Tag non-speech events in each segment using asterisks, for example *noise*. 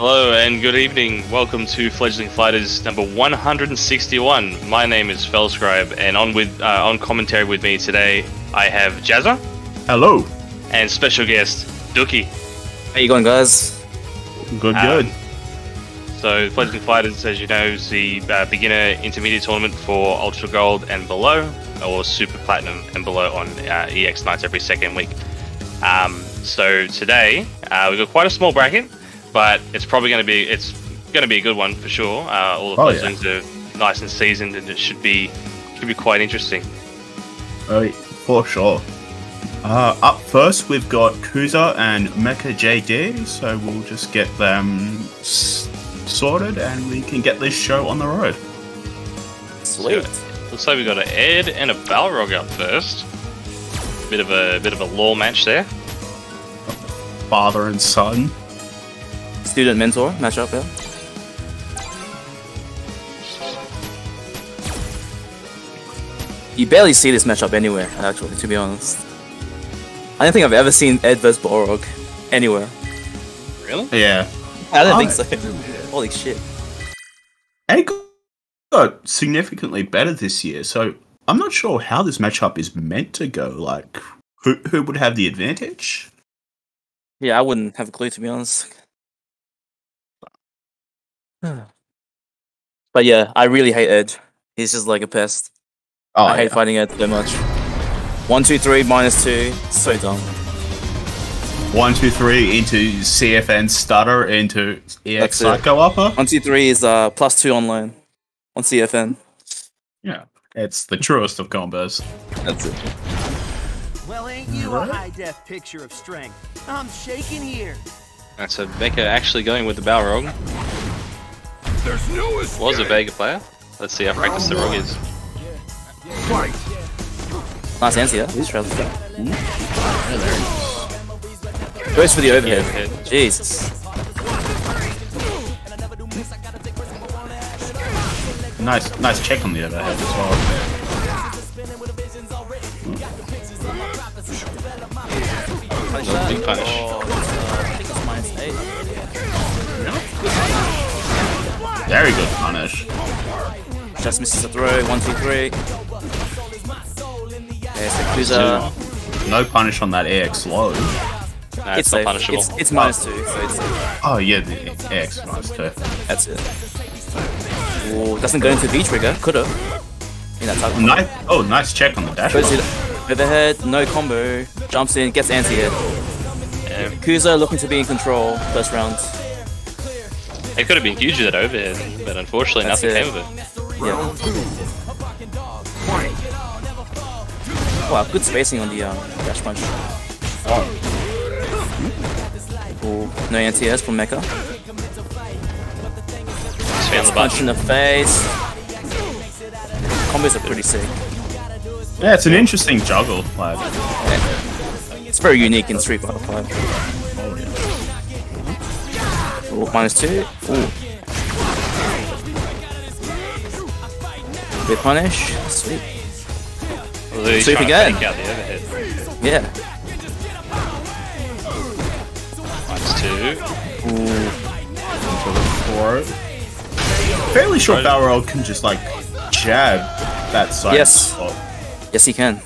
Hello and good evening. Welcome to Fledgling Fighters number 161. My name is Felscribe, and on with uh, on commentary with me today, I have Jazza Hello. and special guest Dookie. How you going, guys? Good, Um, good. So, Fledgling Fighters, as you know, is the uh, beginner intermediate tournament for Ultra Gold and below, or Super Platinum and below on uh, EX nights every second week. Um, so today uh, we've got quite a small bracket, but it's probably going to be it's going to be a good one for sure. Uh, all the Oh, yeah. fledglings are nice and seasoned, and it should be should be quite interesting. Oh, for sure. Uh, up first, we've got Kuza and Mecha JD, so we'll just get them s- sorted and we can get this show on the road. Sweet. Looks like we've got an Ed and a Balrog up first. Bit of a bit of a law match there. Father and son. Student mentor matchup, yeah. You barely see this matchup anywhere, actually, to be honest. I don't think I've ever seen Ed vs Balrog anywhere. Really? Yeah. I don't think Oh. so. *laughs* Holy shit. And it got- got significantly better this year, so I'm not sure how this matchup is meant to go. Like, who, who would have the advantage? Yeah, I wouldn't have a clue, to be honest. But yeah, I really hate Ed. He's just like a pest. Oh, I hate yeah. fighting Ed so much. One, two, three, minus two. So dumb. One, two, three into CFN stutter into EX That's it. Psycho Upper. One, two, three is uh plus two online on CFN. Yeah. It's the truest of combos. That's it. Well, ain't you a high def picture of strength? I'm shaking here. That's a Becca actually going with the Balrog. Was a Vega player. Let's see how practiced the Rog is. Nice answer, yeah. Mm-hmm. Goes for the overhead. Overhead. Jesus. Nice, nice check on the overhead as well. Big punish. Oh, Very good punish. Just misses the throw. One, two, three. There's the cruiser. No punish on that AX low. No, It's it's not punishable. It's, it's minus two, so it's safe. Oh yeah, the AX minus two. That's it. Ooh, doesn't go into V trigger. Could've. In that type. Nice. Oh, nice check on the dash. Goes to block. the overhead. No combo. Jumps in. Gets anti-air. Yeah. Kuzo looking to be in control. First round. It could have been huge with that overhead, but unfortunately That's nothing it. came of it. Yeah. Wow, good spacing on the um, dash punch. Ooh, no anti-airs from Mecha. Just found the Punch in the face. Combos are pretty sick. Yeah, it's an interesting juggle. Like, It's very unique in Street Fighter 5. Ooh, minus two. Ooh. Good punish. Sweet. Although he's Sweep again. to fake out the overhead. Yeah. Minus two. throw. Fairly sure Right. Balrog can just like jab that side. Yes. spot. Yes, he can.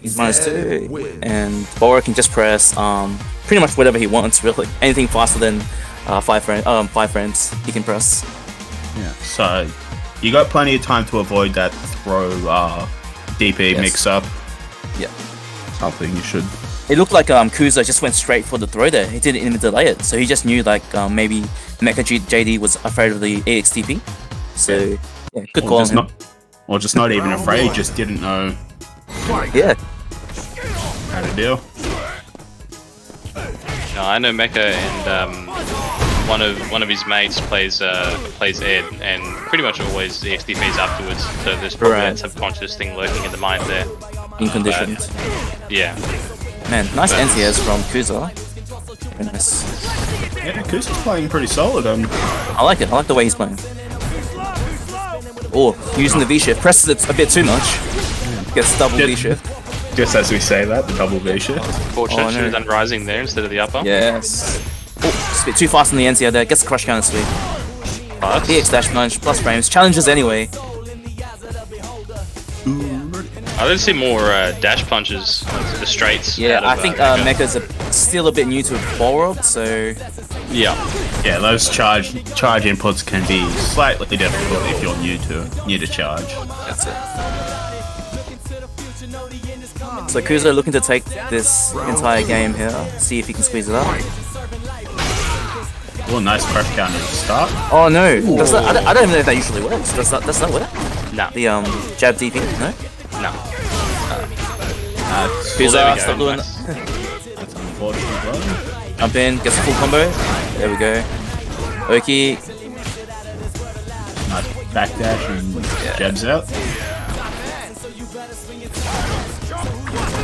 He's minus two, and Bora can just press um pretty much whatever he wants. Really, anything faster than uh, five friend um five friends he can press. Yeah. So you got plenty of time to avoid that throw uh, DP Yes. mix up. Yeah. Something you should. It looked like um Kuzo just went straight for the throw there. He didn't even delay it, so he just knew like um, maybe Mecha G- JD was afraid of the EXTP. So yeah, good Or call on just him. not, or just not even afraid. Just didn't know Yeah, how to deal. No, I know Mecha and um, one of one of his mates plays uh, plays Ed, and pretty much always the XDPs afterwards. So there's probably Right. that subconscious thing lurking in the mind there. in conditioned. Yeah. Man, nice NTS from Kuzo. Very nice. Yeah, Kuzo's playing pretty solid. Um, I like it. I like the way he's playing. Oh, using the V shift. Presses it a bit too much. Gets double Yeah. V shift. just as we say that, the double V shift. Fortunately, Oh, should have no. done rising there instead of the upper. Yes. Oh, a bit too fast on the NCR there. Gets the crush counter sweep. But DX dash punch, plus frames. Challenges anyway. I didn't see more uh, dash punches, the straights. Yeah, of, I think uh, Mecha's a, still a bit new to Balrog, so Yeah. Yeah, those charge charge inputs can be slightly difficult if you're new to new to charge. that's it. So Kuzo looking to take this entire game here, see if he can squeeze it out. Oh, nice crush counter to start. Oh no, does that, I, don't, I don't even know if that usually works. Does that, does that work? No. The um jab DP? No? No. Uh, Kuzo, there we stop doing nice. that. *laughs* that's unfortunate, bro. Jump in, gets a full combo. There we go. Oki, Nice backdash and jabs out.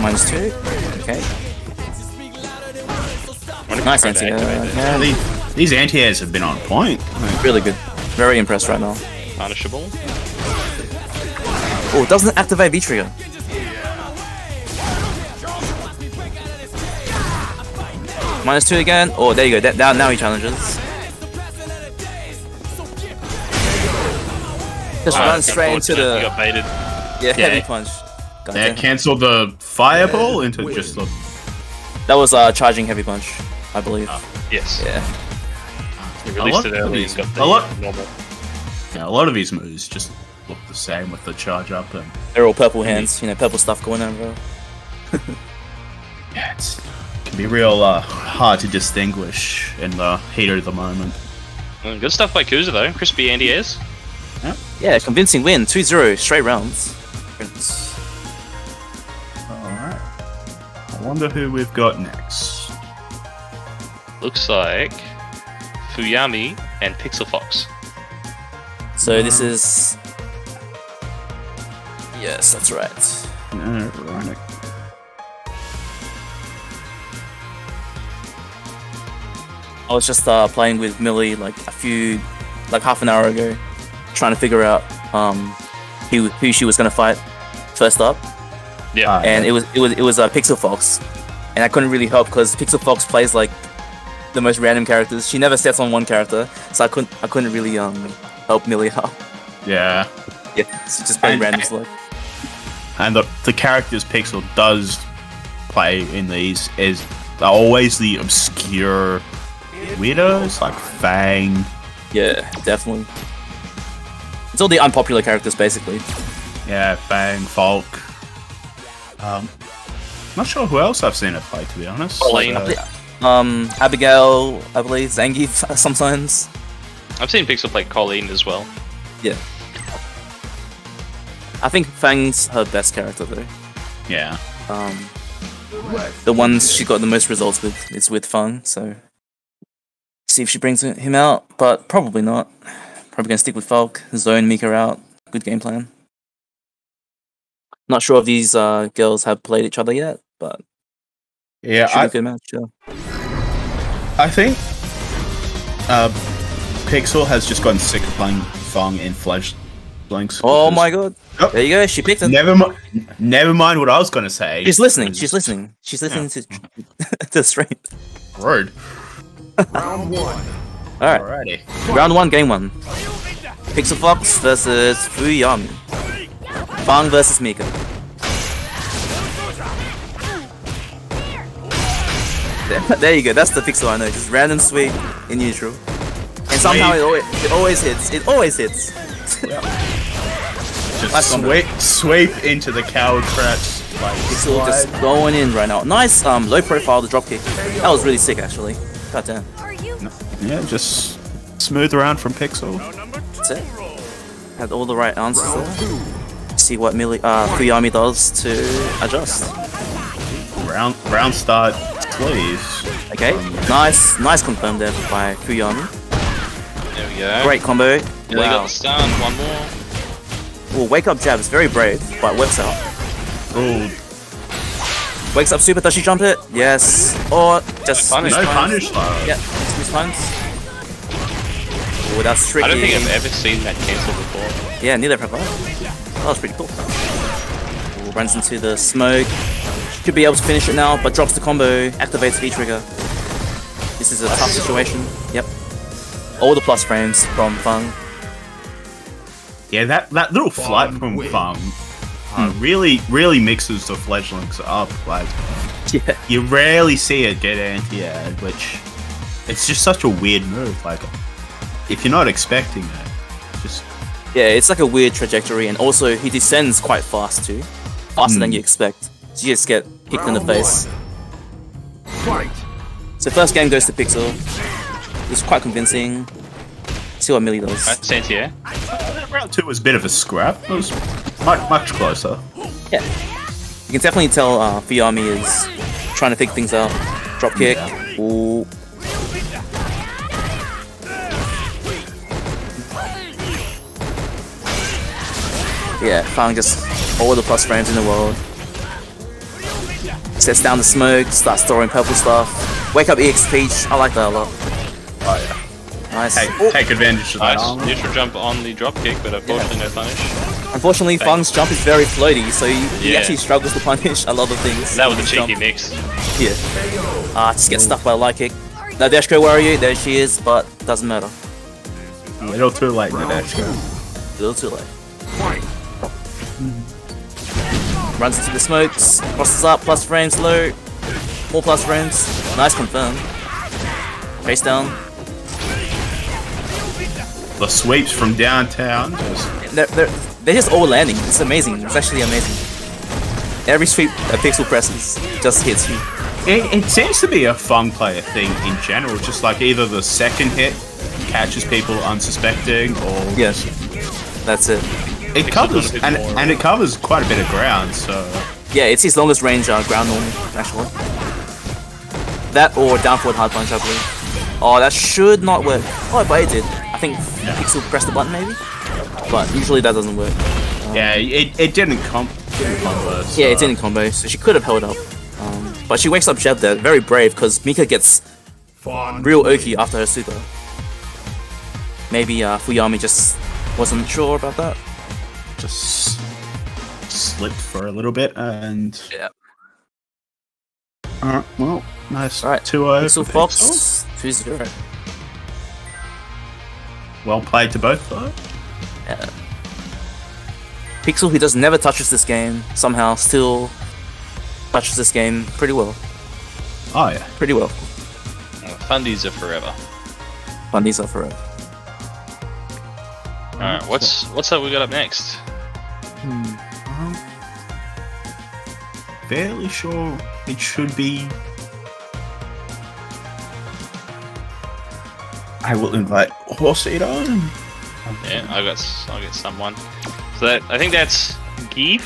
minus two. Okay. When it Nice comes to anti. Yeah, activate it, Yeah, these, these anti-airs have been on point. Really good. Very impressed right now. Punishable. Oh, doesn't activate V trigger. Minus two again. Oh, there you go. That, now, now he challenges. Just Ah, run straight into unfortunate, You the got baited. yeah, heavy Yeah. punch. God yeah, damn. cancel the fireball into just the. That was uh, charging heavy punch, I believe. Yes. Yeah. He A released lot it of early these- and got the a lot- normal. Yeah, a lot of these moves just look the same with the charge up and They're all purple hands, you know, purple stuff going on, bro. *laughs* yeah, it's can be real uh, hard to distinguish in the heat of the moment. Mm, Good stuff by Kuza though. Crispy anti-airs. Yeah, convincing win, 2-0, straight rounds. Alright. I wonder who we've got next. Looks like Fuyami and Pixel Fox. So this is... Yes, that's right. Alright. I was just uh, playing with Millie like a few, like half an hour ago, trying to figure out um, who who she was gonna fight first up, Yeah. Ah, and it was it was it was uh, Pixel Fox, and I couldn't really help because Pixel Fox plays like the most random characters. She never sets on one character, so I couldn't I couldn't really um help Millie out. Yeah. Yeah, so just playing And- random select. And the, the characters Pixel does play in these is always the obscure weirdos like Fang. Yeah, definitely. It's all the unpopular characters basically. Yeah, Fang, Falk. Um, not sure who else I've seen it play to be honest. Colleen. Uh, Um, Abigail, I believe, Zangief *laughs* sometimes. I've seen Pixel play Colleen as well. Yeah. I think Fang's her best character though. yeah. Um, the ones she got the most results with is with Fang, so see if she brings him out, but probably not. Probably gonna stick with Falk, zone Mika out. Good game plan. Not sure if these uh, girls have played each other yet, but Yeah, should be I, a good match. Yeah. I think uh, Pixel has just gotten sick of playing Fang in Fledglings. Oh my god! Oh. There you go. She picked it. Never mind. Never mind what I was gonna say. She's listening. She's listening. She's listening to *laughs* to the stream. rude. Round one. All right. Alrighty. Round one, game one. Pixel Fox versus Fuyami. Fang versus Mika. There, *laughs* there you go. That's the pixel I know. Just random sweep in neutral, and somehow it always, it always hits. It always hits. *laughs* Just Nice sweep, sweep into the coward crouch. Like Pixel just going in right now. Nice um low profile the drop kick. That was really sick actually. God damn. Yeah, just smooth around from Pixel. That's it. Had all the right answers there. See what Mili- uh, Fuyami does to adjust. Round round start sleeves. Okay, um, nice, nice confirm there by Fuyami. There we go. Great combo. Nearly got the stun. One more. Well, wake up jab is very brave, but works out. Ooh, Wakes up super, does she jump it? Yes. Or just Punish. no punish though. Yeah, miss punch. Oh, that's tricky. I don't think I've ever seen that cancel before. Yeah, neither have I. That was pretty cool. Ooh, runs into the smoke. Should be able to finish it now, but drops the combo, activates V trigger. This is a tough situation. Yep. All the plus frames from Fang. Yeah, that, that little flight from Fang uh, really really mixes the fledglings up. Like *laughs* Yeah. you rarely see it get anti-air, which it's just such a weird move. Like if you're not expecting it, just Yeah, it's like a weird trajectory, and also he descends quite fast too, faster than Hmm. you expect. So you just get kicked in the face. Fight. So first game goes to Pixel. It's quite convincing. See what Millie does. Right, Santier. round two was a bit of a scrap. It was much much closer. Yeah. You can definitely tell uh, Fuyami is trying to figure things out. Drop kick. Ooh. Yeah, Fang just all the plus frames in the world. Sets down the smoke, starts throwing purple stuff. Wake up EX Peach, I like that a lot. Oh yeah, Nice. take, take advantage of that. Nice armor. neutral jump on the drop kick, but unfortunately no punish. Unfortunately, Fang's jump is very floaty, so he, he Yeah. actually struggles to punish a lot of things. That was a with his cheeky jump. mix. Yeah. Ah, just get stuck by a light kick. Nadeshiko, where are you? There she is, but doesn't matter. A little too late, Nadeshiko. A little too late. Runs into the smokes, crosses up, plus frames low. More plus frames. Nice confirm. Face down. The sweeps from downtown. They're, they're, they're just all landing. It's amazing. It's actually amazing. Every sweep a pixel presses just hits you. it, it seems to be a fun player thing in general. Just like either the second hit catches people unsuspecting, or Yes. That's it. It covers and more. and it covers quite a bit of ground. So Yeah, it's his longest range uh, ground normal, actually. That or down forward hard punch, I believe. Oh, that should not work. Oh, but it did. I think Pixel pressed the button, maybe? But usually that doesn't work. yeah, it, it didn't com didn't combo. So. Yeah, it didn't combo, so she could have held up. Um, but she wakes up Jeb there, very brave, because Mika gets Fun. real Oki after her super. Maybe uh, Fuyami just wasn't sure about that. Just slipped for a little bit and Yeah. Alright, well, nice. Alright, 2 0. Pixel Fox, 2 0. Well played to both, though. Yeah. Pixel, who does never touches this game, somehow still touches this game pretty well. Oh, yeah. Pretty well. Fundies are forever. Bundies are forever. Alright, what's what's up we got up next? Um, fairly sure it should be. I will invite Horse Eater. Yeah, I got s- I got someone. So that I think that's Gief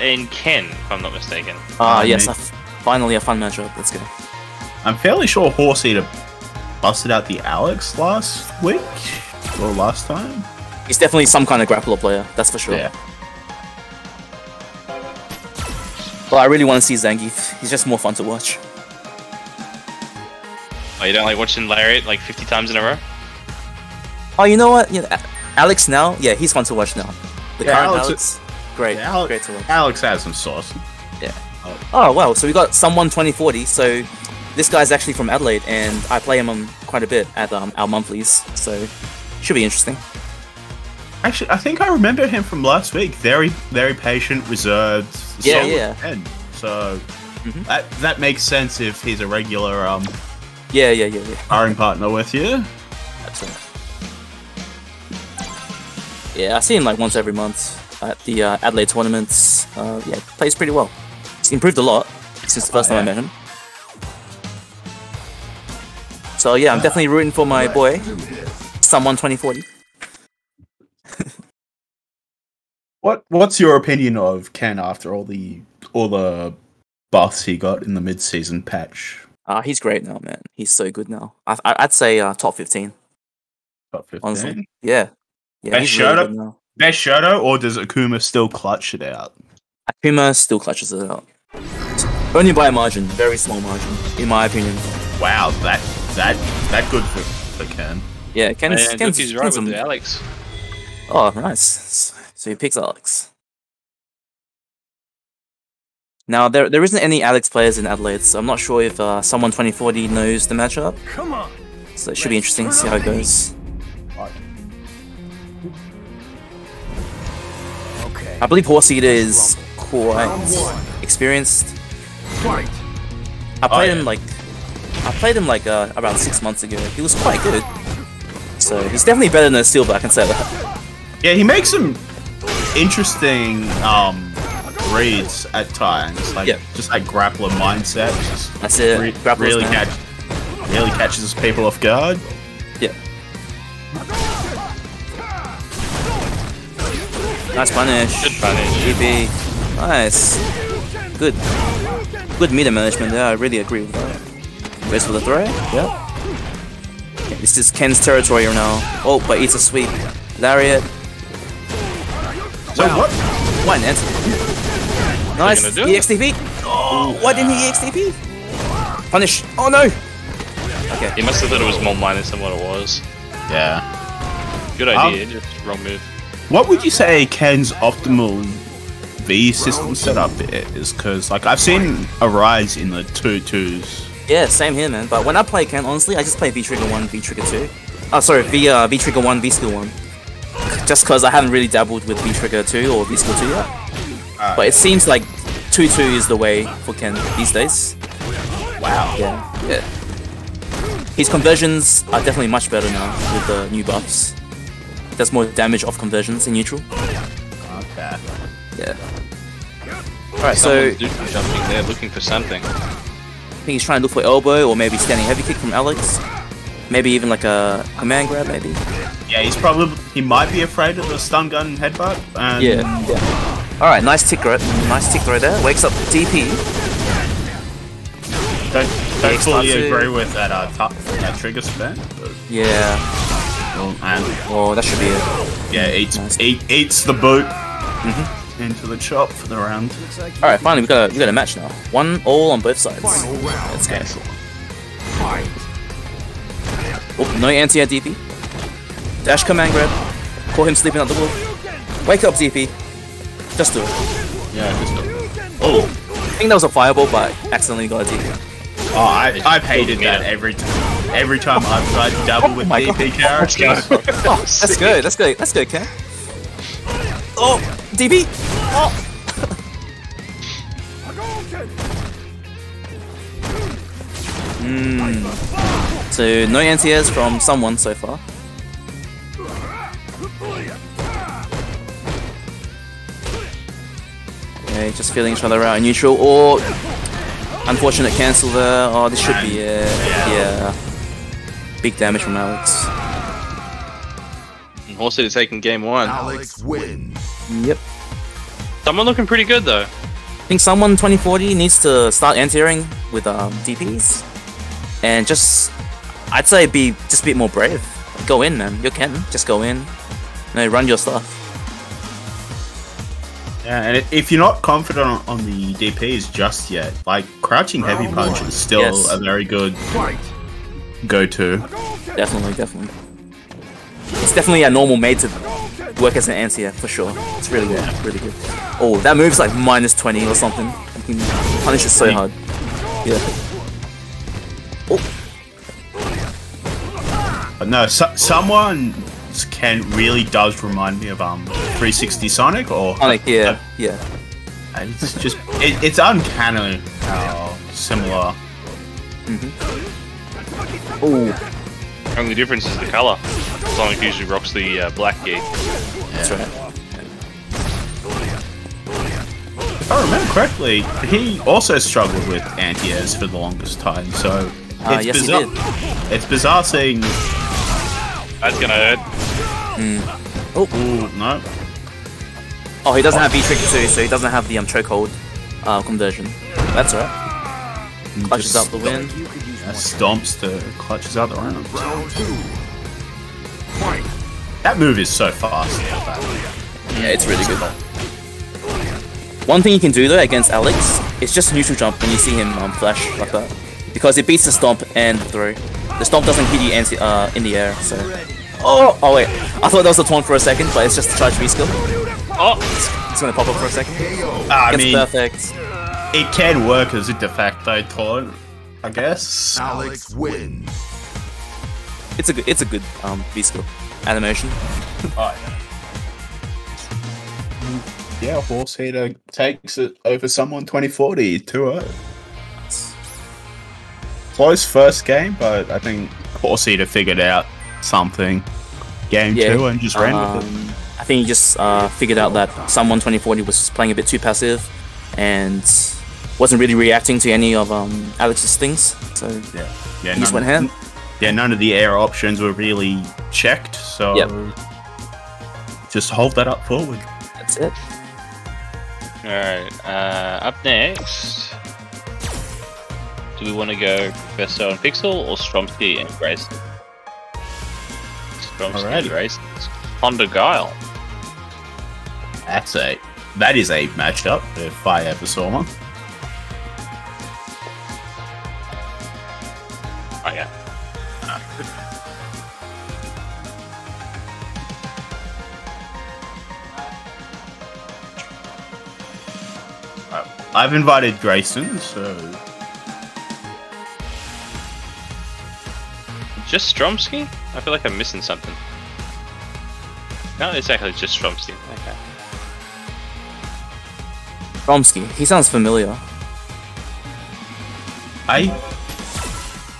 and Ken, if I'm not mistaken. Ah, Uh, yes, me- a f- finally a fun matchup. Let's go. I'm fairly sure Horse Eater busted out the Alex last week or last time. He's definitely some kind of grappler player, that's for sure. Yeah. But I really want to see Zangief. He's just more fun to watch. Oh, you don't like watching Lariat like 50 times in a row? Oh, you know what? Yeah, A- Alex now, yeah, he's fun to watch now. The Yeah, current Alex- Alex, great, Yeah, Ale- great to watch. Alex has some sauce. Yeah. Oh wow, so we got someone 2040. So this guy's actually from Adelaide, and I play him um, quite a bit at um, our monthlies. So should be interesting. Actually, I think I remember him from last week. Very, very patient, reserved. Yeah, yeah. 10. So Mhm. that that makes sense if he's a regular um Yeah, yeah, yeah, yeah. sparring partner with you. Absolutely. Yeah, I see him like once every month at the uh, Adelaide tournaments. Uh, yeah, plays pretty well. He's improved a lot since the first Oh, time. I met him. So yeah, I'm definitely rooting for my boy, someone 2040. What What's your opinion of Ken after all the all the buffs he got in the mid season patch? Uh, he's great now, man. He's so good now. I, I- I'd say uh, top 15, Top 15. honestly. Yeah. Yeah, Best he's really Shoto? good. Best Shoto, or does Akuma still clutch it out? Akuma still clutches it out. Only by a margin, very small margin, in my opinion. Wow, that that that good for, for Ken. Yeah, Ken's, and Ken's, right Ken's with a- Alex. Oh, nice. So he picks Alex. Now there there isn't any Alex players in Adelaide, so I'm not sure if uh, someone 2040 knows the matchup. Come on. So it should be interesting to see how it goes. Okay. I believe Horse Eater is quite experienced. Fight. I played yeah. him like I played him like uh, around six months ago. He was quite good. So he's definitely better than a Silver, I can say that. Yeah, he makes some interesting um reads at times. Like Yep. just like grappler mindset. Just That's it. re- Grappler's really man. catch really catches people off guard. Yeah. Nice punish. Good punish. GP. Nice. Good. Good meter management there, I really agree with that. Goes for the throw. Yeah. This is Ken's territory now. Oh, but it's a sweep. Lariat. So what One answer. Nice. gonna do it? EXTP. Oh, why didn't he EXTP? Punish. Oh no. Okay. He must have thought it was more minus than what it was. Yeah. Good Um, idea, just wrong move. What would you say Ken's optimal V system setup is? Because like I've seen a rise in the two twos. Yeah, same here, man. But when I play Ken, honestly, I just play V Trigger 1, V Trigger 2. Oh, sorry, V, uh, v Trigger 1, V Skill 1. Just because I haven't really dabbled with V Trigger 2 or V Skill 2 yet. but it seems like 2 2 is the way for Ken these days. Wow. Yeah, yeah. His conversions are definitely much better now with the new buffs. Does more damage off conversions in neutral. Okay. Yeah. Alright, so jumping there looking for something. I think he's trying to look for elbow or maybe standing heavy kick from Alex. Maybe even like a command grab, maybe. Yeah, he's probably he might be afraid of the stun gun headbutt. And Yeah. yeah. All right, nice tick right, nice tick right there. Wakes up DP. Don't, don't Next fully one, too. agree with that uh tu- that trigger spam. But, Yeah. well, and Oh, that should be it. yeah, eats Nice. eat, eats the boot into the chop for the round. All right, finally we got a, we got a match now. One all on both sides. Final round. Let's go. Fight. Oh, no anti-air DP. Dash command grab. Call him sleeping at the wall. Wake up DP. Just do it. Yeah, just do it. oh, I think that was a fireball, but accidentally got a DP. oh I, I've hated that every time. Every time I've tried to double oh with Oh my DP God. characters. Oh, let's go. Let's go. Let's go, Ken. Oh, DP. Oh. Hmm. So no anti-airs from someone so far. Okay, just feeling each other out in neutral or unfortunate cancel there. Oh, this should be it. Yeah. Big damage from Alex. And Horse Eater taking game one. Alex wins. Yep. Someone looking pretty good though. I think someone 2040 needs to start anti-airing with um, DPs, and just I'd say be just a bit more brave. Go in, man. You can just go in. No, run your stuff. Yeah, and if you're not confident on, on the DPs just yet, like crouching heavy punch is still Yes. a very good go-to. Definitely, definitely. It's definitely a normal made to work as an anti for sure. It's really good, really good. Oh, that move's like minus 20 or something. You can punish it so hard. Yeah. But no, so, someone can really does remind me of um 360 Sonic or Sonic, yeah, yeah. It's just it, it's uncanny how similar. Oh, Only difference is the color. Sonic usually rocks the uh, black gear. that's right. If I remember correctly, he also struggled with anti-airs for the longest time. So Ah, it's yes, he bizarre. did. It's bizarre seeing. That's gonna hurt. Ooh, no. Oh, he doesn't have V-Trigger too, so he doesn't have the um, chokehold uh, conversion. That's right. Clutches Just up the win. You could use uh, one. Stomps to clutches out the round. Round two. That move is so fast. Yeah, it's really good. One thing you can do though against Alex is just neutral jump when you see him um, flash like that, because it beats the stomp and the throw. The stomp doesn't hit you anti uh, in the air, so. Oh, oh wait, I thought that was a taunt for a second, but it's just a charge V skill. Oh, It's gonna pop up for a second. Ah, I Gets mean, perfect. it can work as a de facto taunt, I guess. Alex wins. It's a good, it's a good um V skill animation. Oh, yeah. yeah, Horse Eater takes it over someone 2040 2 Close first game, but I think Horse Eater figured out something game Yeah, two and just ran with it. Um, I think he just uh, figured out that someone 2040 was playing a bit too passive and wasn't really reacting to any of um, Alex's things. So Yeah, yeah. he just none- went ham. Yeah, none of the air options were really checked, so Yep. just hold that up forward. That's it. Alright, uh, up next. Do we want to go Professor and Pixel or Stromsky and Grayson? Stromsky and Grayson. Honda Guile. That's a that is a matchup if I ever saw one. Oh, yeah. I've invited Grayson, so Just Stromsky? I feel like I'm missing something. Not exactly just Stromsky. Okay. Bromsky. He sounds familiar. I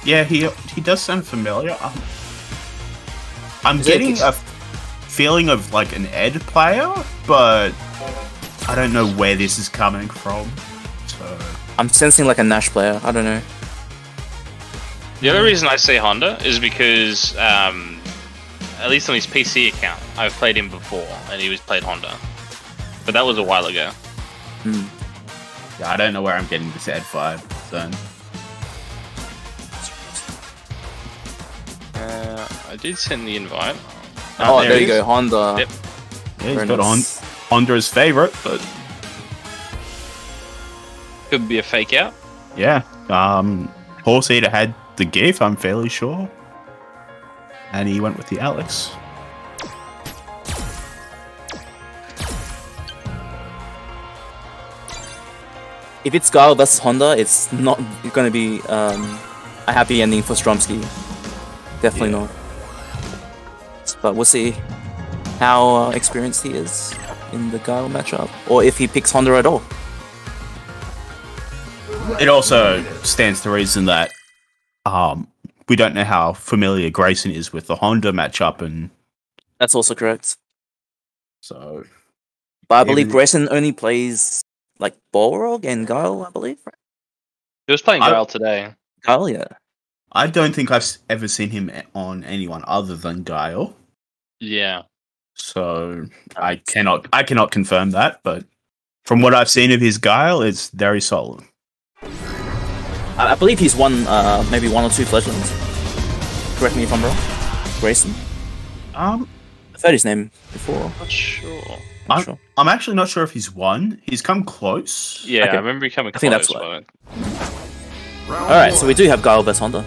yeah he he does sound familiar. I'm, I'm Is it- getting a feeling of like an Ed player, but I don't know where this is coming from. So I'm sensing like a Nash player. I don't know. The other reason I say Honda is because, um, at least on his PC account, I've played him before, and he was played Honda. But that was a while ago. yeah, I don't know where I'm getting this Ed vibe. Then Uh, I did send the invite. Oh, there there, you go. Honda. Yep. yeah, he's Very got on nice. Honda's favorite, but Could be a fake out. yeah, um, Horse Eater had the gift. I'm fairly sure, and he went with the Alex. If it's Guile versus Honda, it's not going to be um, a happy ending for Stromsky. Definitely Yeah. not. But we'll see how uh, experienced he is in the Guile matchup, or if he picks Honda at all. It also stands to reason that um, we don't know how familiar Grayson is with the Honda matchup, and That's also correct. so But I believe but- Grayson only plays like Balrog and Guile, I believe. Right? He was playing I- Guile today. Guile, yeah. I don't think I've ever seen him on anyone other than Guile. Yeah. So I cannot I cannot confirm that, but from what I've seen of his Guile, it's very solid. I, I believe he's won uh, maybe one or two Fledglings. Correct me if I'm wrong. Grayson. Um, I've heard his name before. Not sure. I'm, sure. I'm actually not sure if he's won. He's come close. Yeah, Okay. I remember he coming I think that's what- but- Alright, so we do have Guile versus Honda.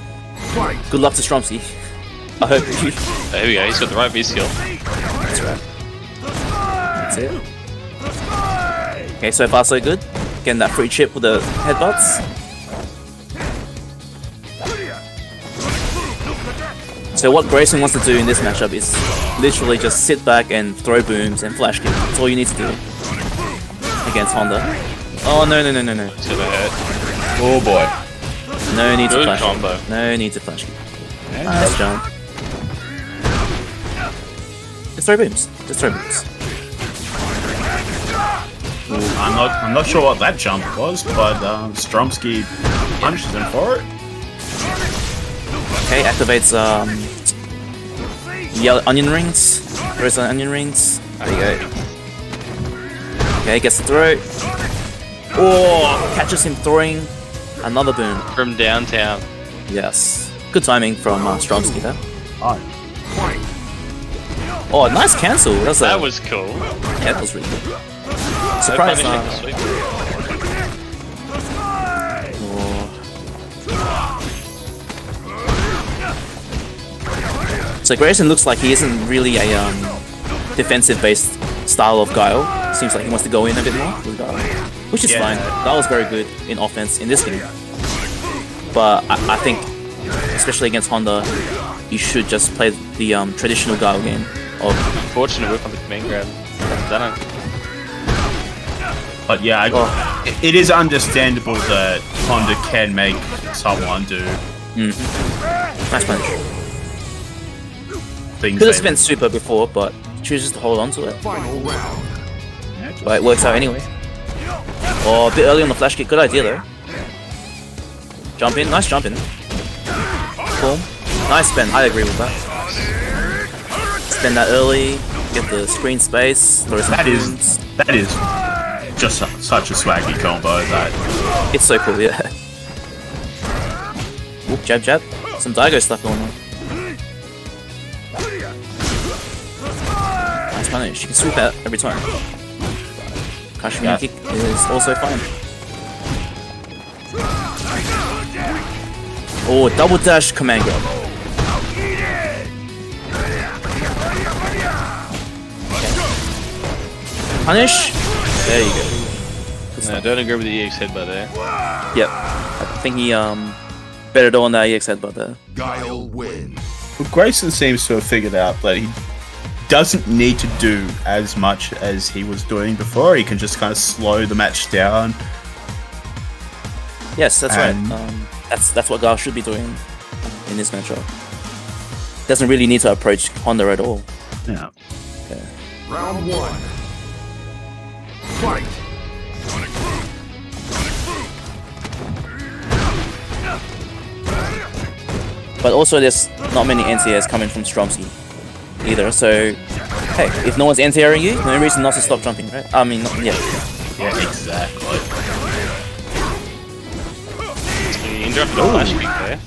Fight. Good luck to Stromsky. *laughs* I hope you. Oh, here we go. He's got the right V skill. That's right. That's it. Okay, so far so good. Getting that free chip with the headbutts. So what Grayson wants to do in this matchup is literally just sit back and throw booms and flash kick. That's all you need to do against Honda. Oh no no no no no. Hurt. Oh boy. No need to flash combo. kick. No need to flash kick. Nice jump. Just throw booms. Just throw booms. I'm not I'm not sure what that jump was, but um, Stromsky punishes him for it. Okay, activates um yellow onion rings. Throws on onion rings. There you go. Okay, gets the throw. Oh, catches him throwing another boom. From downtown. Yes. Good timing from uh, Stromsky there. Oh, Oh, nice cancel. That's a, That was cool. yeah, that was really good. No Surprise. punishing Uh, the So Grayson looks like he isn't really a um, defensive-based style of Guile. Seems like he wants to go in a bit more with Guile. which is Yeah. fine. That was very good in offense in this game. But I, I think, especially against Honda, you should just play the um, traditional Guile game of Fortunate whip on the command grab. Done it. But yeah, I, Oh. it- it is understandable that Honda can make someone do nice punch. Things. Could have they- spent super before, but chooses to hold on to it. Final round. But it works out anyway. Oh, a bit early on the flash kick. Good idea though. Jump in, nice jump in. Cool. Nice spin. I agree with that. Spend that early. Get the screen space. Throw some that is. That is just su- such a swaggy combo. That It's so cool, yeah. Oop, jab, jab. Some Daigo stuff going on. Punish. You can sweep out every time. Kashmir Yeah. kick is also fine. Oh, double dash command grab. Punish. There you go. No, don't agree with the EX headbutt there. Yep. I think he um better do on that EX headbutt there. Guile win. Grayson seems to have figured out that he doesn't need to do as much as he was doing before. He can just kind of slow the match down. Yes, that's And- right. Um, that's that's what Gal should be doing in this matchup. Doesn't really need to approach Honda at all. Yeah. Round one. Fight. But also, there's not many anti-airs coming from Stromsky either. So, hey, if no one's anti-airing you, no reason not to stop jumping, right? I mean, not, yeah. Yeah, exactly. He interrupted a flash kick there.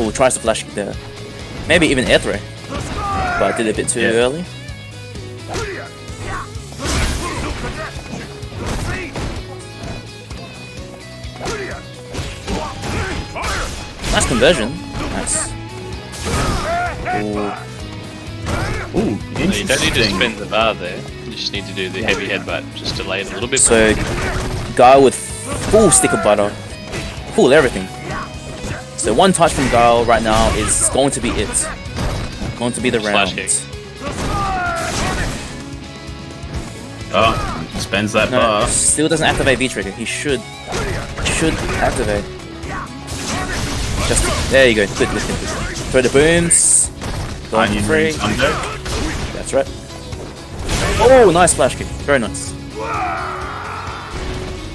Oh, tries to flash kick there. Maybe even air throw. But did it a bit too Yeah. early. Nice conversion. Nice. Ooh. Ooh, No, you don't need to interesting. spin the bar there. You just need to do the heavy headbutt just to lay it a little bit. So, guy with full stick of butter, full everything. So one touch from Guile right now is going to be it. Going to be the Slash round. kick. Oh, spends that No, bar. still doesn't activate V trigger. He should, should activate. Just there you go. Good. Throw the booms. Going Onion free. under. That's right. Oh, nice flash kick. Very nice.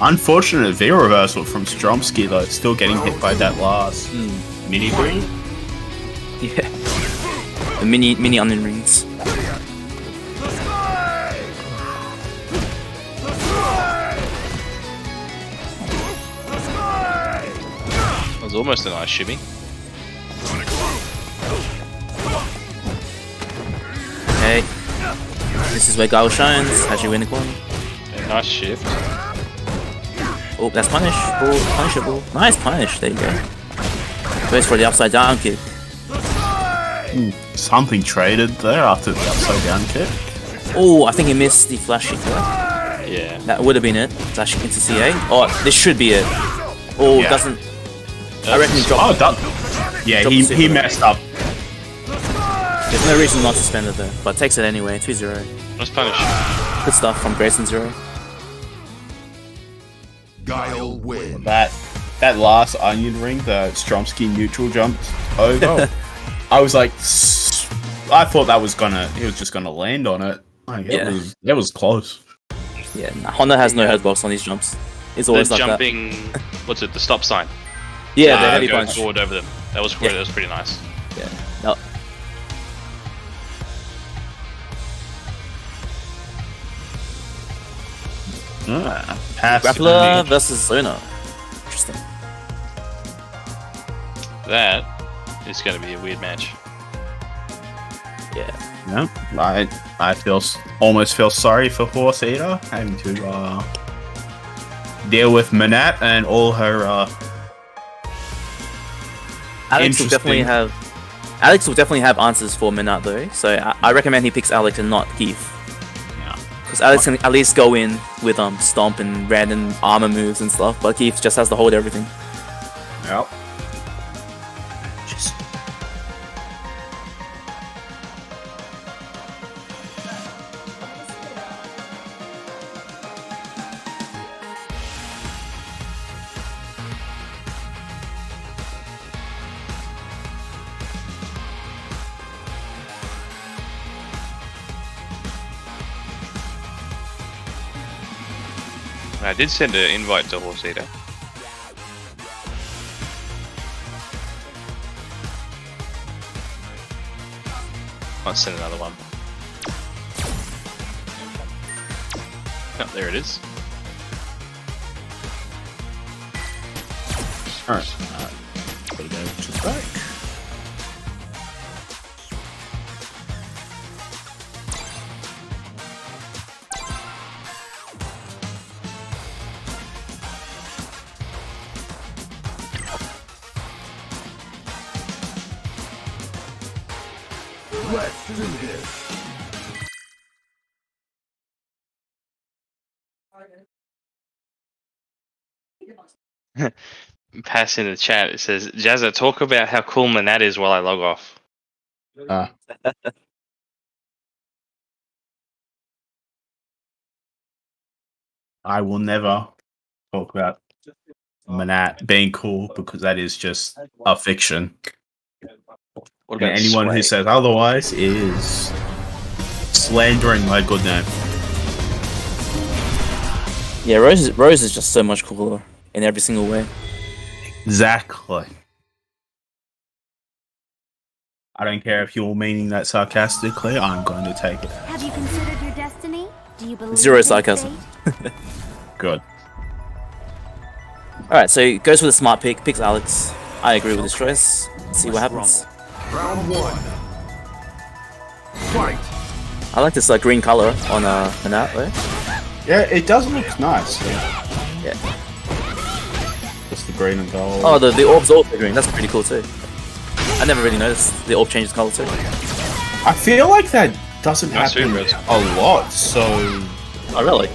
Unfortunate V reversal from Stromsky though, still getting hit by that last Hmm. mini bring. Yeah. The mini mini onion rings. Was almost a nice shimmy. Okay. This is where Guile shines. Has you in the corner. A nice shift. Oh, that's punishable. Oh, punishable. Nice punish. There you go. Goes for the upside down kick. Hmm, something traded there after the upside down kick. Oh, I think he missed the flash kick there. Yeah. That would have been it. Flash kick into CA. Oh, this should be it. Oh, Yeah. doesn't. I reckon he Oh, dropped. that. Yeah, Drop he, he messed up. There's no reason not to spend it there, but takes it anyway. 2-0. Nice punish. Good stuff from Grayson Zero. Guile win. That that last onion ring, the Stromsky neutral jumped over. Oh, *laughs* I was like, I thought that was gonna, he was just gonna land on it. Like, it Yeah. was, it was close. Yeah, nah, Honda has no hurtbox on these jumps. It's The always like that. what's it? The stop sign. Yeah, the Uh, heavy going punch. forward over them. That was Yeah. that was pretty nice. Yeah. No. Ah, pass. Grappler versus Zona. Interesting. That is going to be a weird match. Yeah. No, I I feel almost feel sorry for Horse Eater having to uh, deal with Menat and all her. Uh, Alex will definitely have Alex will definitely have answers for Menat though, so I, I recommend he picks Alex and not Gief. Yeah. Because Alex can at least go in with um stomp and random armor moves and stuff, but Gief just has to hold everything. Yep. I did send an invite to Horse Eater. Might send another one. Oh, there it is. Alright. Uh, gotta go to the back. Let's do this. Pass in the chat. It says, Jazza, talk about how cool Menat is while I log off. Uh, I will never talk about Menat being cool because that is just a fiction. What And anyone who says otherwise is slandering my good name. Yeah, Rose is, Rose is just so much cooler in every single way. Exactly. I don't care if you're meaning that sarcastically, I'm going to take it. Have you considered your destiny? Do you believe Zero sarcasm. *laughs* Good. Alright, so he goes with a smart pick, picks Alex. I agree with his choice. Let's see what happens. Round one. Fight. I like this uh, green color on uh, Menat though. Yeah, it does look nice. Yeah. Yeah. Just the green and gold. Oh, the, the orb's also green. That's pretty cool too. I never really noticed the orb changes color too. I feel like that doesn't Nice happen food, a lot. So, Oh, really?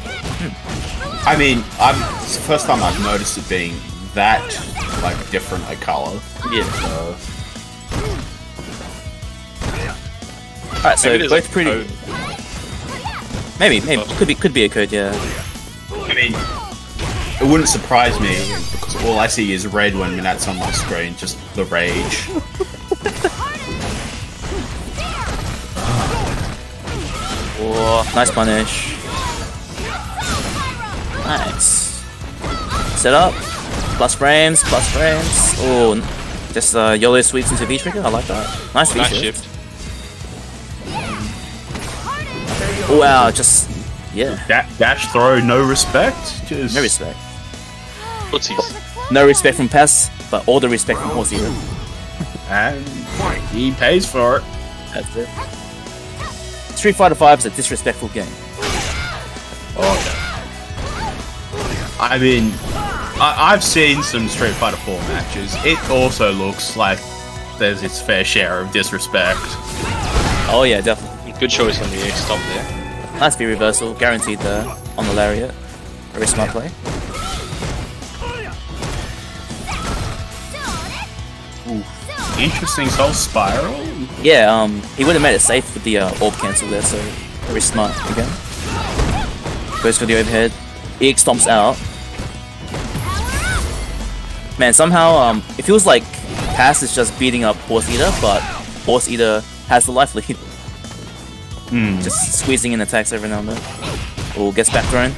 I mean, I'm, it's the first time I've noticed it being that like different a color. Yeah. So, Alright, so both pretty. code. Maybe, maybe could be could be a code. Yeah. I mean, it wouldn't surprise me because all I see is red when that's on my screen. Just the rage. *laughs* Oh, nice punish. Nice. Set up. Plus frames. Plus frames. Oh, just uh, YOLO sweeps into V trigger. I like that. Nice V Nice shift. Wow, just yeah. Da- dash throw, no respect. Just No respect. Footsies. No respect from Pest, but all the respect from Horse Eater. and he pays for it. That's it. Street Fighter V is a disrespectful game. Oh, I mean, I- I've seen some Street Fighter 4 matches. It also looks like there's its fair share of disrespect. Oh yeah, definitely. Good choice on the X stop there. Nice V reversal, guaranteed there on the lariat. Very smart play. Interesting soul spiral. Yeah, um, he would have made it safe with the uh, orb cancel there, so very smart again. Goes for the overhead. EX stomps out. Man, somehow, um, it feels like Pass is just beating up Horse Eater, but Horse Eater has the life lead. Hmm. Just squeezing in attacks every now and then. Oh, gets back thrown.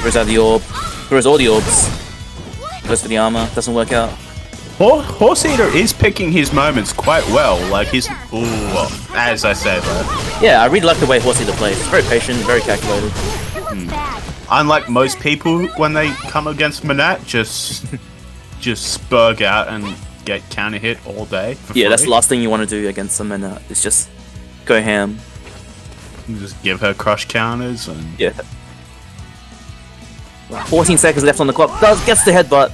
Throws out the orb. Throws all the orbs. Goes for the armor. Doesn't work out. Horse Eater is picking his moments quite well. Like he's, ooh, as I said, Yeah, I really like the way Horse Eater plays. It's very patient, very calculated. Bad. unlike most people when they come against Menat, just just spurg out and get counter hit all day. for Yeah, that's the last thing you want to do against them, and uh, it's just go ham. Just give her crush counters and Yeah. 14 seconds left on the clock. Does gets the headbutt.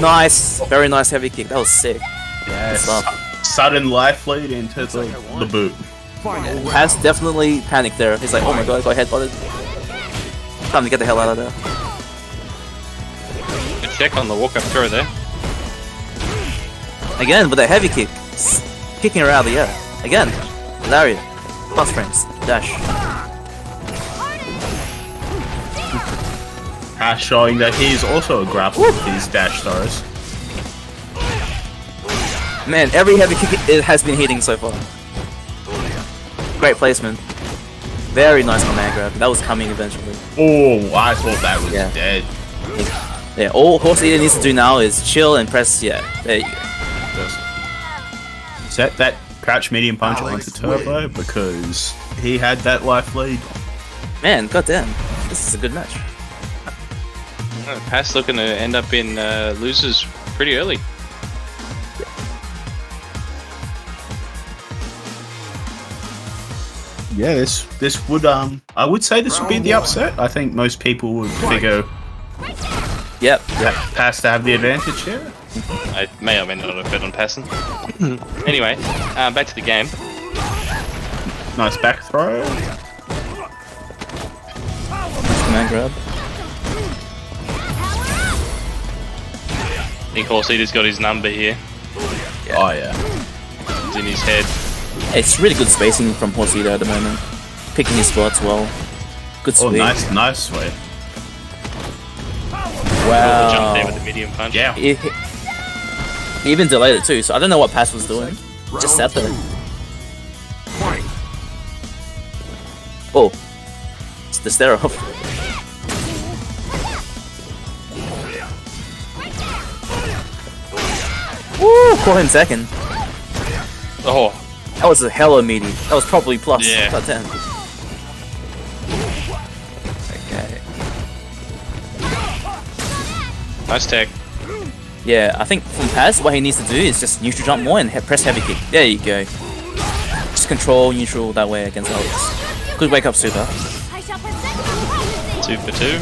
Nice, very nice heavy kick. That was sick. Yes. Sudden life lead into the, the boot. Final round. Has definitely panicked there. He's like, oh my god, I got headbutted. Time to get the hell out of there. Good check on the walk up throw there. Again with a heavy kick, kicking her out of the air. Again, lariat, plus frames, dash. Ash showing that he's also a grappler with these dash stars. Man, every heavy kick it has been hitting so far. Great placement. Very nice command grab. That was coming eventually. Oh, I thought that was Yeah. dead. Yeah, all Horse Eater needs to do now is chill and press. Yeah, there you go. Just set that crouch medium punch Alex onto Turbo because he had that life lead. Man, goddamn, this is a good match. Uh, Pass looking to end up in uh, losers pretty early. Yeah, this this would um I would say this would be the upset. I think most people would figure Yep. that Pass to have the advantage here. I may or may not have bet on passing. *laughs* anyway, uh, back to the game. Nice back throw. Man grab. I think Horse Eater's got his number here. Oh yeah. It's in his head. It's really good spacing from Horse Eater at the moment. Picking his spots well. Good Oh sweep. nice nice sweep. Got the jump there Wow. with the medium punch. Yeah. He, he- he even delayed it too, so I don't know what Pass was doing. Just sat there. Oh. It's the stare off. Woo! Caught him second. Oh, That was a hella meaty. That was probably plus. Yeah. Plus 10. Okay. nice tech. Yeah, I think from Paz, what he needs to do is just neutral jump more and he- press heavy kick. There you go. Just control neutral that way against Alex. Good wake up super. I shall present Two for two.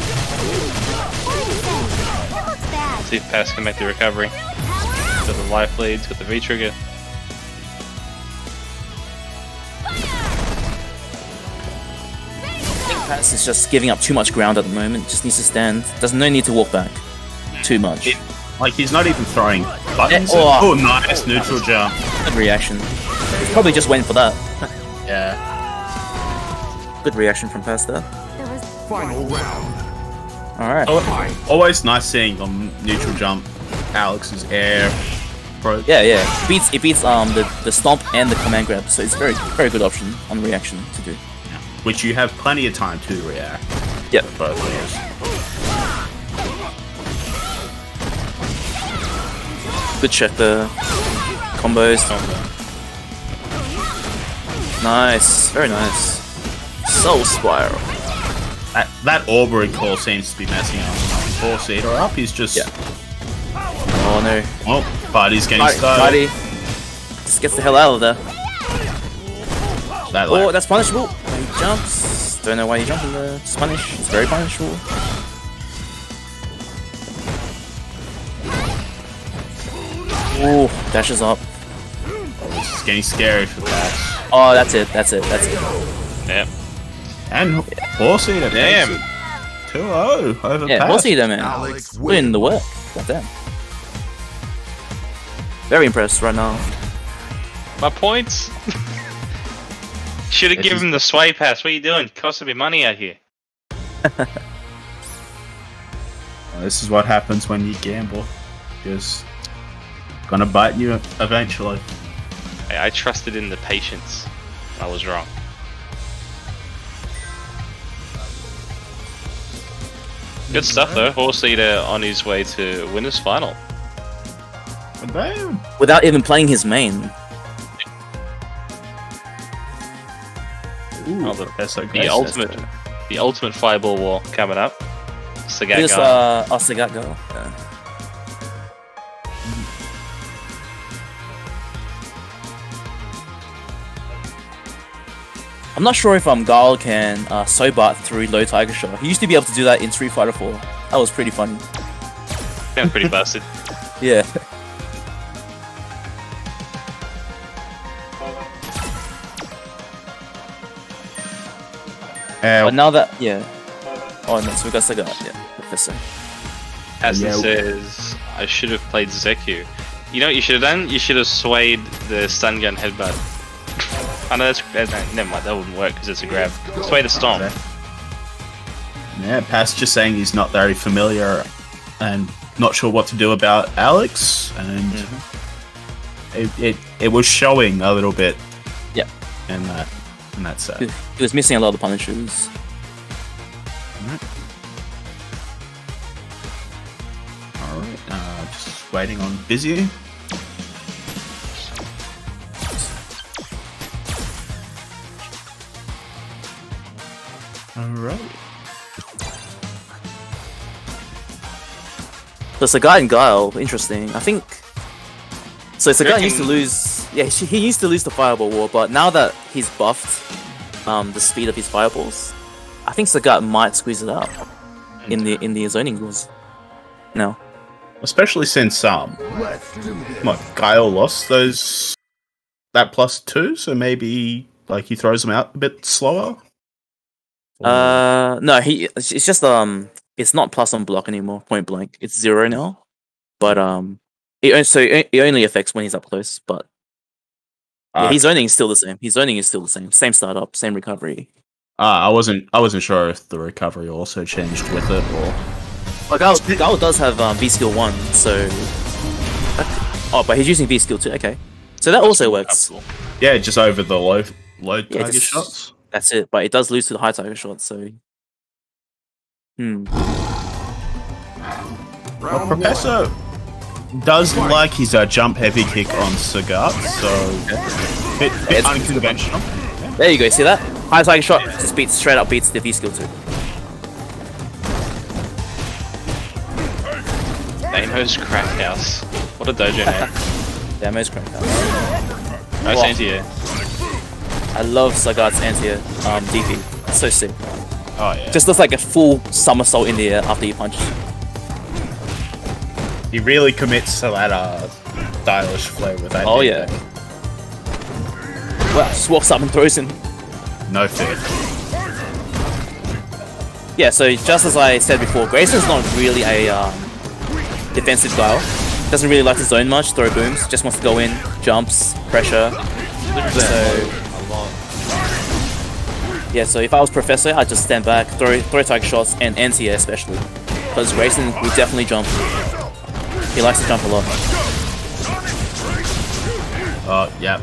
See if Pass can make the recovery. Got the life leads, got the V trigger. Paz is just giving up too much ground at the moment. Just needs to stand. There's no need to walk back too much. It- Like he's not even throwing buttons. Eh, oh. oh nice neutral jump. Good reaction. He's probably just waiting for that. *laughs* Yeah. Good reaction from Paz there. There was Final round. Alright. Oh, always nice seeing on neutral jump Alex's air approach. Yeah, yeah. It beats it beats um the, the stomp and the command grab, so it's very very good option on reaction to do. Which you have plenty of time to react. Yep. Both ways. Good check the combos. Nice, very nice. Soul spiral. That, that orb recall seems to be messing up. Horse Eater up, he's just. Yeah. Oh no. Oh, party's getting Party, started. party. Just gets the hell out of there. That, Oh, that's punishable. He jumps. Don't know why he jumping there. It's punish. It's very punishable. Ooh, dashes up. it's getting scary for that. Oh, that's it. That's it. That's it. Yep. And Horse Eater. Damn. 2 0 over Yeah, Pass. we'll see there, man. Alex Doing wins. the work. Goddamn. Very impressed right now. My points. *laughs* Should have given him the sway pass. What are you doing? Costing me money out here. *laughs* This is what happens when you gamble. Just gonna bite you eventually. I, I trusted in the patience. I was wrong. Good stuff though. Horse Eater on his way to win winners final. And Without even playing his main. ooh, Oh, the- that's so The great. ultimate, the ultimate fireball war coming up. Sagat Here's uh, oh, Sagat go. Yeah. I'm not sure if um Gal can uh, Sobat through low Tiger Shot. He used to be able to do that in Street Fighter 4. That was pretty funny. Sounds pretty busted. *laughs* Yeah. Uh, But now that yeah. Oh no, so we got Sagat, yeah, Professor. Aston Yeah. says, I should have played Zeku. You know what you should have done? You should have swayed the stun gun headbutt. I know that's. no, never mind, that wouldn't work because it's a grab. Sway the storm. yeah, Pass just saying he's not very familiar and not sure what to do about Alex, and it, it it was showing a little bit. Yeah. in that in that set. He he was missing a lot of the punishers. All right, uh, just waiting on Busy. All right. So Sagat and Guile, interesting. I think. So Sagat Reckon- used to lose. Yeah, he he used to lose the Fireball War, but now that he's buffed, um, the speed of his fireballs, I think Sagat might squeeze it out in the in the zoning wars. No. Especially since um, what Guile lost those that plus two, so maybe like he throws them out a bit slower. Uh, no, he. It's just um, it's not plus on block anymore. Point blank, it's zero now. But um, it so it only affects when he's up close. But yeah, Uh, his zoning is still the same. His zoning is still the same. Same startup, same recovery. uh, I wasn't I wasn't sure if the recovery also changed with it or. Like Gal, Gal does have um, V skill one, so. Oh, but he's using V skill two. Okay, so that also works. Yeah, just over the low low Yeah, target just- shots. That's it. But it does lose to the high tiger shot. So. Hmm. Well, Professor does like his uh, jump heavy kick on Sagat, so bit, bit It's- unconventional. There you go. See that? High tiger shot just beats straight up beats the V skill too. Damo's Crack House. What a dojo name. Demos crank out. Nice Wow. anti-air. I love Sagat's anti um DP. It's so sick. Oh yeah, Just looks like a full somersault in the air after you punch. he really commits to that uh, stylish flow with that. Oh thing. yeah. Well, just walks up and throws him. no fear. Yeah, so just as I said before, Grayson's not really a um, defensive guy. Doesn't really like to zone much, throw booms, just wants to go in, jumps, pressure. So yeah, so if I was Professor, I'd just stand back, throw throw tiger shots, and anti-air especially. Because Grayson would definitely jump. He likes to jump a lot. Oh yeah,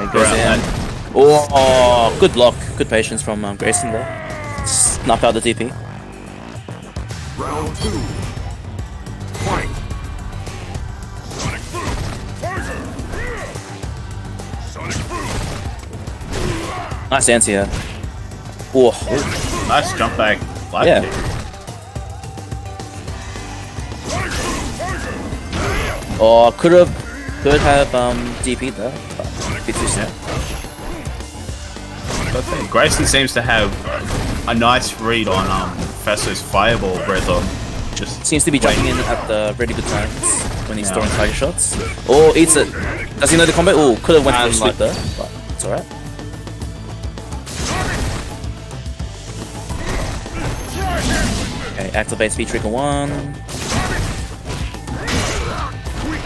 And goes in. Oh, oh, good block, good patience from um, Grayson there. Snuff out the DP. Round two. Fight. Nice anti-air. Oh, nice jump back. Live Yeah. kick. oh, could have, could have um DP there, but bit too soon. Grayson seems to have a nice read on um, Professor's fireball rhythm. Just Seems to be jumping in at the really good times when he's Yeah. throwing tiger shots. Or eats it. Does he know the combat? Oh, could have went for a sweep there, but it's alright. Activates V trigger one.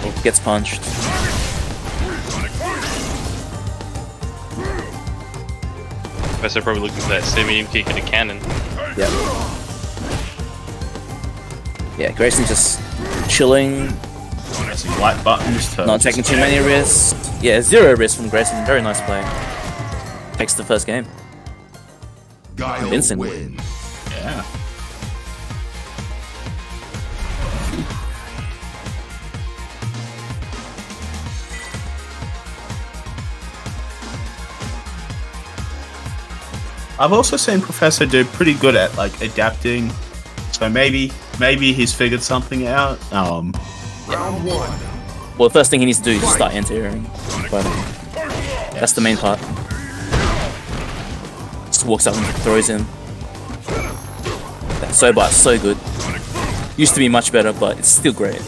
Oh, gets punched. Professor probably looking for that semi kick and a cannon. Yep. Yeah, Grayson just chilling, pressing light buttons to not taking too many risks. Yeah, zero risk from Grayson. Very nice play. Takes the first game. Guile Convincing. win. Yeah. I've also seen Professor do pretty good at like adapting, so maybe maybe he's figured something out. Um, Round one. Well, the first thing he needs to do is just start anti-airing. But that's the main part. Just walks up and throws him. That Sobat's so good. Used to be much better, but it's still great.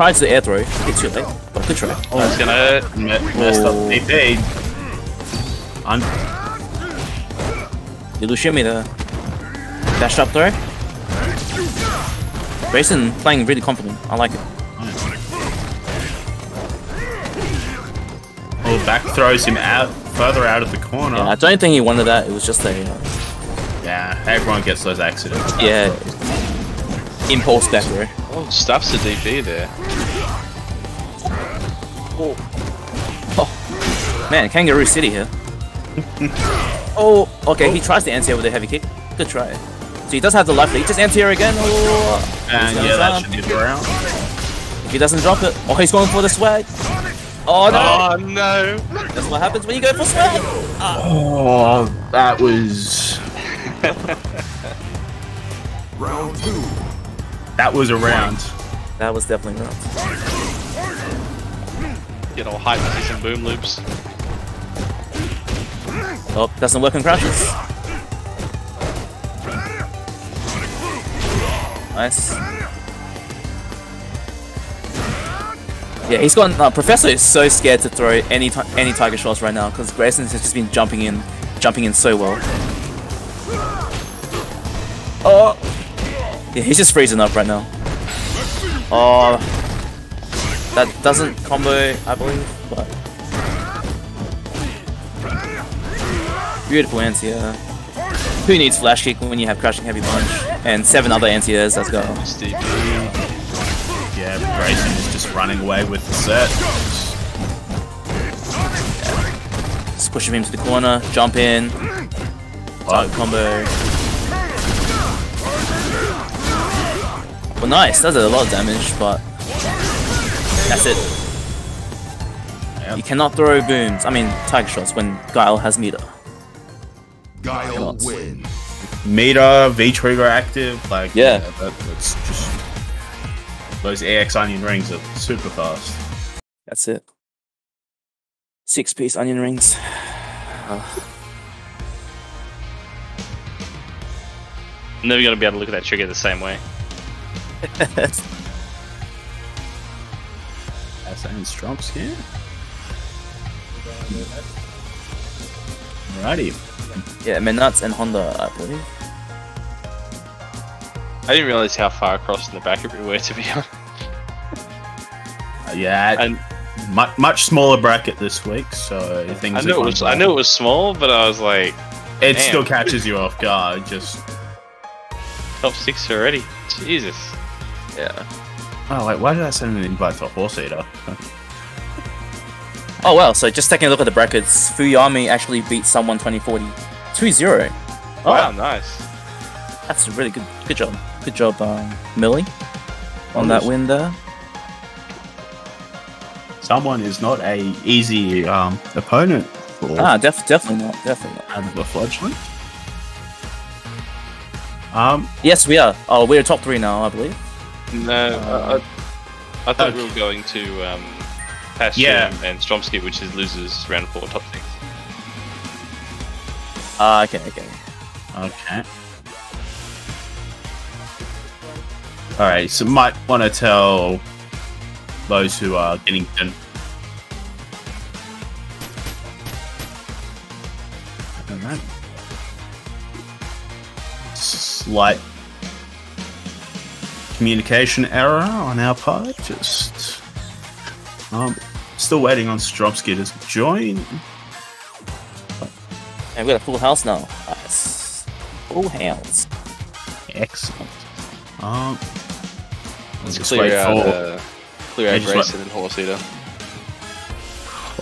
Tries the air throw. It's too late, but good try. I was gonna. Me- messed up Oh. DP. Un- Little shimmy there. Dash up throw. Grayson playing really confident. I like it. oh, back throws him out further out of the corner. Yeah, I don't think he wanted that. It was just a uh, Yeah, everyone gets those accidents. yeah impulse back throw. Oh, stuffs the DP there. Oh oh. man, Kangaroo City here. *laughs* oh, okay. He tries to anti-air with a heavy kick. Good try. So he does have the life lead. Just anti-air again. Oh, And yeah, that should be the round. If he doesn't drop it, oh, he's going for the swag. Oh no! Oh no! That's what happens when you go for swag. Oh, that was *laughs* Round two. that was a round. That was definitely rough. Get all to see some boom loops. Oh, doesn't work on crashes. Nice. Yeah, he's got. Uh, Professor is so scared to throw any any tiger shots right now because Grayson has just been jumping in, jumping in so well. Oh, yeah, he's just freezing up right now. Oh, that doesn't combo, I believe, but beautiful anti-air. Who needs flash kick when you have crashing heavy punch and seven other anti-airs? Let's go. Yeah, Grayson is just running away with the set. Just pushing him to the corner, jump in, target combo. Well, nice. That did a lot of damage, but that's it. Yep. You cannot throw booms. I mean, tiger shots when Guile has meter. Guile Shots. win. Meter, V trigger active, like Yeah. that, that's just those AX onion rings are super fast. That's it. Six piece onion rings. Never gonna be able to look at that trigger the same way. *laughs* That's and Stromps here. Alrighty. yeah, Menats and Honda, I believe. I didn't realize how far across in the back we were, to be honest. Uh, yeah, And much much smaller bracket this week, so things. I are knew it going was. I knew it was small, but I was like, It Damn. still catches you off guard. Just top six already. Jesus. Yeah. Oh wait, why did I send an invite to a horse eater? *laughs* Oh well, so just taking a look at the brackets, Fuyami actually beat someone 2040 2-0. Oh, Wow, nice. that's a really good good job. Good job, um, Millie, on that win there. Someone is not a easy um, opponent for Ah, def- definitely not, definitely not. out of the fledgling. Um, Yes, we are. Oh, we're top three now, I believe. No, I, I, I thought we were going to um, Pasture Yeah. and, Stromsky, which is losers round four, top six. Ah, okay, okay. okay. All right, so might want to tell those who are getting done. Alright. Slight communication error on our part. Just um, still waiting on Stromsky to join. And we got a full house now. Nice. Full house. Excellent. Um, Let's just clear wait out, for- uh, clear out just Grayson and Horse Eater.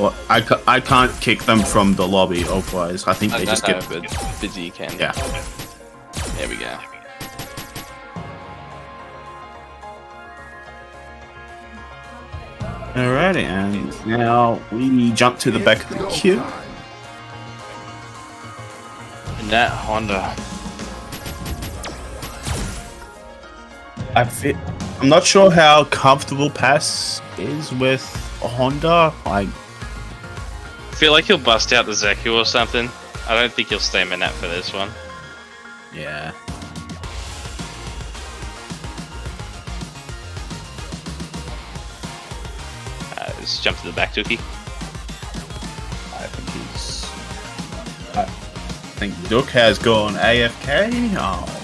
Well, I, ca- I can't kick them from the lobby, otherwise I think I they don't just know, get. but busy you can. Yeah. There we go. Alrighty, and now we jump to the back of the queue. Nat Honda. I fit. I'm not sure how comfortable Pass is with Honda. I feel like he'll bust out the Zeku or something. I don't think he'll stay Menat for this one. yeah. Just jump to the back, Tuki. I think he's. I think Duke has gone AFK. Oh.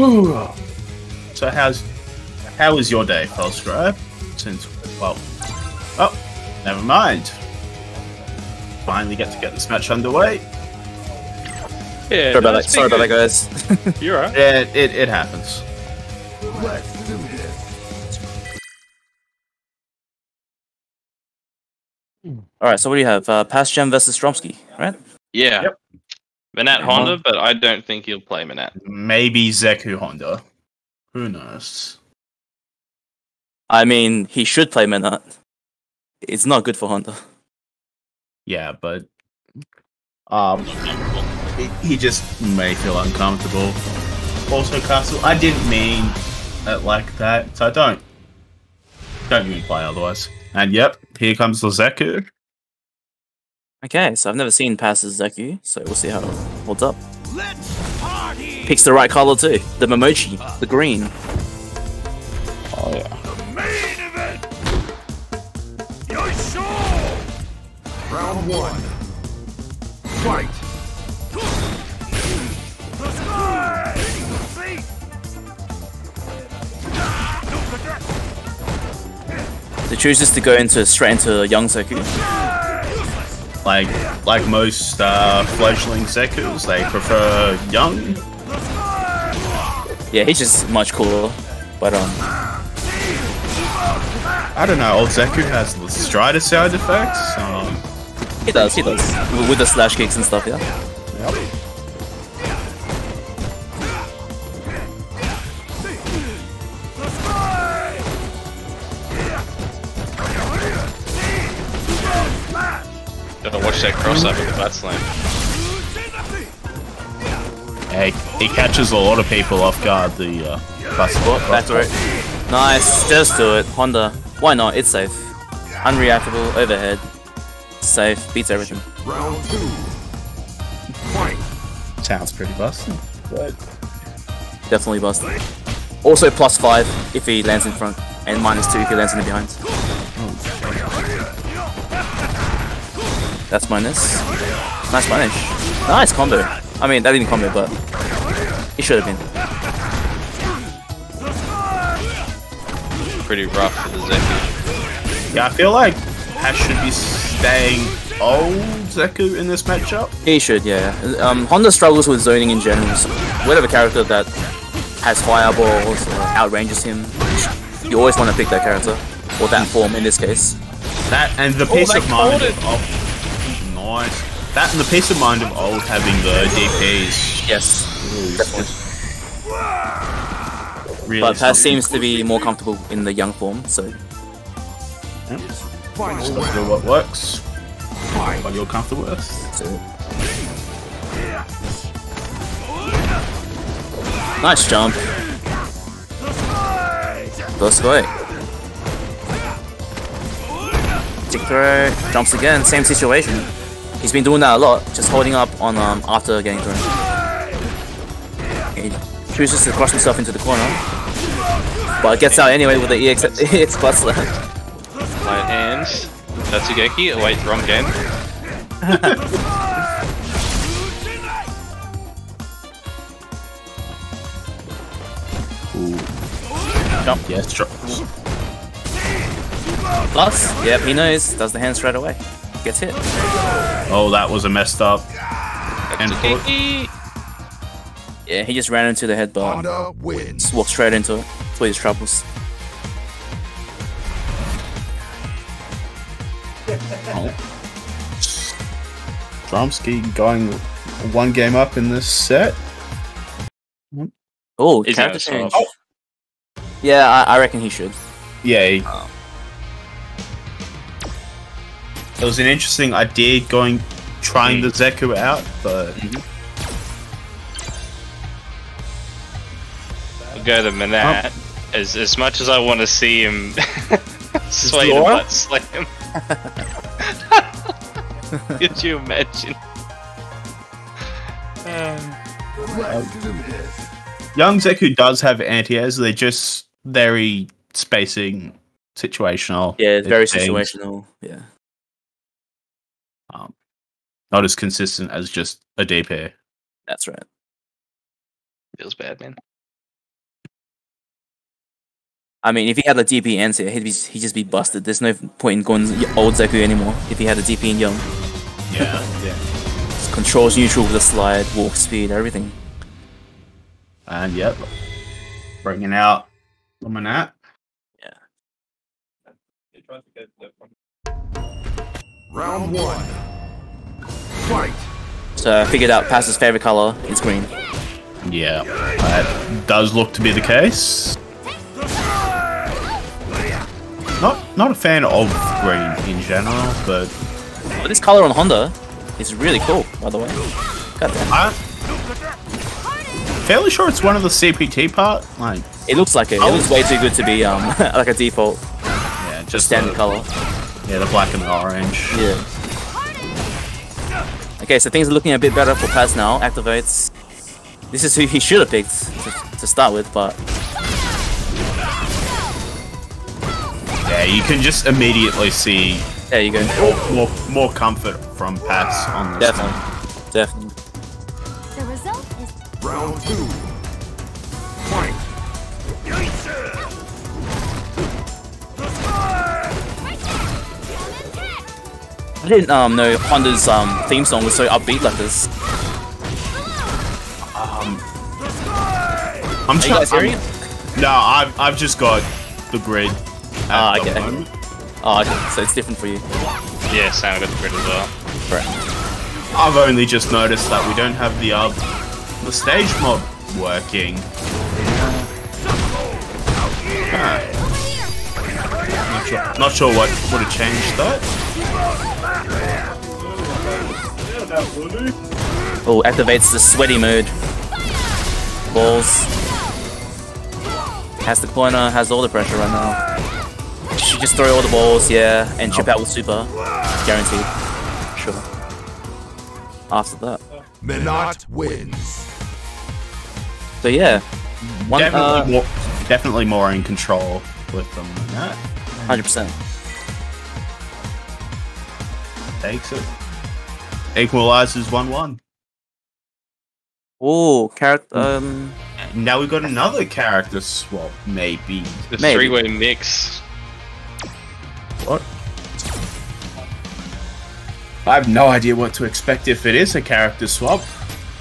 *sighs* So how's how was your day, Felscribe? Since well, oh, never mind. Finally get to get this match underway. Yeah, Sorry about that. Sorry about that, guys. *laughs* *laughs* You're right. Yeah, it, it, it happens. Let's do this. All right. So what do you have? Uh, Past Gem versus Stromsky, right? Yeah. Yep. Menat Honda, but I don't think he'll play Menat. Maybe Zeku Honda. Who knows? I mean, he should play Menat. It's not good for Honda. Yeah, but um, he, he just may feel uncomfortable. Also, Castle, I didn't mean it like that, so don't don't even play otherwise. And yep, here comes the Zeku. Okay, so I've never seen Past as Zeku, so we'll see how it holds up. Let's party! Picks the right color too. The Momochi, the green. Oh yeah. The Main event! Yoisho! Round one. Fight. He chooses to go into straight into young Zeku. Like like most uh, fledgling Zekus, they prefer young. Yeah, he's just much cooler. But um, I don't know. Old Zeku has the Strider side effects. Um, he does, he does with the slash kicks and stuff. Yeah. Gotta watch that cross up with the butt slam. hey, he catches a lot of people off guard. The uh, bus Back to it. Nice, just do it. Honda. Why not? It's safe. Unreactable, overhead. Safe, beats everything. Round two. Fight. sounds pretty busted. But Definitely busted. Also plus five if he lands in front, and minus two if he lands in the behind. That's minus. Nice punish. Nice combo. I mean, that didn't combo, but it should have been. Pretty rough for the Zeku. yeah, I feel like Ash should be staying old Zeku in this matchup. He should, yeah. Um, Honda struggles with zoning in general. So whatever character that has fireballs or outranges him, you always want to pick that character or that form in this case. That and the peace of mind of, nice. That and the peace of mind of old having the DPs. Yes. Really But Paz seems to be more comfortable in the young form, so Final Just gotta do what works, what you're comfortable with. Nice jump. First go. Tick throw, jumps again, same situation. He's been doing that a lot, just holding up on um after getting thrown. He chooses to crush himself into the corner, but gets out anyway with the EX *laughs* EX butt slam. Light hands. Tatsugeki. Oh, wait, wrong game. *laughs* Jump. Yes, sure. Plus, yep, he knows, does the hand straight away. Gets hit. Oh, that was a messed up. And Yeah, he just ran into the headbutt. Honda wins. Just walked straight into it. That's where his troubles. Oh. Drumski going one game up in this set. Oh, Is character that a change. swap? Yeah, I, I reckon he should. Yeah. he- oh. It was an interesting idea going trying the mm. Zeku out, but mm-hmm. I'll go to Menat. As as much as I want to see him *laughs* sway the Laura? butt slam. *laughs* Could you imagine? Let's do this. young Zeku does have anti-airs. They're just very spacing situational. Yeah, very things. situational. Yeah. Um, not as consistent as just a deep air. That's right. Feels bad, man. I mean, if he had a DP answer, he'd be he'd just be busted. There's no point in going old Zeku anymore if he had a DP in young. Yeah, yeah. Just controls neutral with a slide, walk speed, everything. And yep, bringing out Luminat. Round one. Fight. So I figured out Pass's favorite color is green. Yeah, that does look to be the case. Not not a fan of green in general, but But this color on Honda is really cool, by the way. God damn. I'm fairly sure it's one of the CPT part. Like, It looks like it. It looks way too good to be um *laughs* like a default yeah, just standard the, color. Yeah, the black and the orange. Yeah. Okay, so things are looking a bit better for Paz now. Activates. This is who he should have picked to, to start with, but Yeah, you can just immediately see there you go. more more comfort from Pass on this. Definitely. one. Definitely. The result is Round two. Didn't um know Honda's um theme song was so upbeat like this. I'm Are you guys hearing it? No, I've I've just got the grid. Ah, the okay. moment. Oh, okay. So it's different for you. Yeah, Sam got the grid as well. Right. I've only just noticed that we don't have the uh, the stage mob working. Ah. Not sure, not sure what would have changed that. Oh, activates the sweaty mode. Balls. Has the corner, has all the pressure right now. Should just throw all the balls, yeah, and chip out with super. Guaranteed. Sure. After that. Menat wins. So yeah. One Definitely uh, more, definitely more in control with them than that. Hundred percent. Takes it. Equalizes one one. Oh, character um Now we've got another character swap, maybe. The three-way mix. What? I have no idea what to expect if it is a character swap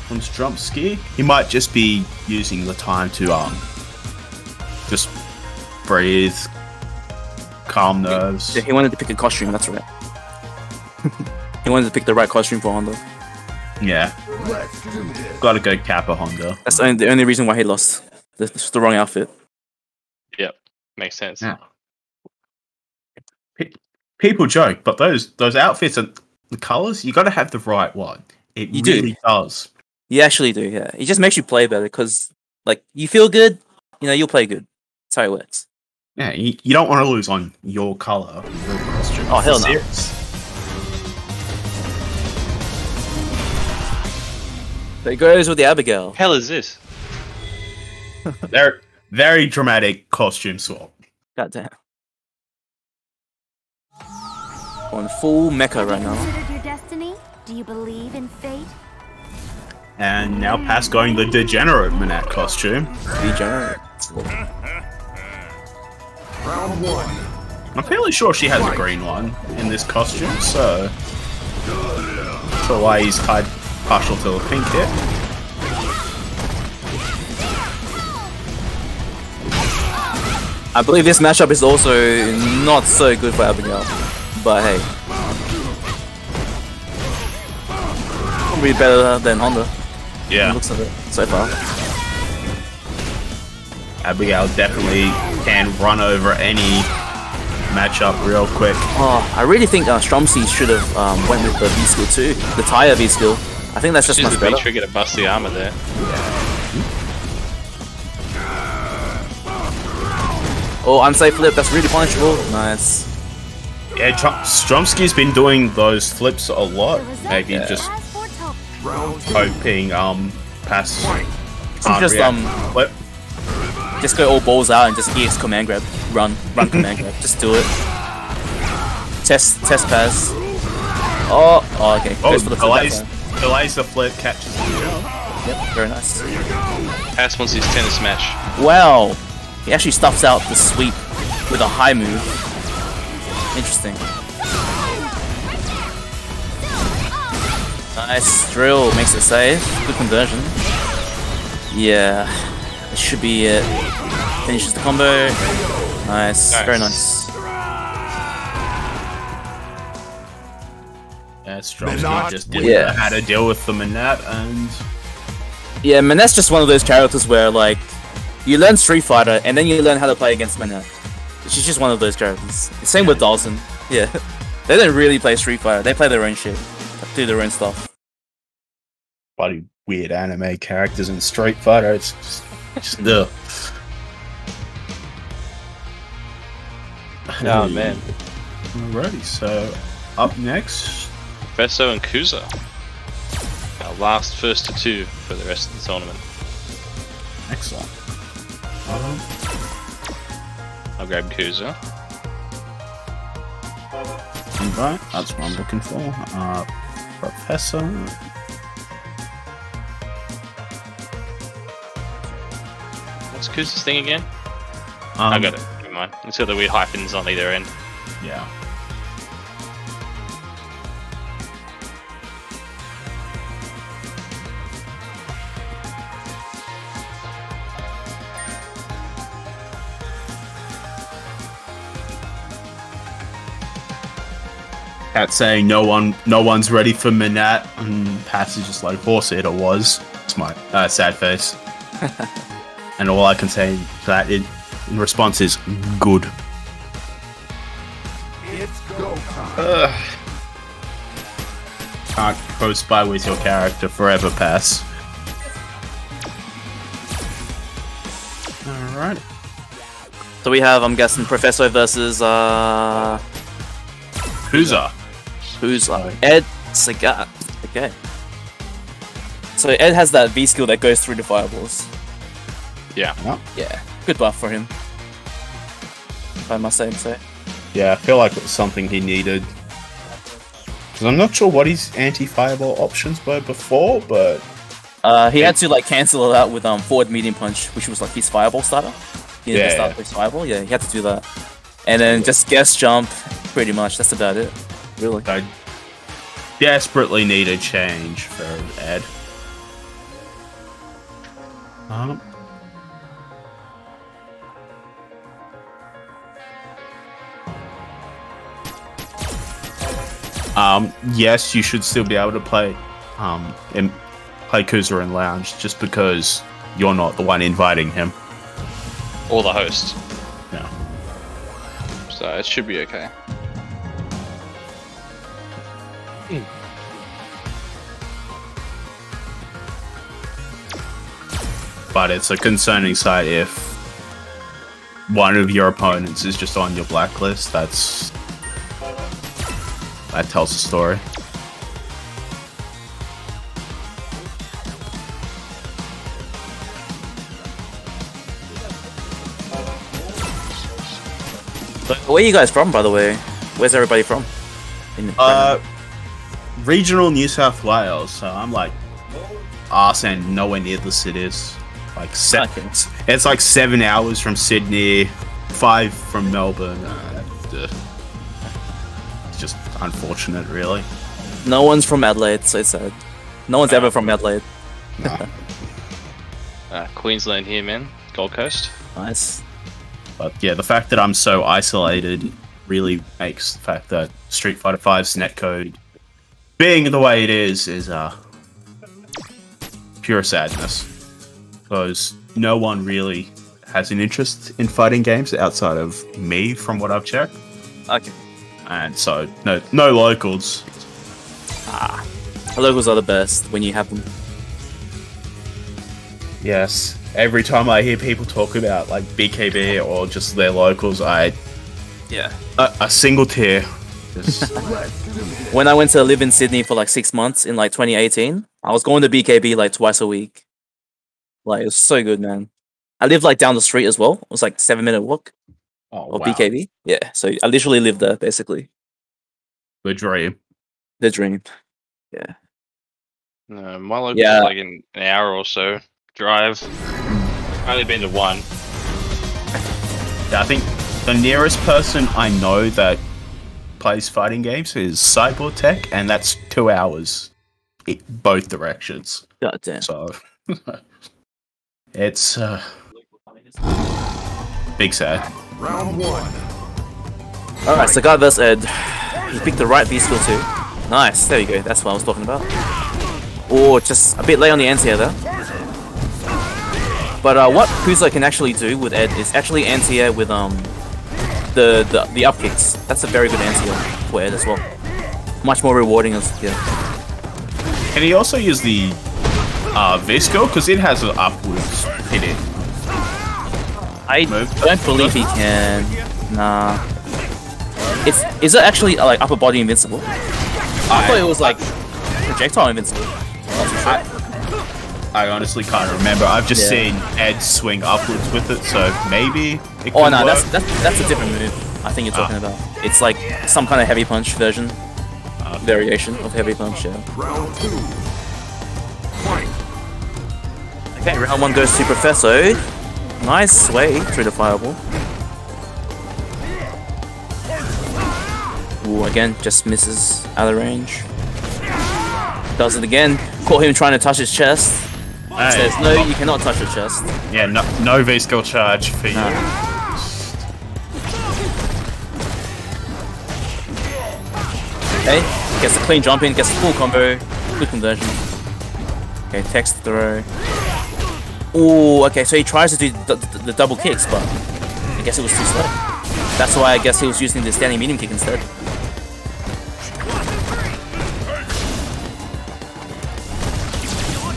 from Strumsky. He might just be using the time to um just breathe, calm nerves. yeah, he wanted to pick a costume, that's right. *laughs* he wanted to pick the right costume for Honda. Yeah, Let's do this. gotta go Kappa Honda. That's the only, the only reason why he lost. The, the wrong outfit. Yep, makes sense. Yeah. Pe- People joke, but those those outfits and the colors, you gotta have the right one. It You do. really does. You actually do, yeah. It just makes you play better because, like, you feel good, you know, you'll play good. That's how it works. Yeah, you, you don't want to lose on your color, your costume. Oh, hell For no. serious. So it goes with the Abigail. Hell is this? *laughs* Very, very dramatic costume swap. God damn. On full mecha right now. considered your destiny? Do you believe in fate? And now past going the degenerate Menat costume. Degenerate. *laughs* Round one. I'm fairly sure she has a green one in this costume, so. Not sure why he's tied partial to the pink here. I believe this matchup is also not so good for Abigail, but hey. Probably better than Honda. Yeah. Looks of it so far. Abigail definitely can run over any matchup real quick. Oh, I really think uh, Stromsy should have um, went with the V skill too, the tire V skill. I think that's just Use much the B better. trigger to bust the armor there. Oh, unsafe flip, that's really punishable. Nice. Yeah, Tr- Stromsky's been doing those flips a lot. The result Maybe is just as foretold. Round two. hoping um pass Fight. can't Just, react. um, Flip. Just go all balls out and just EX command grab. Run, run *laughs* command grab. Just do it. Test, test pass. Oh, oh okay. Oh, Goes for the flip delays, that time. delays the flip, catches the jump. Yep, very nice. Pass wants his tennis match. Wow. He actually stuffs out the sweep with a high move. Interesting. Nice drill, makes it safe. Good conversion. Yeah, it should be it. Finishes the combo. Nice, very Nice. nice. Yeah, Stromsky just didn't Yeah. know how to deal with the Menat and Yeah, Menat's just one of those characters where like you learn Street Fighter and then you learn how to play against Menat. She's just one of those characters. Same with Dawson. Yeah, *laughs* they don't really play Street Fighter. They play their own shit, do their own stuff. bloody weird anime characters in Street Fighter. It's just, just ugh. Oh man. Alrighty, so up next, Vesso and Kuza. Our last first to two for the rest of the tournament. excellent. I'll grab Kuza. Invite, that's what I'm looking for. Uh, Professor. What's Kuza's thing again? Um, I got it. Never mind. It's got the weird hyphens on either end. Yeah. Cat saying no one, no one's ready for Menat, and Pass is just like horse it was. It's my uh, sad face, *laughs* and all I can say to that in, in response is good. It's go time. Can't post by with your character forever pass. Alright. So we have, I'm guessing, Professor versus uh, Kuza. who's uh, Ed Sagat. Okay. So Ed has that V skill that goes through the fireballs. Yeah. Yeah, good buff for him. If I must say so. Yeah, I feel like it was something he needed. Because I'm not sure what his anti-fireball options were before, but Uh, he had to like cancel it out with um forward medium punch, which was like his fireball starter. He Yeah, start yeah. fireball. Yeah, he had to do that, and then just guess jump. Pretty much, that's about it. Really. I desperately need a change for Ed. Um, um, yes, you should still be able to play, um, in, play Kuza in Lounge just because you're not the one inviting him. Or the host. No. So it should be okay. But it's a concerning sight if one of your opponents is just on your blacklist. That's that tells the story. Where are you guys from, by the way? Where's everybody from? In the Uh, regional New South Wales. So I'm like arse and nowhere near the cities. Like seconds. Okay. It's like seven hours from Sydney, five from Melbourne. Uh, it's unfortunate, really. No one's from Adelaide, so it's sad. No one's ever from Adelaide. *laughs* *laughs* Uh, Queensland here, man. Gold Coast. Nice. But yeah, the fact that I'm so isolated really makes the fact that Street Fighter V's netcode being the way it is is uh pure sadness. Because no one really has an interest in fighting games outside of me from what I've checked. Okay. And so no no locals. Ah, locals are the best when you have them. Yes. Every time I hear people talk about like BKB or just their locals, I Yeah. a, a single tear. Just, *laughs* When I went to live in Sydney for like six months in like 2018, I was going to BKB like twice a week. Like it was so good, man. I lived like down the street as well. It was like seven minute walk oh, of wow. BKB. Yeah, so I literally lived there basically. The dream. The dream. Yeah. No, my local Yeah. like an, an hour or so drive. i Only been to one. Yeah, I think the nearest person I know that plays fighting games is Cyborg Tech, and that's two hours in both directions. God damn. So *laughs* it's uh, big sad. Round one. Alright, so guy versus Ed. He picked the right V skill too. Nice, there you go. That's what I was talking about. Oh, just a bit late on the anti-air there. But uh, what Kuza can actually do with Ed is actually anti-air with um the, the the up kicks. That's a very good anti-air for Ed as well. Much more rewarding as yeah. Can he also use the uh, V skill? Because it has an upwards hit it. I Move. don't believe he can. Nah. It's is it actually uh, like upper body invincible? I thought it was like projectile invincible. I honestly can't remember. I've just Yeah. seen Ed swing upwards with it, so maybe it Oh could no, work. that's that's that's a different move. I think you're talking about. It's like some kind of heavy punch version, variation of heavy punch. Yeah. Round two. Fight. Okay, round one goes to Professor. Nice sway through the fireball. Ooh, again, just misses out of range. Does it again. Caught him trying to touch his chest. Hey, Says no, you cannot touch your chest. yeah, no, no V-skill charge for you. Okay, gets a clean jump in, gets a full combo, good conversion. Okay, text throw. Ooh, okay, so he tries to do the, the, the double kicks, but I guess it was too slow. That's why I guess he was using the standing medium kick instead.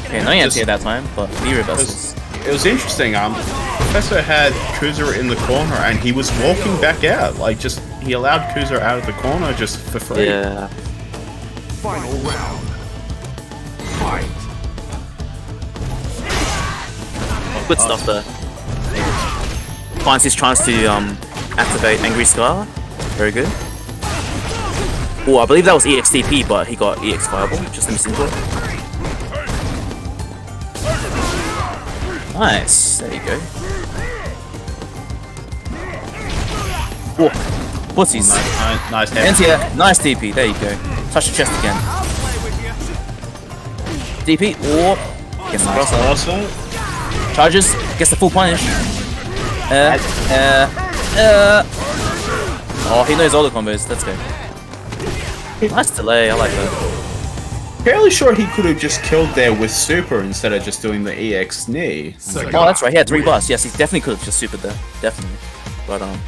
Okay, no anti at that time, but V reversals. It was interesting. Um, Professor had Kuza in the corner, and he was walking back out. Like, just he allowed Kuza out of the corner just for free. Yeah. Final round. Good stuff there. Finds his chance to um, activate Angry Scar. Very good. Oh, I believe that was EXTP, but he got EX Fireball. Just a missing it. Nice. There you go. Oh, pussies. Nice, nice, nice. Nice DP. There you go. Touch the chest again. DP. Oh, gets the cross Charges, gets the full punish. Uh, uh, uh. Oh, he knows all the combos. Let's go. Nice delay. I like that. fairly sure he could have just killed there with super instead of just doing the EX knee. Oh, that's right. He had three busts. Yes, he definitely could have just supered there. Definitely. But um,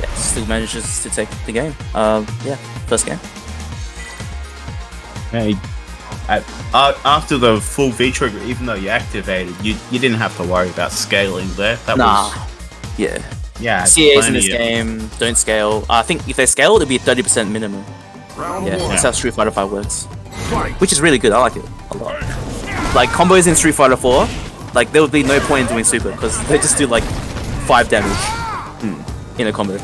yeah, still manages to take the game. Um, yeah, first game. Hey, at, uh, after the full V trigger, even though you activated, you you didn't have to worry about scaling there. That Nah. was Yeah. yeah. CAs in this of- game don't scale. I think if they scale, it'd be 30% minimum. Round Yeah, one. that's how Street Fighter 5 works. Which is really good. I like it a lot. Like combos in Street Fighter 4, like there would be no point in doing super because they just do like five damage in a combo.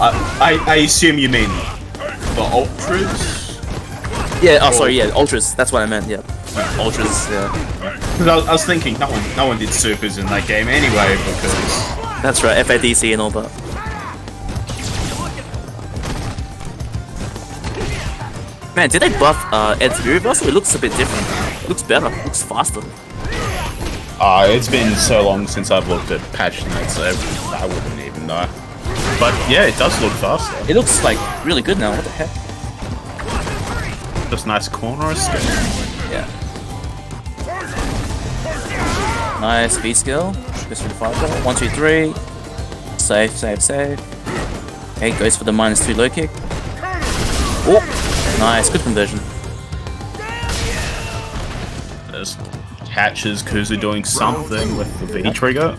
I, I I assume you mean the ultras. Yeah. Oh, sorry. Yeah, ultras. That's what I meant. Yeah, ultras. Yeah. 'Cause I, was- I was thinking no one no one did supers in that game anyway because That's right, FADC and all that. Man, did they buff uh, Ed's Reverse? It looks a bit different. It looks better. It looks faster. Uh, it's been so long since I've looked at patch notes, so I wouldn't even know. But yeah, it does look faster. It looks like really good now. What the heck? Just nice corner escape. Yeah. Nice speed skill. Goes for the five ball. One, two, three. Save, save, save. Okay, goes for the minus two low kick. Oh, nice, good conversion. There's catches Kuza doing something with the V trigger.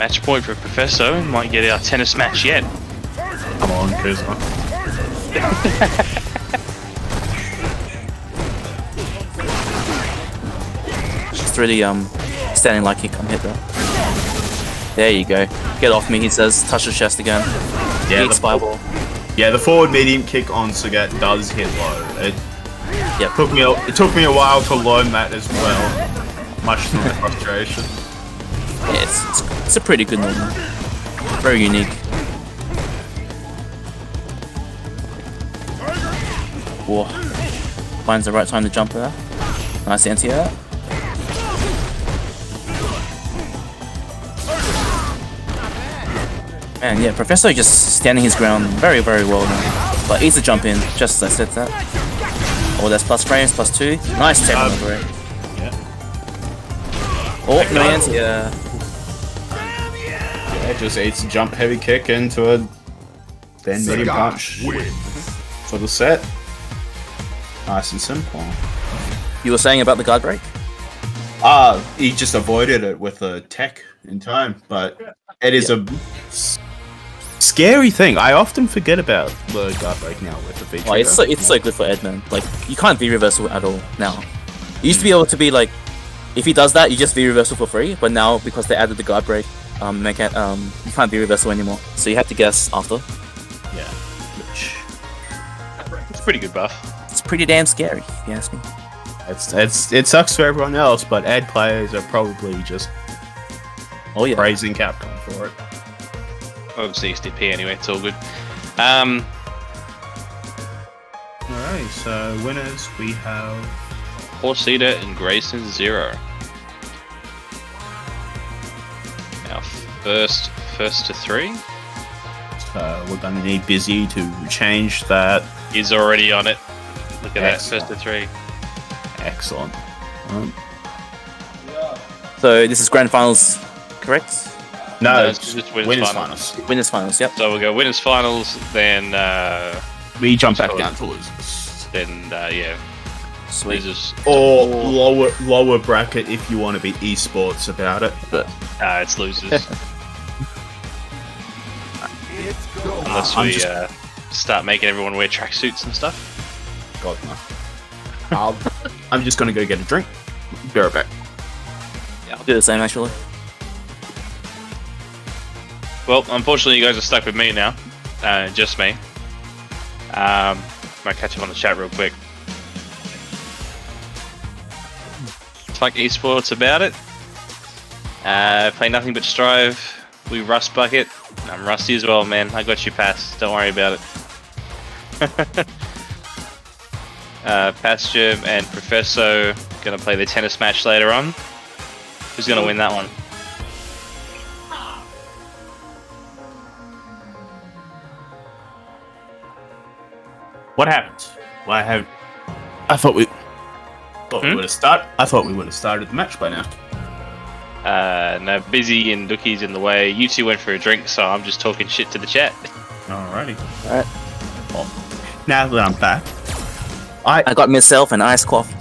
Fight. Match point for Professor. Might get our tennis match yet. Come on, Kuza. She's really um standing like he can hit though. There you go. Get off me, he says. Touch the chest again. Yeah, Beats the, fireball. yeah, the forward medium kick on Sagat does hit low. It Yep. took me a, it took me a while to learn that as well. Much to my *laughs* frustration. Yeah, it's, a pretty good normal. Very unique. Whoa. Finds the right time to jump there. Nice anti-air. Man, yeah, Professor just standing his ground very, very well now. But easy to jump in, just as I said that. Oh, that's plus frames, plus two. Nice tech on Um, the break. Yeah. Oh, no. Yeah, just eats a jump heavy kick into a then medium punch wins. for the set. Nice and simple. You were saying about the guard break? Ah, he just avoided it with a tech in time, but it is a s- scary thing. I often forget about the guard break now with the feature. Oh, it's so it's so good for Edmund. Like you can't V reversal at all now. You used to be able to be like, if he does that, you just V reversal for free. But now because they added the guard break, um, make it, um, you can't V reversal anymore. So you have to guess after. yeah. Which It's a pretty good buff. It's pretty damn scary, if you ask me. it's it's it sucks for everyone else, but ad players are probably just Oh yeah. praising Capcom for it. Obviously XDP anyway, it's all good. Um, Alright, so winners we have Horse Eater and Grayson Zero. Now, first, first to three. uh, we're gonna need busy to change that. He's already on it. Look at Excellent. that, first to three. Excellent. Um, So this is grand finals, correct? no, No, it's it's just winners winners finals. finals. Winners finals. Yep. So we'll go winners finals, then uh, We jump back down to losers. then uh, yeah, Sweet. losers. Or lower lower bracket if you want to be esports about it. But Uh, it's losers. It's *laughs* go. Unless we just- uh, start making everyone wear tracksuits and stuff. God no. I'll, I'm just gonna go get a drink. Be right back. Yeah, I'll do the same actually. Well, unfortunately, you guys are stuck with me now. Uh, just me. Um, might catch up on the chat real quick. Fuck esports about it. Uh, play nothing but strive. We rust bucket. I'm rusty as well, man. I got you, pass. Don't worry about it. *laughs* uh, Pasture and Professor gonna play the tennis match later on. Who's gonna win that one? What happened? Why have? I thought we. Thought we Hmm? would have start. I thought we would have started the match by now. Uh, no, busy and Dookie's in the way. You two went for a drink, so I'm just talking shit to the chat. Alrighty. Alright. Well, now that I'm back, I I got myself an iced coffee.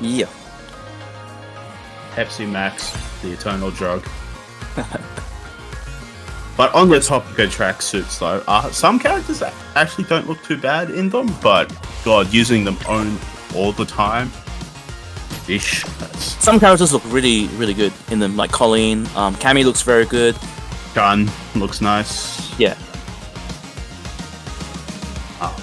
Yeah. Pepsi Max, the eternal drug. *laughs* but on the topic of tracksuits, though, uh, some characters actually don't look too bad in them. But God, using them on all the time, some characters look really, really good in them, like Kolin. Um, Cammy looks very good. Gun looks nice. Yeah. Ah,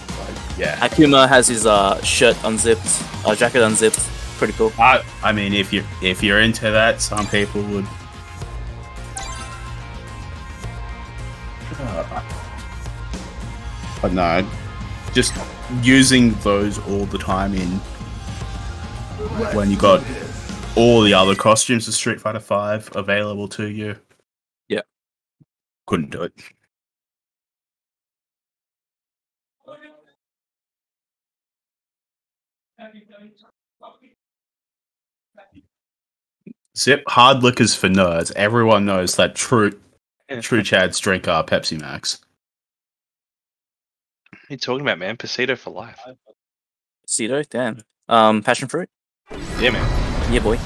yeah. Akuma has his uh, shirt unzipped, uh, jacket unzipped. Pretty cool. I, I mean, if you if you're into that, some people would. Uh, but no, just using those all the time in when you got all the other costumes of Street Fighter Five available to you. Yeah. couldn't do it. Zip hard liquors for nerds. Everyone knows that true true *laughs* Chad's drink are Pepsi Max. What are you talking about, man? Pasito for life. Cedo, damn. Um, passion fruit. Yeah, man. Yeah, boy.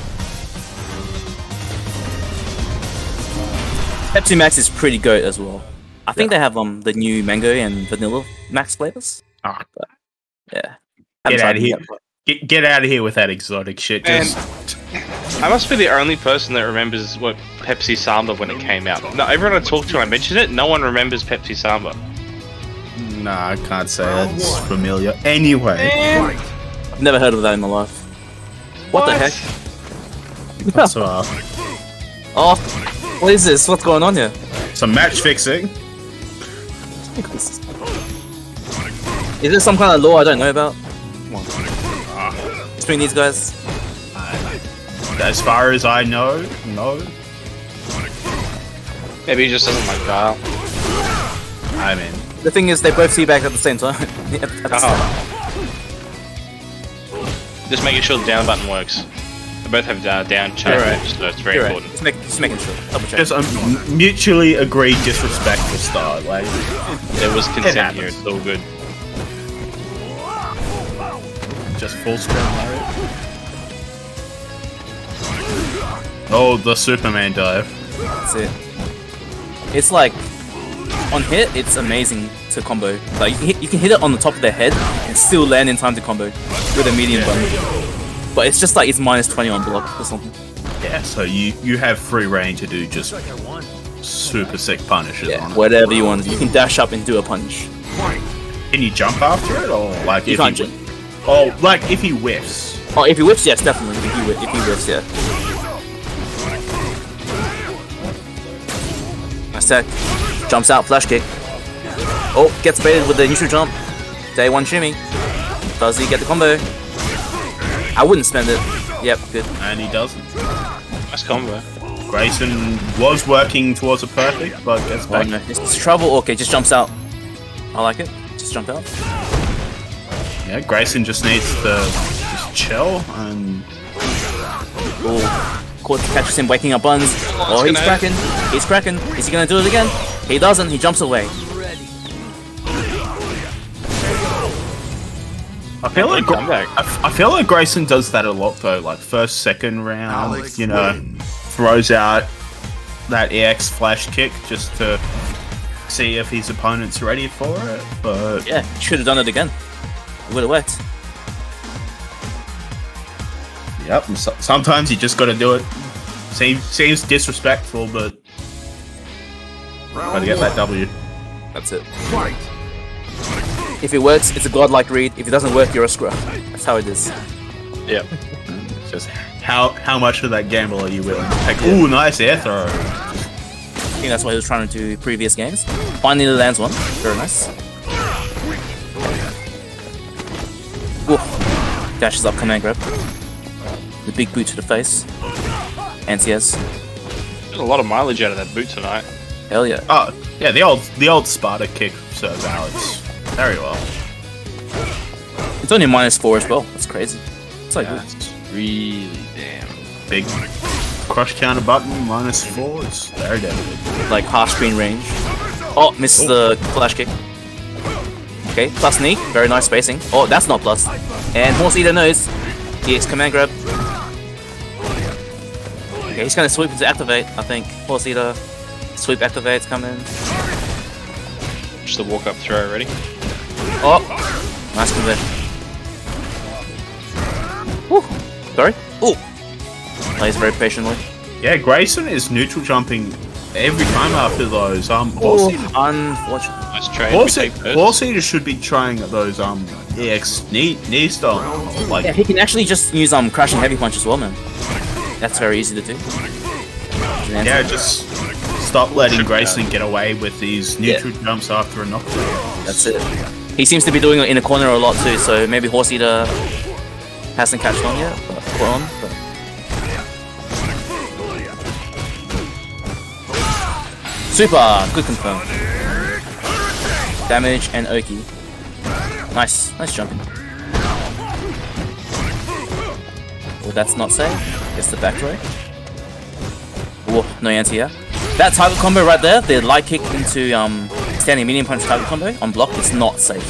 Pepsi Max is pretty goat as well. I think they have um the new mango and vanilla Max flavors. Ah, Yeah. Get Haven't tried outta them here. yet, get get out of here with that exotic shit. Man. Just I must be the only person that remembers what Pepsi Samba when it came out. No, everyone I talk to when I mention it, no one remembers Pepsi Samba. nah, I can't say that's familiar. Anyway, I've never heard of that in my life. What, the heck? *laughs* that's uh, Oh, what is this? What's going on here? some match fixing. Is this some kind of law I don't know about? Come on. Between these guys? As far as I know, no. Maybe he just doesn't like Guile. I mean, The thing is, they both see back at the same time. At- *laughs* at the start. Just making sure the down button works. They both have uh, down charge, right. so it's very You're right. important. Just, make, just making sure. Double check. just a m- mutually agreed disrespectful start. Like, There was consent happens. here, it's all good. just full screen Mario. Oh, the Superman dive. That's it. It's like on hit, it's amazing to combo. Like you can, hit, you can hit it on the top of their head and still land in time to combo with a medium button. But it's just like it's minus twenty on block or something. Yeah, so you you have free reign to do just super sick punishes Yeah, whatever you want. You can dash up and do a punch. Can you jump after it, or like You if can't he, jump. Oh, like if he whiffs. Oh, if he whips, yes, definitely. If he, whi- if he whips, yeah. Nice tech. Jumps out, flash kick. Oh, gets baited with the neutral jump. Day one shimmy. Does he get the combo? I wouldn't spend it. Yep, good. And he doesn't. Nice combo. Grayson was working towards a perfect, but gets Oh, no. It's trouble. Okay, just jumps out. I like it. Just jump out. Yeah, Grayson just needs to just chill and Oh, Court catches him waking up buns. Oh, oh, he's cracking. He's cracking. Is he gonna do it again? He doesn't. He jumps away. I feel like Good comeback. I, f- I feel like Grayson does that a lot though. Like first, second round, Alex you know, wins. throws out that EX flash kick just to see if his opponent's ready for it. But Yeah, should have done it again. It would have worked. Yep, so- sometimes you just got to do it. Seems seems disrespectful, but gotta get that W. That's it. Fight. If it works, it's a godlike read. If it doesn't work, you're a scrub. That's how it is. Yep. It's just how how much of that gamble are you willing to take? Ooh, nice air throw. I think that's what he was trying to do previous games. Finally lands one. Very nice. Ooh. Dashes up command grab. The big boot to the face. NCS. Got a lot of mileage out of that boot tonight. Hell yeah. Oh, yeah, the old the old Sparta kick serves Alex very well. It's only minus four as well. That's crazy. It's like Yeah, good. it's Really damn. big crush counter button minus four. It's very deadly. like half screen range. Oh, misses oh. the flash kick. Okay, plus knee, very nice spacing. Oh, that's not plus. And Horse Eater knows. EX command grab. Okay, he's gonna sweep to activate, I think. Horse Eater. Sweep activate's coming. Just a walk up throw ready. Oh! Nice conversion. Woo! Sorry? Ooh! Plays very patiently. Yeah, Grayson is neutral jumping every time after those. Um, Oh, Horse Eater- unfortunate. Nice trade. Horse, we. Horse Eater should be trying those um EX knee knee style like Yeah, he can actually just use um crashing heavy punch as well, man. That's very easy to do. yeah, just stop letting Grayson get away with these neutral jumps after a knockdown. That's it. He seems to be doing it in the corner a lot too, so maybe Horse Eater hasn't catched on yet, but put on. But... Super! Good confirm. Damage and Oki. Nice, nice jumping. Well, that's not safe. Gets the back throw. Whoa, no anti-air. That target combo right there, the light kick into um, standing medium punch target combo on block, is not safe.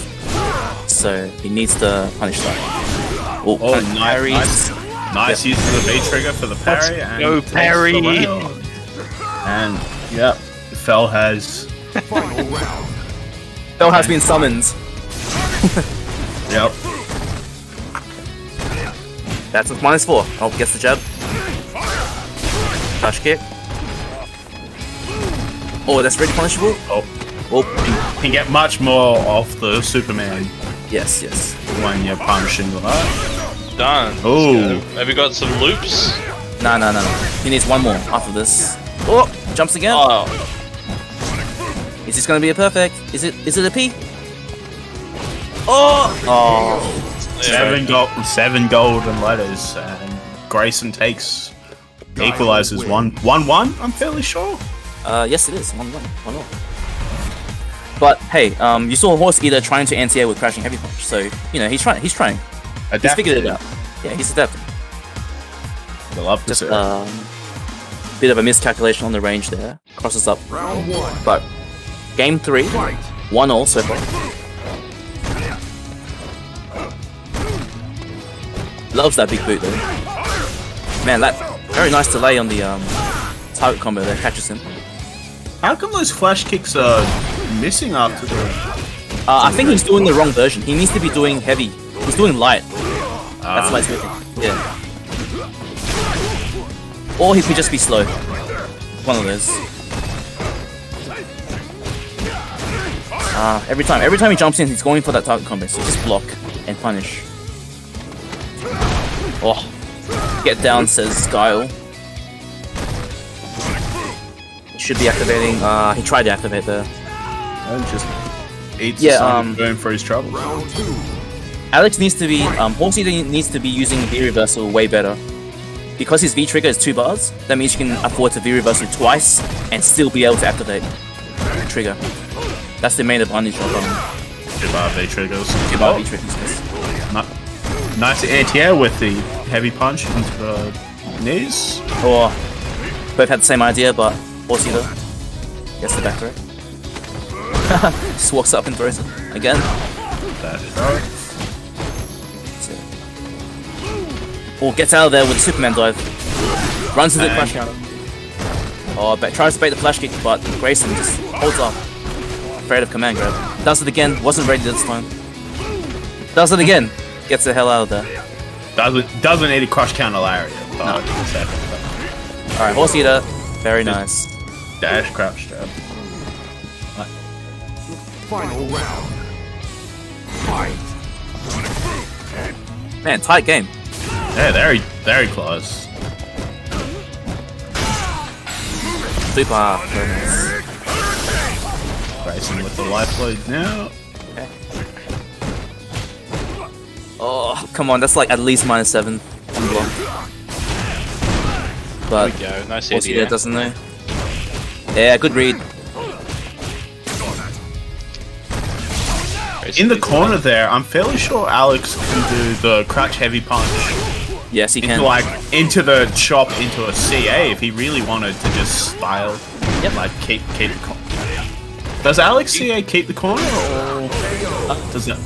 So he needs to punish that. Oh, Oh, pun- nice, parries. nice, nice use of the V trigger for the parry. and go, parry. And yep, Fell has Final round. Bell has been summoned. yep. That's a minus four. Oh, gets the jab. Touch kick. Oh, that's really punishable. Oh, Oh, can get much more off the Superman yes, yes. when you're punching the heart. Done. Oh. Let's. Have you got some loops? No, no, no, no. He needs one more after this. Oh, jumps again. Oh, Is this gonna be a perfect? Is it? Is it a P? Oh! Oh! Seven gold, seven golden letters, and Grayson takes equalizes one, one, one. I'm fairly sure. Uh, yes, it is. One one. One all. But hey, um, you saw Horse Eater trying to anti-air with crashing heavy punch, so you know he's trying. He's trying. He's figured it out. Yeah, he's adapting. I love to see it. um, bit of a miscalculation on the range there. Crosses up, Round one. but game three, Fight. one all so far. Loves that big boot though. Man, that very nice delay on the um, target combo there catches him. How come those flash kicks are missing after the? Uh, I think he's doing the wrong version. He needs to be doing heavy. He's doing light. That's why it's working. Yeah. Or he could just be slow. One of those. Ah, every time, every time he jumps in, he's going for that target combo. So just block and punish. Oh, get down, says Guile. Should be activating. Uh, he tried to activate there. And just eats Yeah, yeah, um, going for his trouble. Alex needs to be, um, Horse needs to be using V reversal way better. Because his V trigger is two bars, that means you can afford to V reversal twice and still be able to activate the trigger. That's the main advantage of um, Two bar V triggers. two bar Oh, V triggers. Nice anti-air with the heavy punch into the knees. Or both had the same idea, but Eater gets the back throw. *laughs* Just walks up and throws it again. Dash throw. That's it. Or gets out of there with a Superman dive. Runs into the crash counter. Oh, but tries to bait the flash kick, but Grayson just holds up. Afraid of command grab. Does it again. Wasn't ready this time. Does it again. Gets the hell out of there. Doesn't doesn't need a crush counter lariat. But Alright, Horse Eater. Very nice. Dash crouch jab. Final round. Fight. Man, tight game. Yeah, very very close. Super. Very nice. Grayson with the life load now. Oh, come on. That's like at least minus seven on block. But there we go. Nice Horse Eater idea. doesn't know. Yeah, good read. In the corner there, I'm fairly sure Alex can do the crouch heavy punch Yes, he into can. like into the chop into a CA if he really wanted to just style. Yep. Like keep keep the corner. Does Alex CA keep the corner or uh, does it?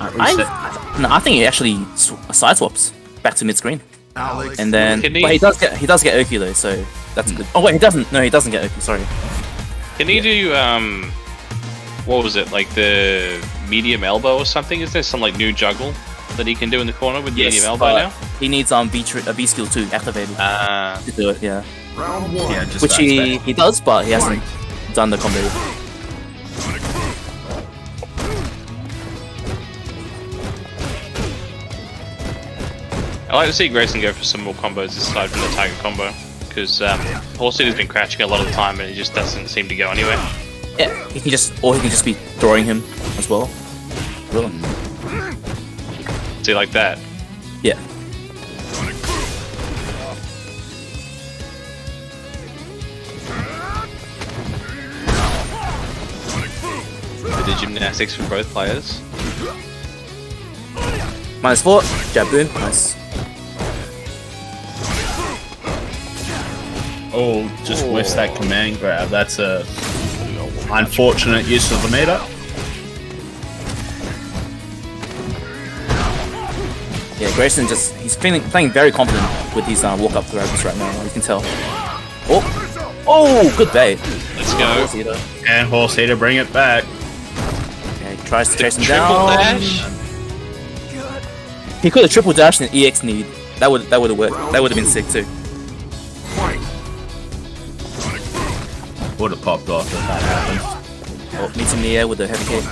Uh, reset? I, no, I think he actually sw- side swaps back to mid screen, Alex. and then he- but he does get he does get Oki though, so that's good. Oh wait, he doesn't. No, he doesn't get Oki. Sorry. Can he do um, what was it like the medium elbow or something? Is there some like new juggle that he can do in the corner with medium elbow now? He needs um B tri- a B skill two activated Uh, to do it. Yeah, Round one. Yeah, just which he special. he does, but he hasn't done the combo. I like to see Grayson go for some more combos aside from the target combo because um, Eater's been crouching a lot of the time and it just doesn't seem to go anywhere. Yeah, he can just, or he can just be throwing him as well. Really? See, like that. Yeah. The gymnastics for both players. Minus four, jab boom, nice. Oh, just whiffs that command grab. That's a unfortunate use of the meter. Yeah, Grayson just, he's feeling, playing very confident with his uh, walk up throws right now, you can tell. Oh, oh, good bait. Let's go. That? And horse to bring it back. Okay, tries to chase him Triple down. dash. He could have triple dashed an EX need. That would that would have worked. That would have been sick too. Would have popped off if that happened. Oh, meets him in the air with a heavy kick.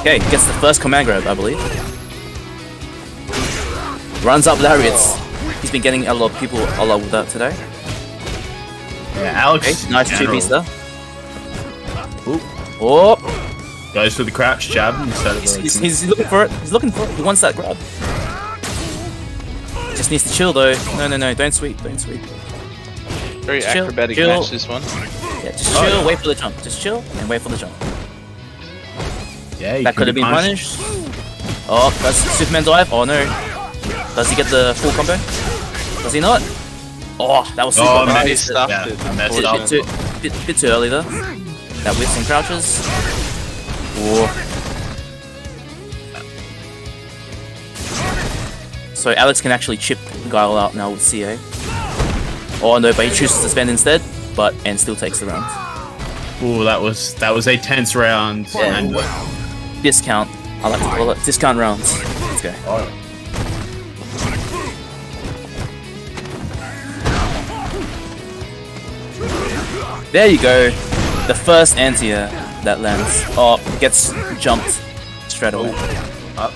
Okay, gets the first command grab, I believe. Runs up lariats. He's been getting a lot of people a lot with that today. Yeah, Alex. Okay, nice two general piece there. Oh, Goes for the crouch jab instead of he's, the. he's, he's looking for it. He's looking for it. He wants that grab. Just needs to chill though. No, no, no, don't sweep, don't sweep. Very Chill, acrobatic chill. match, this one. Yeah, just Oh, chill, yeah. wait for the jump. Just chill and wait for the jump. yeah, That could have been punished. Oh, that's Superman dive. Oh no. Does he get the full combo? Does he not? Oh, that was oh, super Oh, nice. man, he yeah. I messed Bit, up. bit, too, bit, bit too early though. That whiffs and crouches. Oh. So Alex can actually chip Guile out now with CA. Oh no, but he chooses to spend instead, but and still takes the round. Ooh, that was that was a tense round. Yeah. And uh, Discount. I like to call it discount rounds. Let's go. There you go. The first anti-air that lands. Oh, gets jumped straight away. up.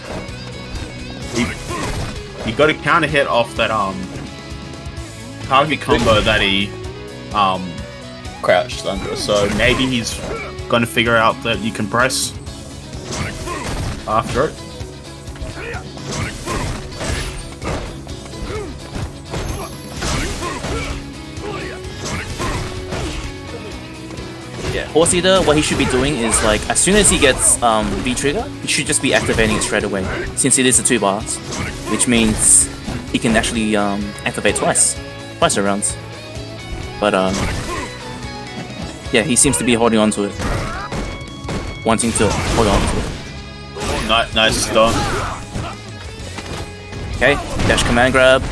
You, got a counter hit off that um target combo that he um crouched under. So maybe he's gonna figure out that you can press after it. Yeah. Horse Eater, what he should be doing is like, as soon as he gets um, V trigger, he should just be activating it straight away, since it is a two bars, which means he can actually um, activate twice, twice around. But um, yeah, he seems to be holding on to it, wanting to hold on to it. Nice, nice stun. Okay, dash command grab.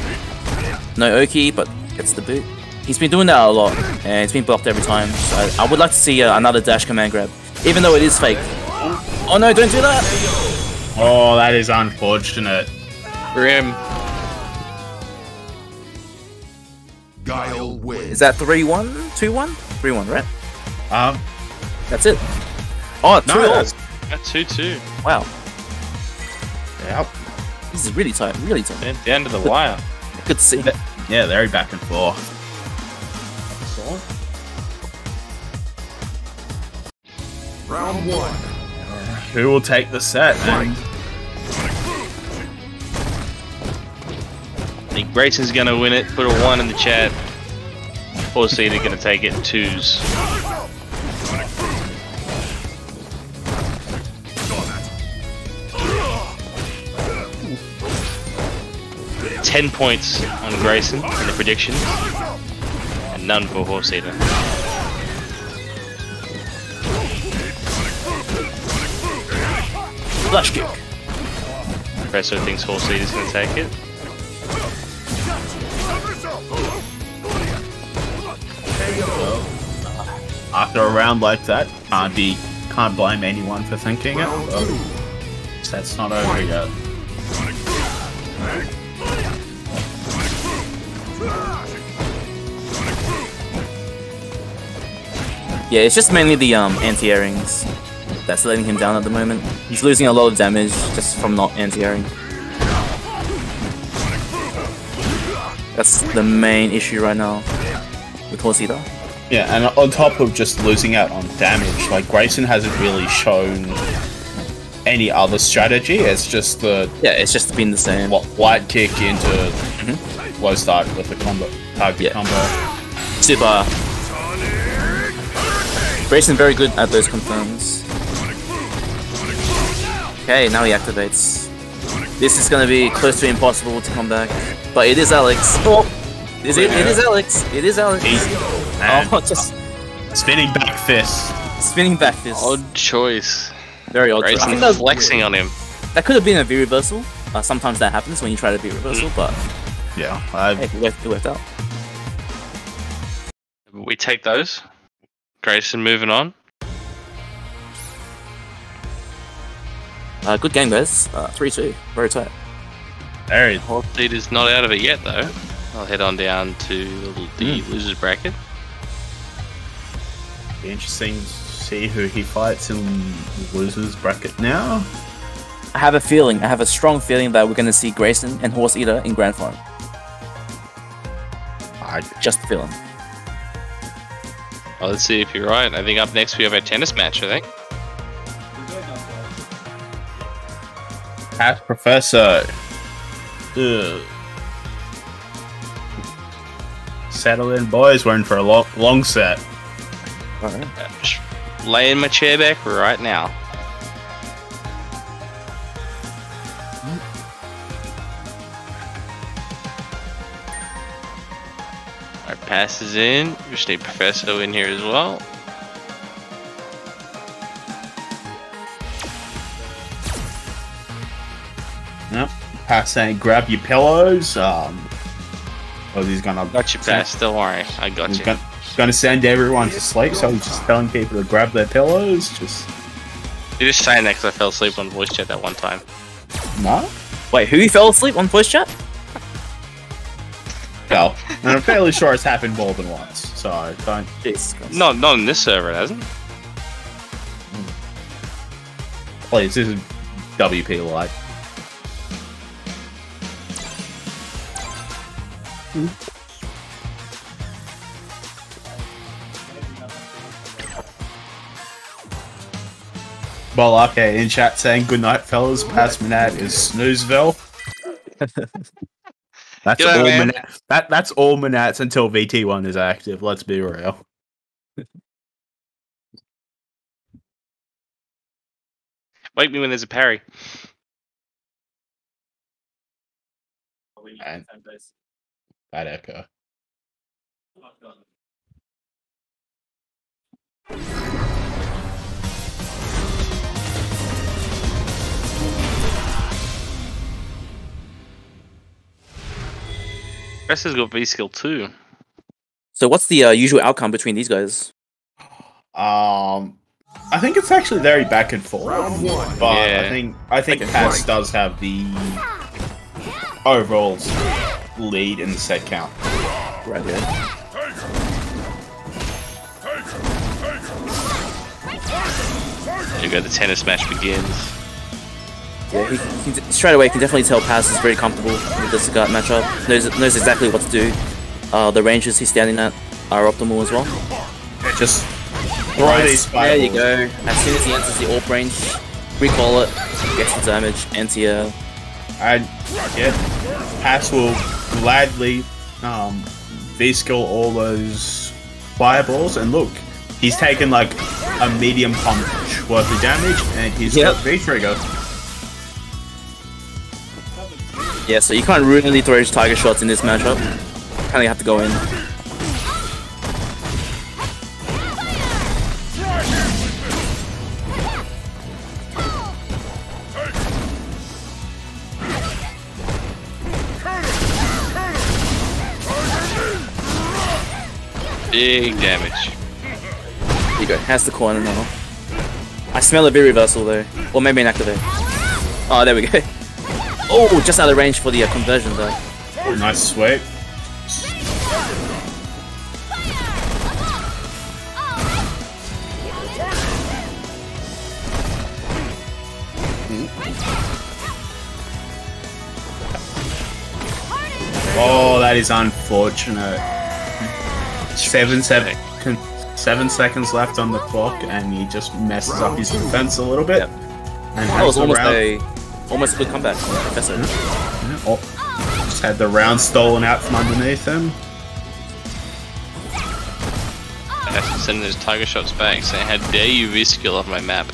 No Oki, but gets the boot. He's been doing that a lot, and it's been blocked every time. So I, I would like to see uh, another dash command grab, even though it is fake. Oh no, don't do that! Oh, that is unfortunate. Grim. Guile wins. Is that 3 1? 2 1? 3 1, right? Um, That's it. Oh, two no, all. that's, 2 2. Wow, yeah, this is really tight, really tight. At the end of the wire. Good to see. yeah, very back and forth. Round one. Who will take the set? Fight. I think Grayson's gonna win it. Put a 1 in the chat. Horse Eater gonna take it in twos. Ten points on Grayson in the predictions, and none for Horse Eater. Flash kick. Presso thinks Horse Eater's gonna take it. after a round like that, can't be, can't blame anyone for thinking it. but That's not over yet. Yeah, it's just mainly the um, anti-airings that's letting him down at the moment. He's losing a lot of damage just from not anti-airing. That's the main issue right now with Horse Eater. Yeah, and on top of just losing out on damage, like Grayson hasn't really shown any other strategy. It's just the Yeah, it's just been the same. what light kick into mm-hmm. low start with the combo target Yeah. combo. Super. Grayson very good at those confirms. Okay, now he activates. This is gonna be close to impossible to come back. But it is Alex. Oh! Is it? It is Alex. It is Alex. Easy. Oh, *laughs* just spinning back fist. spinning back this. Odd choice. Very odd. choice. I Grayson think that, was- flexing on him. that could have been a V reversal. Uh, sometimes that happens when you try to V reversal, but Yeah, I hey, it worked, it worked out. We take those. Grayson moving on. Uh, good game, guys. Uh, 3-2. Very tight. very Hot seat is not out of it yet, though. I'll head on down to the Hmm. losers bracket. be interesting to see who he fights in losers bracket now. I have a feeling, I have a strong feeling that we're going to see Grayson and Horse Eater in Grand Final. I Just a feeling. Well, let's see if you're right. I think up next we have a tennis match. I think. Pat Professor. Ugh. Settle in, boys. We're in for a long, long set. Alright. Uh, sh- Laying my chair back right now. Alright, passes in. Just need Professor in here as well. Pat saying, grab your pillows. Um, well, he's gonna Got you, pass. Don't worry. I got He's you. gonna, gonna send everyone to sleep, so he's just telling people to grab their pillows. Just You're just saying that because I fell asleep on voice chat that one time. no. Wait, who fell asleep on voice chat? *laughs* Well, and I'm fairly sure it's happened more than once. So don't. Jeez. Christ. Not not on this server, it hasn't. Please, this is WP Live. Well, okay, in chat saying good night, fellas. Past Menat is Snoozeville. *laughs* that's G'day, all man. Menat, that that's all Menats until VT1 is active. Let's be real. *laughs* Wake me when there's a parry. And bad echo. Professor's got V skill too. So what's the uh, usual outcome between these guys? Um, I think it's actually very back and forth, Round one. but Yeah. I think I think Okay. Pats does have the overall lead in the set count. Right here. You go. The tennis match begins. Yeah, he, he can- straight away can definitely tell Paz is very comfortable with this Sagat matchup. Knows knows exactly what to do. Uh, the ranges he's standing at are optimal as well. Just throw Nice. these There you go. As soon as he enters the AWP range, recall it, gets the damage, anti-air. And yeah, Pats will gladly um, V-skill all those fireballs. And look, he's taken like a medium punch worth of damage, and he's Yep. got V-trigger. Yeah, so you can't really throw his tiger shots in this matchup. Kinda have to go in. Big damage. Here you go. Has the corner now. I smell a V reversal though. Or maybe an activate. Oh, there we go. *laughs* Oh, just out of range for the uh, conversion though. Nice sweep. Oh, that that is unfortunate. Seven seven seven seconds left on the clock, and he just messes up his defense a little bit. Yep. And That was has the almost round, a almost a good comeback from the Professor. oh, just had the round stolen out from underneath him. I have to send those tiger shots back saying, how dare you reskill off my map.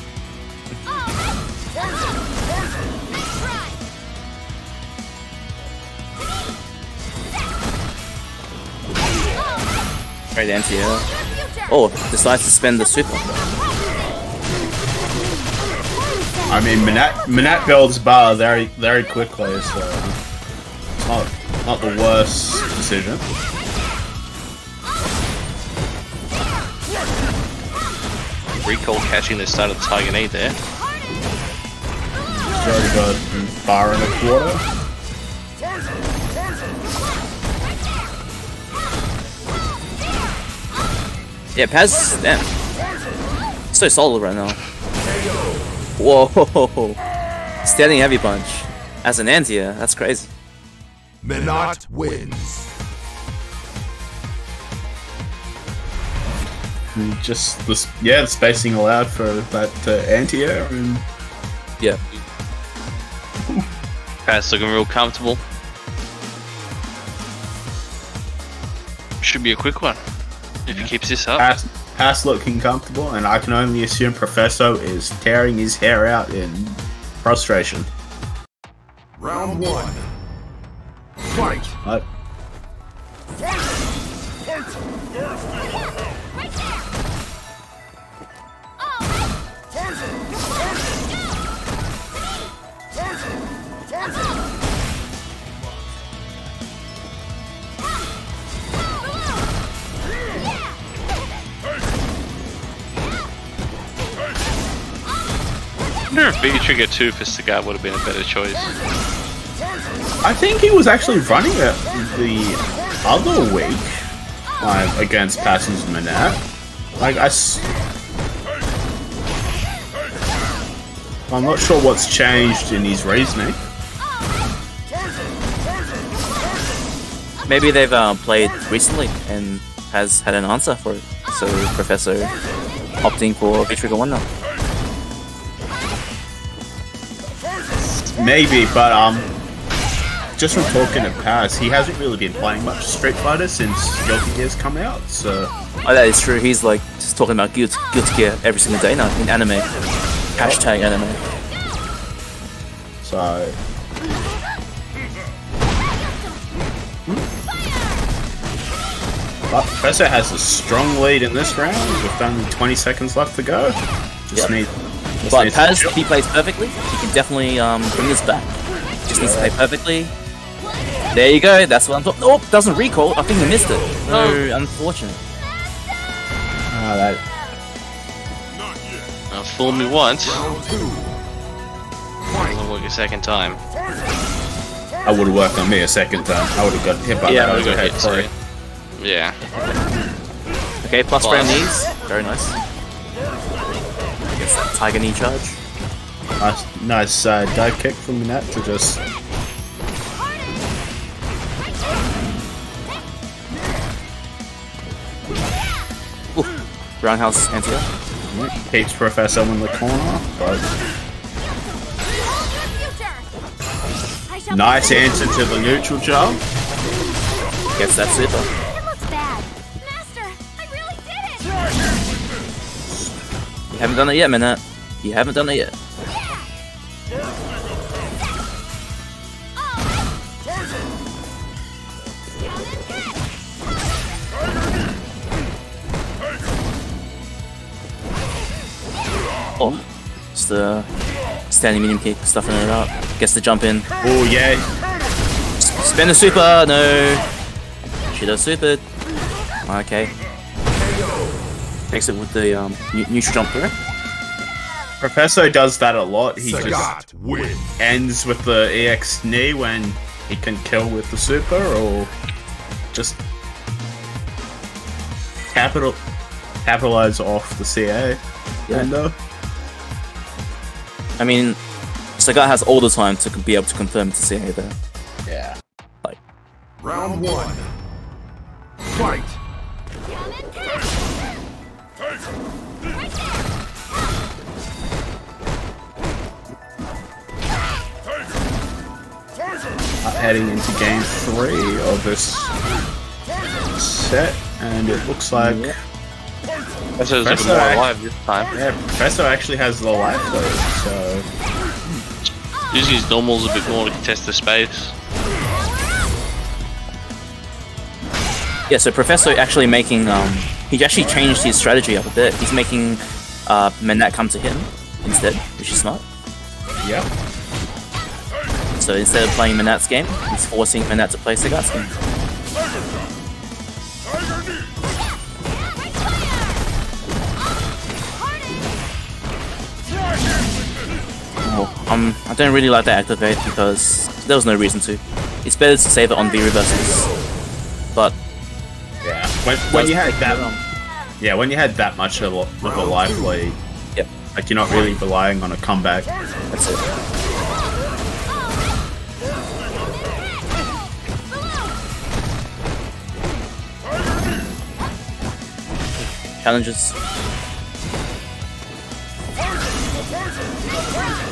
Right anti-air. Oh, decides to spend the super. I mean, Menat, Menat builds bar very very quickly, so it's not not the worst decision. Recall catching the start of the Tiger Knee there. He's already got bar and a quarter. Yeah, Paz, damn. So solid right now. Whoa. Standing heavy punch. As an anti-air, that's crazy. Menat wins. Just this, yeah, the spacing allowed for that uh, anti-air, and Yeah. *laughs* Pat's looking real comfortable. Should be a quick one. If he keeps this up. pass, pass looking comfortable, and I can only assume Professor is tearing his hair out in frustration. Round one. Fight. Like, I wonder if V Trigger 2 for Sagat would have been a better choice. I think he was actually running it the other week like, against Passons Menat. Like, I. S- I'm not sure what's changed in his reasoning. Maybe they've uh, played recently and has had an answer for it. So Professor opting for V-Trigger 1 now. Maybe, but um, just from talking to Paz, he hasn't really been playing much Street Fighter since Guilty Gear's come out. So Oh, that is true. He's like just talking about Guilty, Guilty Gear every single day now in anime. Hashtag anime. So. But Professor has a strong lead in this round with only 20 seconds left to go. Just Yep. need. Just But needs to Paz, if he plays perfectly, he can definitely um, bring this back. Just needs to play perfectly. There you go. That's what I'm talking. Oh, doesn't recall. I think he missed it. No, unfortunate. Ah, that, Now, fool me once, Round two. doesn't work a second time. that would have worked on me a second time. I would have got hit by Yeah, that we got overhead hit three. too. Yeah. Okay, plus Plus. round knees. Very nice. Gets tiger knee charge. Nice, nice uh, dive kick from Menat to just Roundhouse anti keeps Professor in the corner. But nice answer to the neutral jump. Gets that super. It looks bad. Master, I really did it! You haven't done it yet, Menat. You haven't done it yet. Oh, just the standing medium kick, stuffing it up. Gets the jump in. Oh yeah, Spin the super, no. Should have supered. Okay. Takes it with the um, neutral jump through. Professor does that a lot. He just Sagat wins. ends with the EX knee when he can kill with the super, or just capital capitalize off the CA Yeah. window. Uh, I mean, Sagat has all the time to be able to confirm to CA there. Yeah. Round one. Fight! Heading into game three of this set, and it looks like This is a bit Professor more X. alive this time. yeah, Professor actually has the life lead. So Using his normal's a bit more to contest the space. Yeah, so Professor actually making um he actually changed his strategy up a bit. He's making uh Menat come to him instead, which is smart. yeah, So instead of playing Menat's game, he's forcing Menat to play Sagat's game. Oh, um, I don't really like that activate because there was no reason to. It's better to save it on V reversals. But yeah. When, when you had that, yeah, when you had that much of a, of a life lead, Yep. like you're not really relying on a comeback. that's it. Challenges.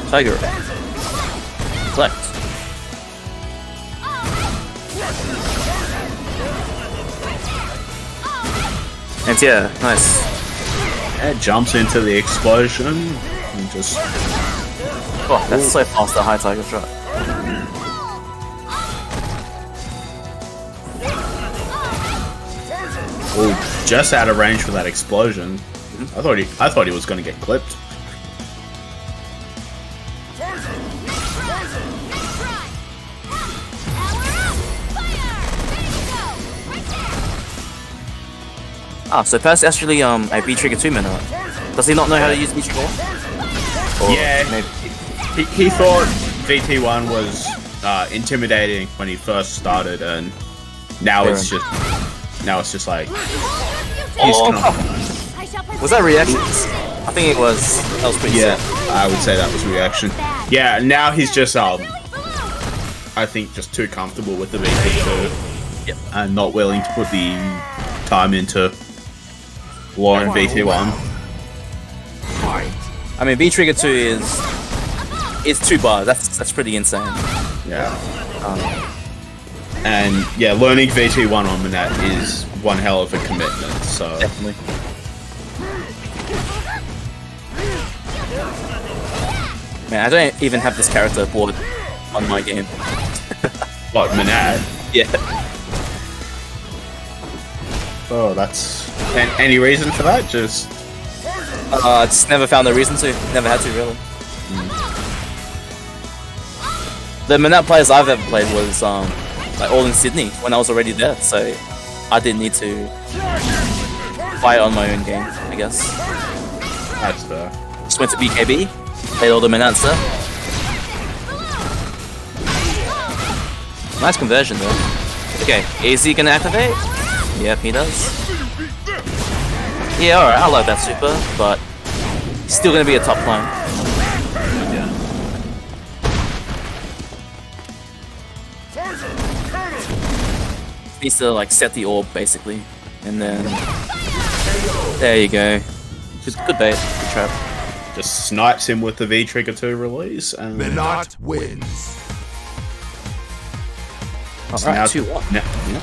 Tiger. Collect. And yeah, nice. Yeah, jumps into the explosion and just Oh, that's so fast, the high tiger shot. Oh, just out of range for that explosion. I thought he, I thought he was going to get clipped. Ah, so first actually um a V trigger two Menat. Does he not know how to use V trigger? Or Yeah. maybe He, he thought VT1 was uh, intimidating when he first started, and now it's just now it's just like Oh, kind was that reactions? I think it was. That was pretty yeah. sick. I would say that was reaction. Yeah, now he's just um, I think just too comfortable with the VT2 Yep. and not willing to put the time into Lauren VT1. I mean, V trigger two is it's two bars. That's that's pretty insane. Yeah. And yeah, learning VT1 on Menat is one hell of a commitment. So Definitely. Man, I don't even have this character board on my game. *laughs* what Menat? Yeah. Oh, that's an- any reason for that? Just Uh, I just never found a reason to. Never had to, really. The Menat players I've ever played was um, like all in Sydney when I was already there, so I didn't need to fight on my own game, I guess. that's fair. Just went to BKB, played all the there. Nice conversion though. Okay, is he gonna activate? Yep, he does. Yeah, alright, I like that super, but still gonna be a top clone. Needs to like set the orb basically, and then there you go. Good, good bait, good trap. Just snipes him with the V Trigger 2 release, and Menat wins. now- Alright, two one. now- yeah.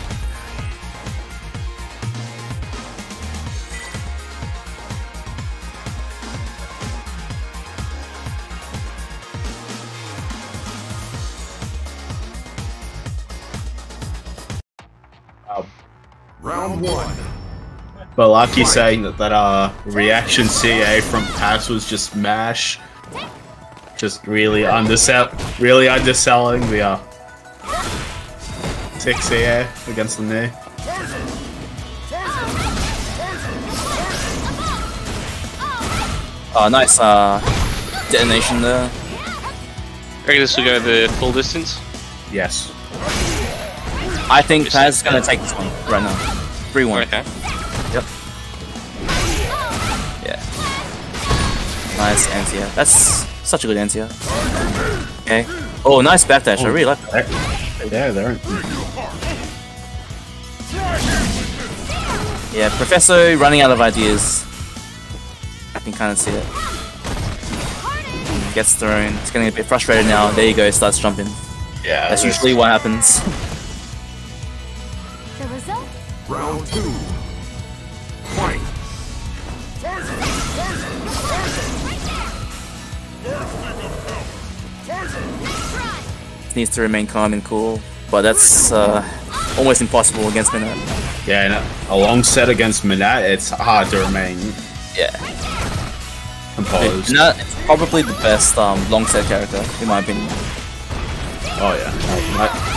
One. But like you saying that that uh reaction CA from Pass was just mash, just really undersell, really underselling the uh six CA against the knee. Oh, nice uh, detonation there. I reckon this will go the full distance? Yes. I think Paz is gonna take this one right now. Free one. Okay. Yep. Yeah. Nice Antia. That's such a good Antia. Okay. Oh, nice backdash. Oh, I really like that. Yeah, there. Yeah, Professor running out of ideas. I can kind of see it. Gets thrown. It's getting a bit frustrated now. There you go. Starts jumping. Yeah. That's usually what happens. The result? Round two. Fight. Needs to remain calm and cool, but that's uh, almost impossible against Menat. yeah. In a, a long set against Menat, it's hard to remain Yeah. composed. Menat is probably the best um, long set character, in my opinion. Oh yeah, not,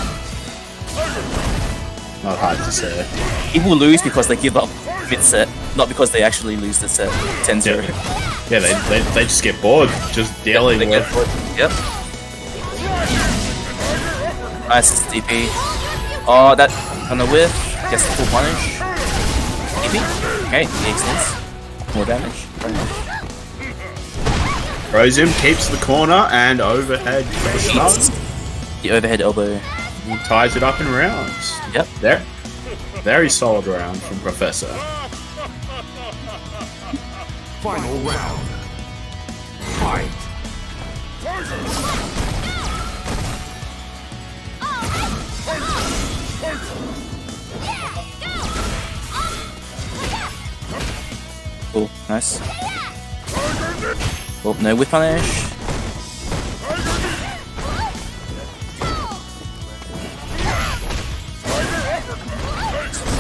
not hard to say. People lose because they give up mid set, not because they actually lose the set 10 0. Yeah, they, they, they just get bored just dealing They with. Yep. Nice DP. Oh, that gonna whiff. Gets the full punish. DP. Okay, he extends. More damage. Very nice. Throws him, keeps the corner, and overhead for the start. The overhead elbow. He ties it up in rounds. Yep. There. Very solid round from Professor. Final round. Fight. Oh, nice. Oh, no whip punish.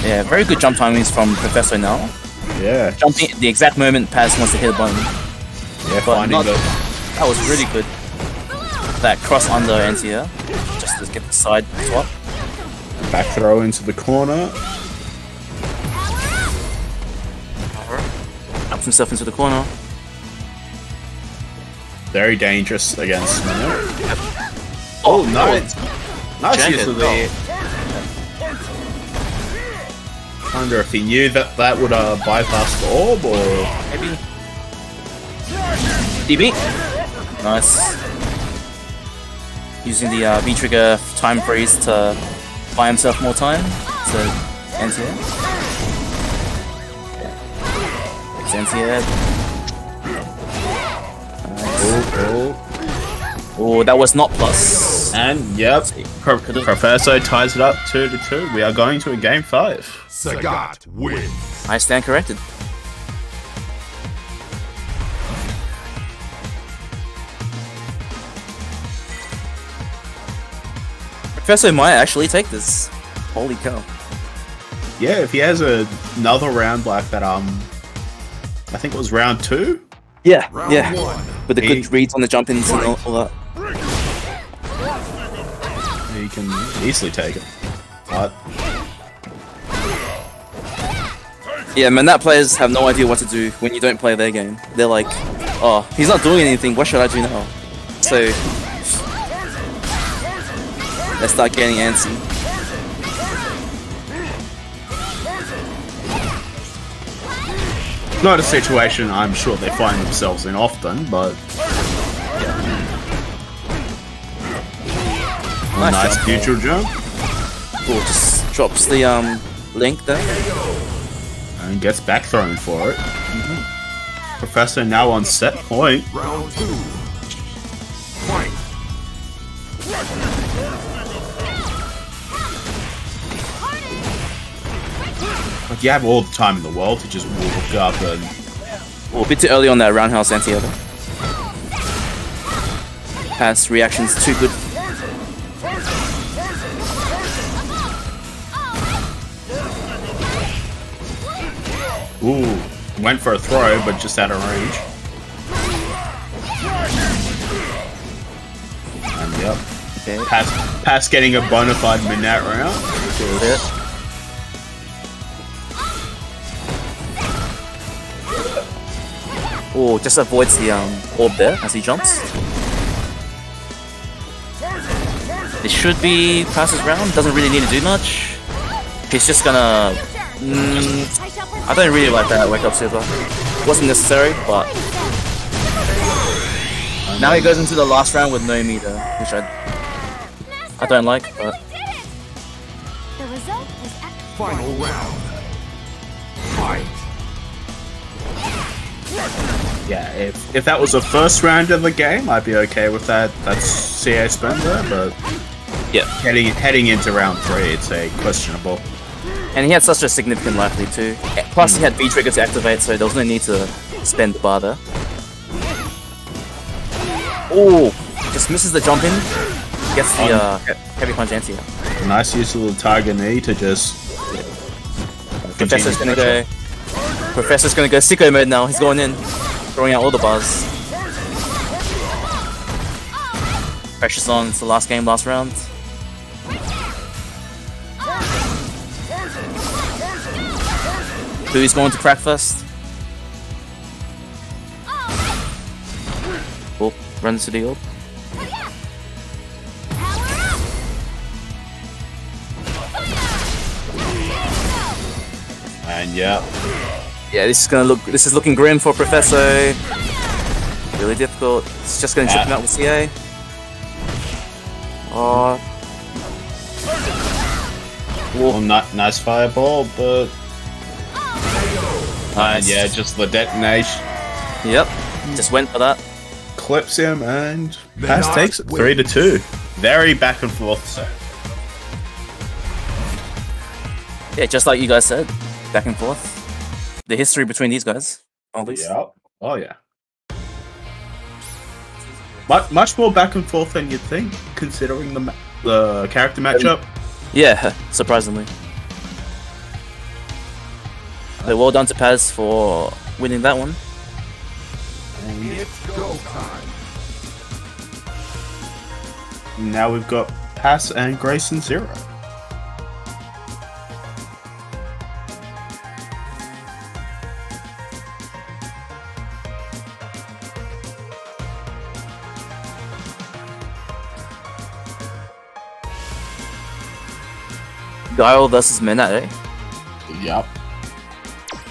Yeah, very good jump timings from Professor now. Yeah. Jumping at the exact moment Paz wants to hit a button. Yeah, But finding not- the That was really good. That cross under anti-air. Just to get the side swap. back throw into the corner. Ups himself into the corner. Very dangerous against Menat. Oh, oh, nice. Oh. Nice Jank use of the. Oh. Wonder if he knew that that would uh, bypass the orb or. Maybe. DB. Nice. Using the uh, V trigger time freeze to buy himself more time. So anti-air. It's anti-air. Oh, oh. Oh, that was not plus. And yep, Pro- Professor ties it up two to two. We are going to a game five. Sagat wins. I stand corrected. Professor might actually take this. Holy cow. Yeah, if he has a, another round like that, um, I think it was round two. Yeah, Round yeah. one. With the He- good reads on the jump ins and all, all that. He can easily take it. But Yeah, man, that players have no idea what to do when you don't play their game. They're like, oh, he's not doing anything, what should I do now? So, they start getting antsy. not a situation I'm sure they find themselves in often, but Nice nice jump. neutral jump Oh, just drops the um link there. and gets back thrown for it. Professor now on set point. Round two. Fight. Like you have all the time in the world to just walk up and Oh, a bit too early on that roundhouse anti other. Pass reactions too good. Ooh, went for a throw but just out of range. And yep, Okay. pass pass getting a bona fide Menat round. It. Oh, just avoids the um orb there as he jumps. This should be passes round. Doesn't really need to do much. He's just gonna. Mm, I don't really like that wake up super. Wasn't necessary, but now he goes into the last round with no meter, which I I don't like, but The result is Final round. Fight. Yeah, if, if that was the first round of the game, I'd be okay with that. That's CA Spender, but Yeah. heading heading into round three, it's a questionable. And he had such a significant life lead too. Plus he had V trigger to activate, so there was no need to spend the bar there. Oh, just misses the jump in. Gets the uh, heavy punch anti. Nice use of the Tiger Knee to just. Professor's gonna go. Professor's gonna go sicko mode now. He's going in, throwing out all the bars. Pressure's on. It's the last game, last round. Who's going to crack first? Oh, runs to the orb. And yeah, Yeah, this is gonna look. This is looking grim for Professor. Really difficult. It's just gonna chip him out with CA. Oh. well, not nice fireball, but. And yeah, just the detonation Yep. Just went for that. clips him, and Menat Pass takes it three to two. Very back and forth. So Yeah, just like you guys said, back and forth. The history between these guys. All these. yeah, oh yeah. Much, much more back and forth than you'd think, considering the ma- the character matchup. Yeah, *laughs* surprisingly. So well done to Paz for winning that one. It's go time. Now we've got Pass and Grayson Zero. Guile versus Menat, eh? Yep.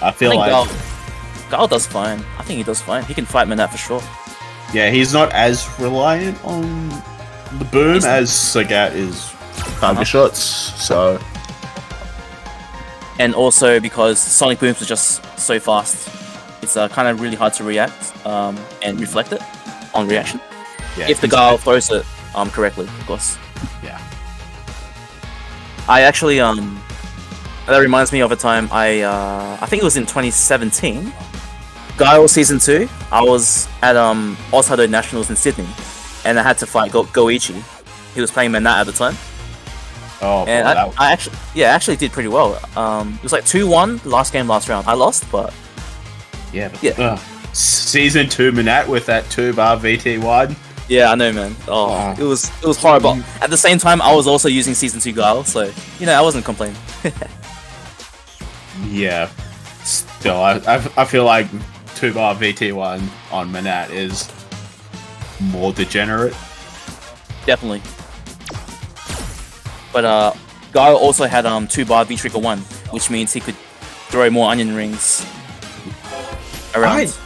I I feel think like Guile, Guile does fine. I think he does fine. He can fight Menat for sure. yeah, he's not as reliant on the boom He's- as Sagat is tiger shots. So and also because sonic booms are just so fast, it's uh, kind of really hard to react um, and reflect it on reaction. yeah, if the he's- guy throws it um, correctly, of course. yeah, I actually um, that reminds me of a time I uh, I think it was in 2017, Guile season two. I was at um OzHadou Nationals in Sydney, and I had to fight Go- Goichi. He was playing Menat at the time. Oh, And well, I, that- I actually, yeah, I actually did pretty well. Um, it was like two one last game, last round. I lost, but yeah, but, yeah. ugh. season two Menat with that two bar VT one. yeah, I know, man. Oh, Wow. it was it was horrible. At the same time, I was also using season two Guile, so you know, I wasn't complaining. *laughs* Yeah, still, I, I, I feel like two bar VT one on Menat is more degenerate. Definitely. But uh, Guile also had um two bar V trigger one, which means he could throw more onion rings around.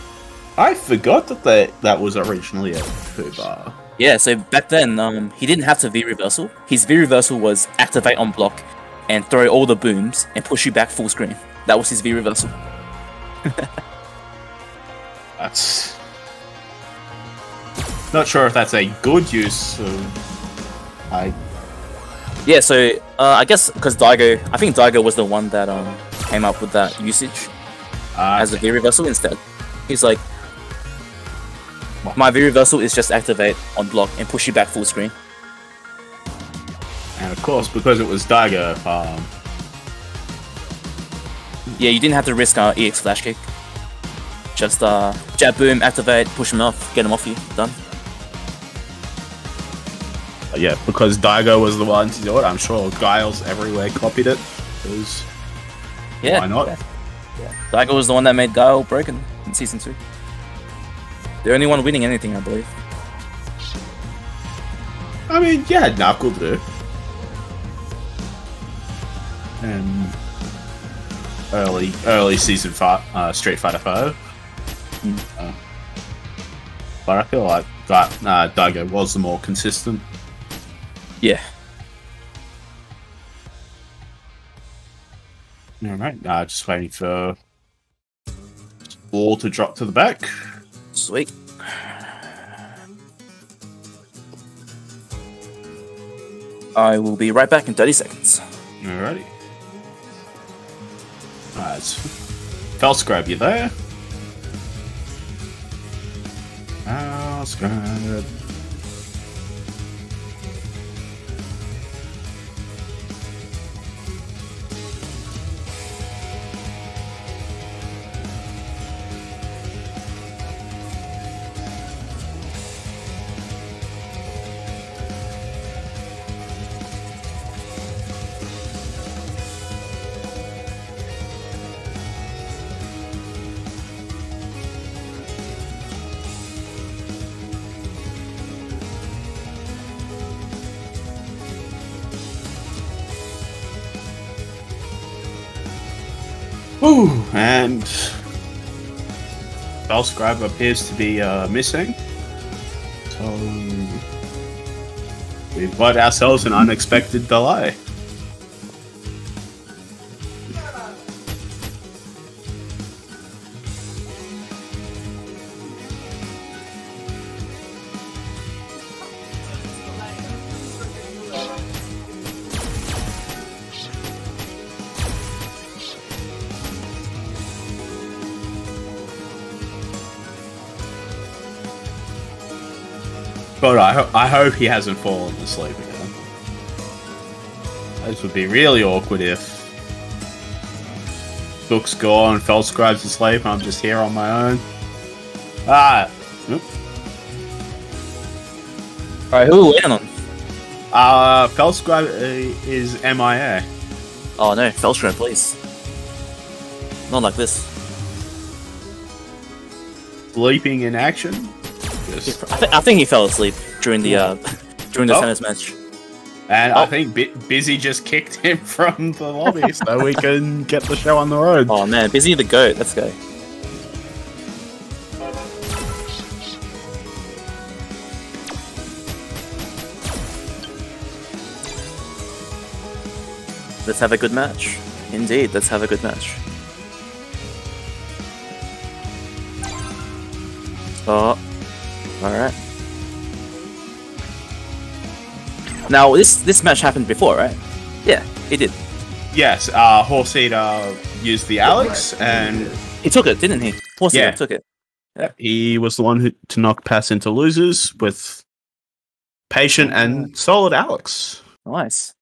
I forgot that that, that was originally a two bar. Yeah, so back then, um, he didn't have to V reversal. His V reversal was activate on block and throw all the booms and push you back full screen. That was his V reversal. *laughs* That's not sure if that's a good use of. I Yeah, so uh, I guess because Daigo, I think Daigo was the one that um came up with that usage uh, as a V reversal instead. He's like, my V reversal is just activate on block and push you back full screen. And of course because it was Daigo, um, Yeah, you didn't have to risk uh, EX flash kick. Just uh, jab boom, activate, push him off, get him off you. Done. yeah, because Daigo was the one to do it. I'm sure Giles everywhere copied it. 'cause Yeah. Why not? Daigo was the one that made Guile broken in season two. The only one winning anything, I believe. I mean, yeah, NuckleDu. And early, early season five, uh, Street Fighter Five. Uh, but I feel like that uh, Daigo was the more consistent. Yeah. All right, uh, just waiting for All to drop to the back. Sweet. I will be right back in 30 seconds. Alrighty. Alright. Felscribe, you there? Felscribe. And Felscribe appears to be uh, missing. So we've got ourselves an unexpected delay. I, ho- I hope he hasn't fallen asleep again. This would be really awkward if Book's gone, Felscribe's asleep, and I'm just here on my own. Ah. Alright, who are we on? uh, Felscribe uh, is MIA. Oh no, Felstrom, please. Not like this. Sleeping in action. Yes. I, th- I think he fell asleep during the uh, *laughs* during the Oh. tennis match. And Oh. I think Bi- Busy just kicked him *laughs* from the lobby *laughs* so we can get the show on the road. Oh man, busy the goat. Let's go. Let's have a good match. Indeed, let's have a good match. Oh, alright. Now, this this match happened before, right? Yeah, it did. Yes, uh, Horse Eater used the Alex, and He took it, didn't he? Horse Yeah. took it. Yeah. he was the one who to knock pass into losers with patient and solid Alex. Nice.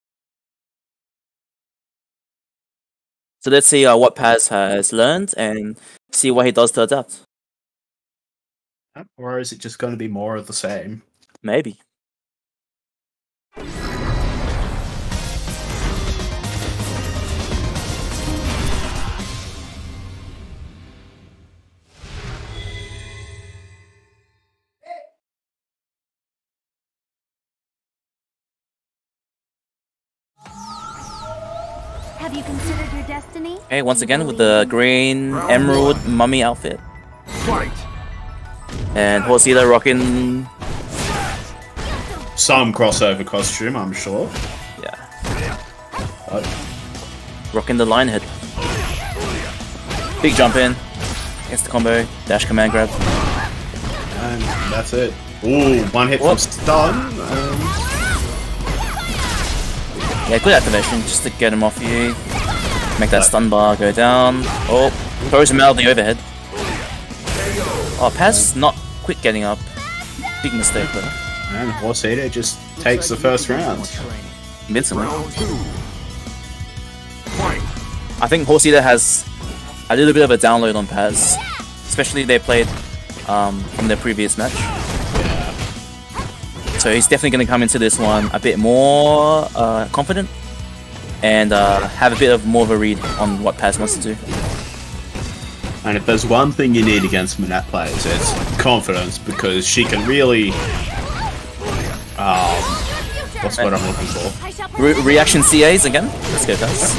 So let's see uh, what Paz has learned and see what he does to adapt. Or is it just going to be more of the same? Maybe. Have you considered your destiny? Okay, once again with the green emerald mummy outfit. Fight! And Horse Eater rocking. Some crossover costume, I'm sure. Yeah. Uh, Rocking the line head. Big jump in. Gets the combo. Dash command grab. and that's it. Ooh, one hit from Whoop. stun. Um, Yeah, good activation just to get him off you. Make that stun bar go down. Oh, throws him out of the overhead. Oh, Paz not quick getting up. Big mistake there. and Horse Eater just takes the first round. Invincible. I think Horse Eater has a little bit of a download on Paz. Especially they played um, from their previous match. So he's definitely going to come into this one a bit more uh, confident and uh, have a bit of more of a read on what Paz wants to do. And if there's one thing you need against Menat players, it's confidence because she can really. Um, what's what I'm looking for? Re- reaction CAs again. Let's go, Paz.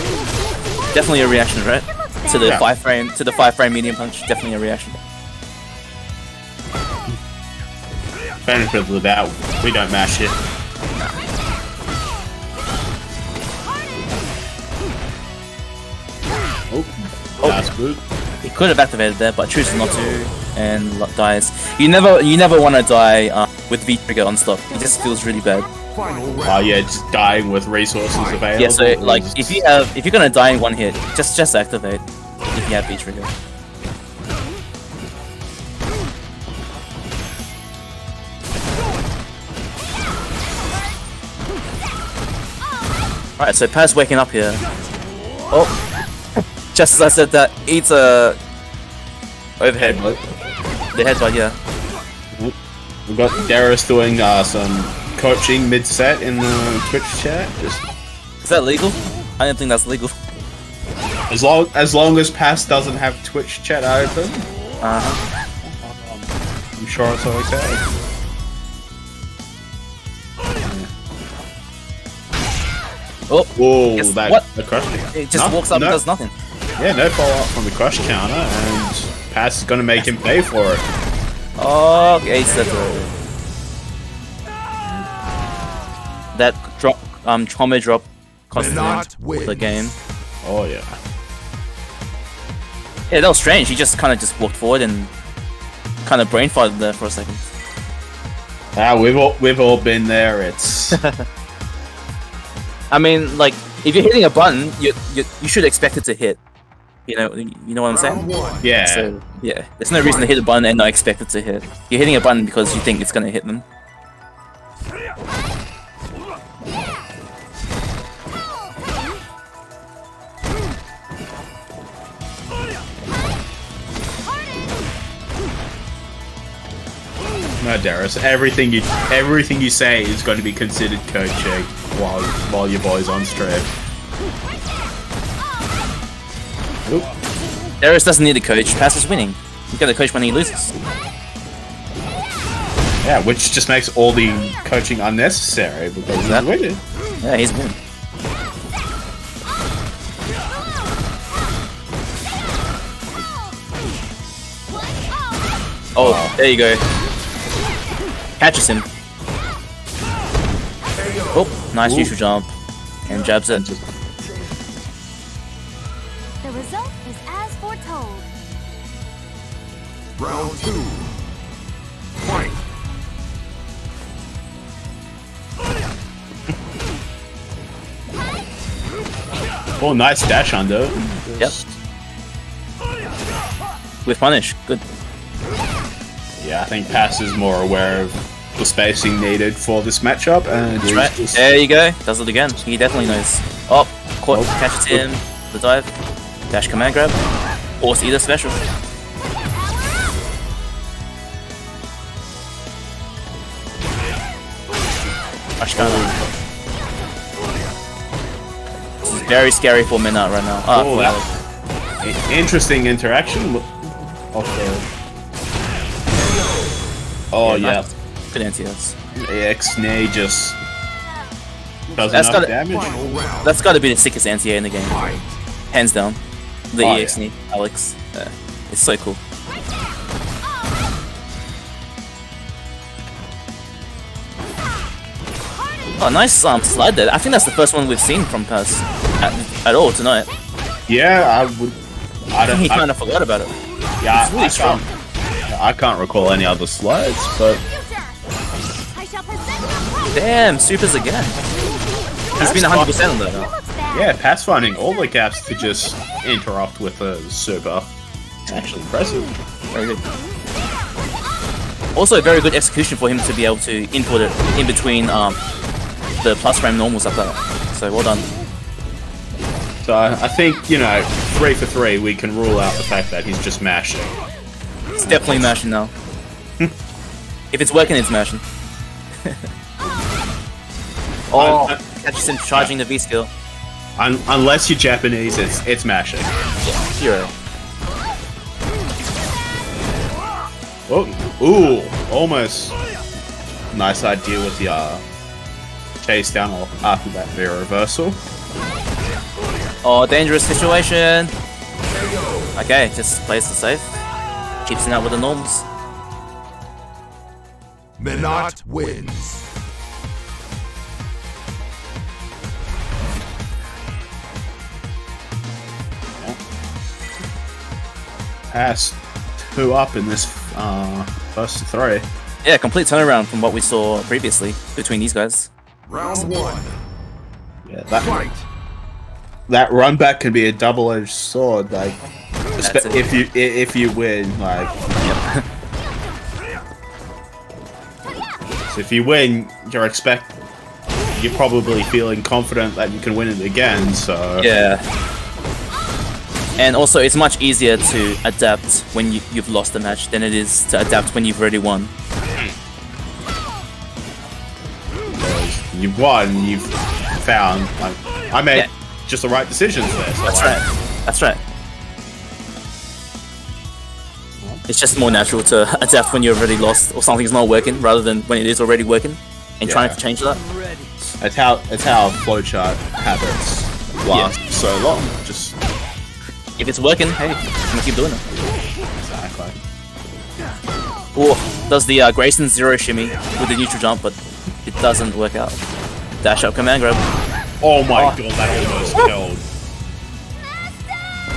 Definitely a reaction, right? To the Yeah. five frame, to the five frame medium punch. Definitely a reaction. Benefit of the doubt, we don't mash it. Oh, that's good. He could have activated there, but chooses not to, and dies. You never, you never want to die uh, with V trigger on stop. It just feels really bad. Oh yeah, just dying with resources available. Yeah, so like if you have, if you're gonna die in one hit, just just activate if you have V trigger. Alright, so Paz waking up here. Oh, just as I said that, eats a overhead. The headbutt, yeah. We've got Darius doing uh, some coaching mid-set in the Twitch chat. Just Is that legal? I don't think that's legal. as long as long as Paz doesn't have Twitch chat open, Uh huh. I'm sure it's okay. Oh, Whoa, that what? the crush. it just No, walks up no. and does nothing. Yeah, no follow up from the crush counter, and Paz is gonna make him pay for it. Oh, okay, so that drop, um, trauma drop cost him Not wins. the game. Oh yeah. Yeah, that was strange. He just kind of just walked forward and kind of brain farted there for a second. Ah, we've all we've all been there. It's *laughs* I mean, like, if you're hitting a button, you you, you should expect it to hit. You know, you know what I'm saying? Yeah. So yeah, there's no reason to hit a button and not expect it to hit. You're hitting a button because you think it's gonna hit them. No, Darius. Everything you everything you say is going to be considered coaching while while your boy's on stream. Oop. Darius doesn't need a coach. Paz is winning. You got a coach when he loses. Yeah, which just makes all the coaching unnecessary because he's winning. Yeah, he's winning. Oh, there you go. Catches him. Oh, nice Ooh. neutral jump. And jabs it. The result is as foretold. Round two. Fight. Oh, nice dash on though. Yep. With punish. Good. I think Paz is more aware of the spacing needed for this matchup, and Right. just- There you go. Does it again. He definitely knows. Oh, caught, Oh. catches him. The dive. Dash command grab. Horse Eater special. Ashkana. This is very scary for Midnight right now. Ah, Oh, that- interesting interaction. Okay. Oh yeah, nice. Good anti-S. X-Nay just does That's enough gotta- damage. That's got to be the sickest anti in the game. Fight. Hands down. The Oh, EX knee, Alex. Yeah, it's so cool. Oh, nice um, slide there. I think that's the first one we've seen from Paz at, at all tonight. Yeah, I would. I I think he don't. I, kind of forgot about it. yeah, it's really I can't, I can't recall any other slides, but Future! I shall present the prize. Damn, supers again. He's been 100% on that now. Yeah, Pat's finding all the gaps to just interrupt with a super. It's actually impressive. Very good. Also, a very good execution for him to be able to input it in between um, the plus frame normals like that. So well done. So I, I think you know, three for three, we can rule out the fact that he's just mashing. It's definitely mashing now. if it's working, it's mashing. *laughs* oh, I- catches him charging the V skill. Un- unless you're Japanese, it's it's mashing. Hero. Oh, ooh, almost. Nice idea with the uh, chase down after that V reversal. Oh, dangerous situation. Okay, just place it safe. Keeps it out with the norms. Menat wins. Paz two up in this uh, first three. Yeah, complete turnaround from what we saw previously between these guys. Round one. Yeah, that Fight. that run back can be a double-edged sword. Like, it. if you if you win, like, so if you win, you're expect you're probably feeling confident that you can win it again. So Yeah. And also, it's much easier to adapt when you, you've lost a match than it is to adapt when you've already won. you've won, you've found like I made Yeah. just the right decisions there. So That's like, right. That's right. It's just more natural to *laughs* adapt when you're already lost or something's not working rather than when it is already working and trying to change that. That's how that's how flowchart habits last so long. Just If it's working, hey, I'm gonna keep doing it. exactly. Or does the uh, Grayson zero shimmy with the neutral jump, but it doesn't work out. Dash up command grab. Oh my Oh. god, that almost killed.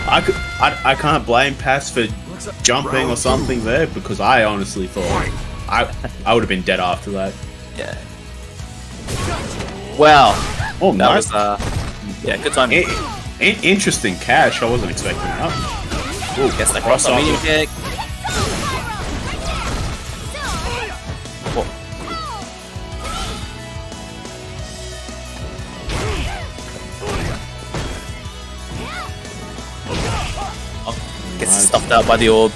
I could I, I can't blame Paz for jumping or something there because I honestly thought I I would have been dead after that. Yeah. Well, Oh that nice. was uh, yeah, good timing. I- I- interesting cash. I wasn't expecting that. Ooh, gets that cross cross on medium kick. Gets out by the orb,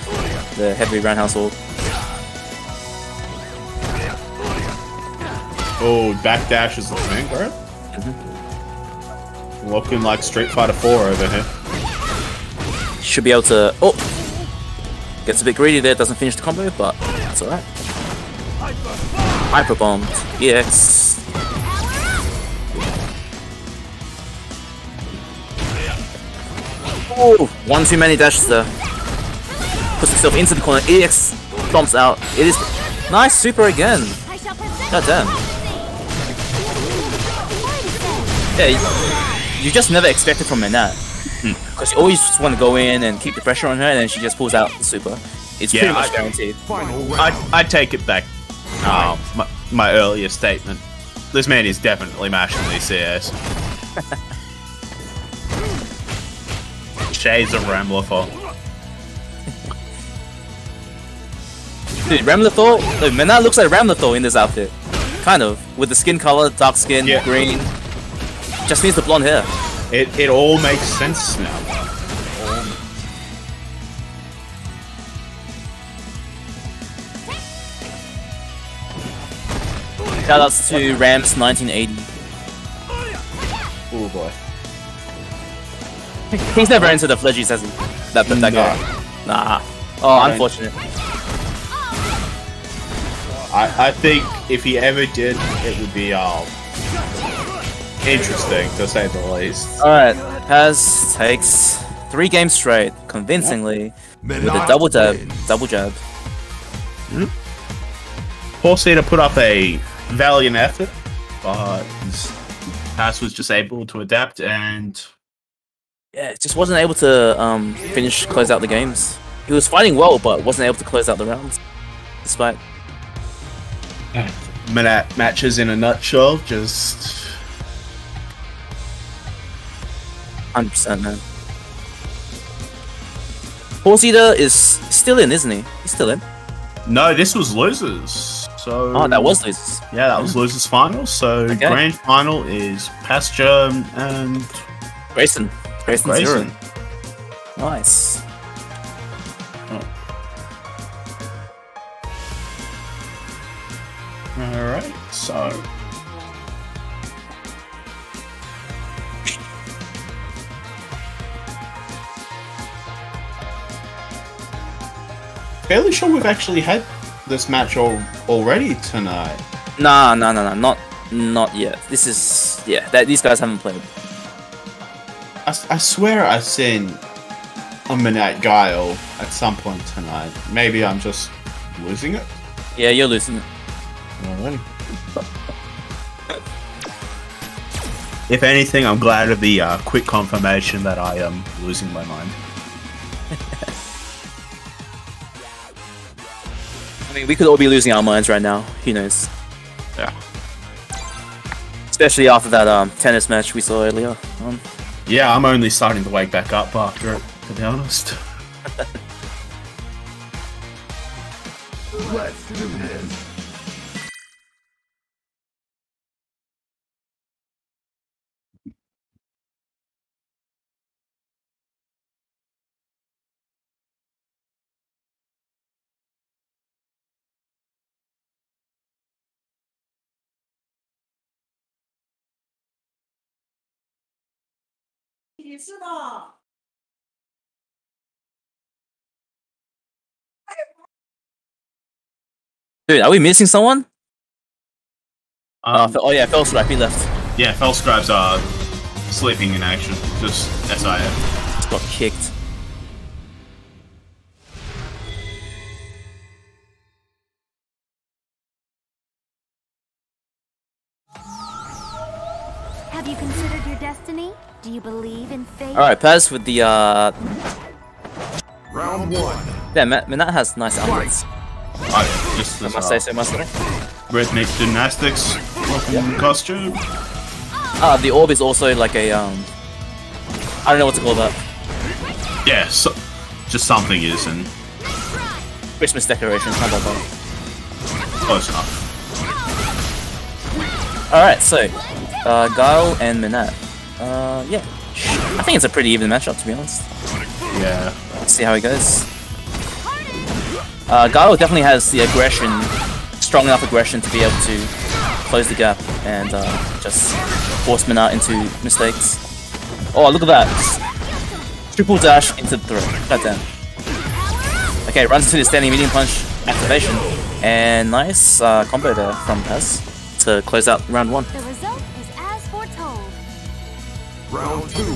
the heavy roundhouse orb. Oh, backdash is the thing, bro. Mm-hmm. Looking like Street Fighter 4 over here. Should be able to. Oh, gets a bit greedy there. Doesn't finish the combo, but that's alright. Hyper bombed. EX. Oh, one too many dashes there. Himself into the corner. EX stomps out. It is nice super again. God damn. Yeah, you, just never expect it from Menat. Because you always just want to go in and keep the pressure on her, and then she just pulls out the super. It's Yeah, pretty much I- guaranteed. I I take it back. Uh, my, my earlier statement. This man is definitely mashing these CS. *laughs* Shades of Ramlethal. Dude, Ramlethal, no, Menat looks like Ramlethal in this outfit. Kind of. With the skin color, dark skin, Yeah. green. Just needs the blonde hair. It it all makes sense now. Shoutouts to Rams 1980. Oh boy. He's never entered the Fledgies, has he? That, that, that No. guy. Nah. Oh, unfortunate. I, I think if he ever did, it would be uh, interesting to say the least. Alright, Paz takes three games straight, convincingly, with a Menat double jab. Double jab. Horsey put up a valiant effort, but his pass was just able to adapt and Yeah, just wasn't able to um, finish, close out the games. He was fighting well, but wasn't able to close out the rounds. Despite. Menat matches in a nutshell. Just 100%, man. Horse Eater is still in, isn't he? He's still in. no, this was losers. So Oh, that was losers. yeah, that was hmm. losers final. So Okay. grand final is Pasture and Grayson. Grayson, Zero. Grayson. Nice. All right, so. Fairly sure we've actually had this match al- already tonight. Nah, nah, nah, nah. Not, not yet. This is yeah. That these guys haven't played. I, I swear I've seen a Menat Guile at some point tonight. Maybe I'm just losing it. Yeah, you're losing. it. If anything, I'm glad of the uh, quick confirmation that I am losing my mind. I mean, we could all be losing our minds right now. Who knows? Yeah. Especially after that um tennis match we saw earlier. Um, Yeah, I'm only starting to wake back up after it, to be honest. *laughs* Let's do this. Dude, are we missing someone? Uh, Um, Fel- oh yeah, Felstrap, he left. yeah, Felscribe's are sleeping in action. Just SIF. Just got kicked. Have you considered your destiny? Do you believe in fate? Alright, Paz with the uh Round one. yeah, man, man that has nice outfits. Oh, just I this, must uh, say so myself. rhythmic gymnastics looking costume. Ah, the orb is also like a um I don't know what to call that. Yeah, so, just something is and Christmas decoration, how about that? close enough. Alright, so uh Guile and Menat. Uh yeah. I think it's a pretty even matchup to be honest. Yeah. Let's see how it goes. Uh, Guile definitely has the aggression, strong enough aggression to be able to close the gap and uh, just force Menat into mistakes. Oh, look at that! Triple dash into the throw. Goddamn. Okay, runs into the standing medium punch activation. And nice uh, combo there from Paz to close out round one. Round two.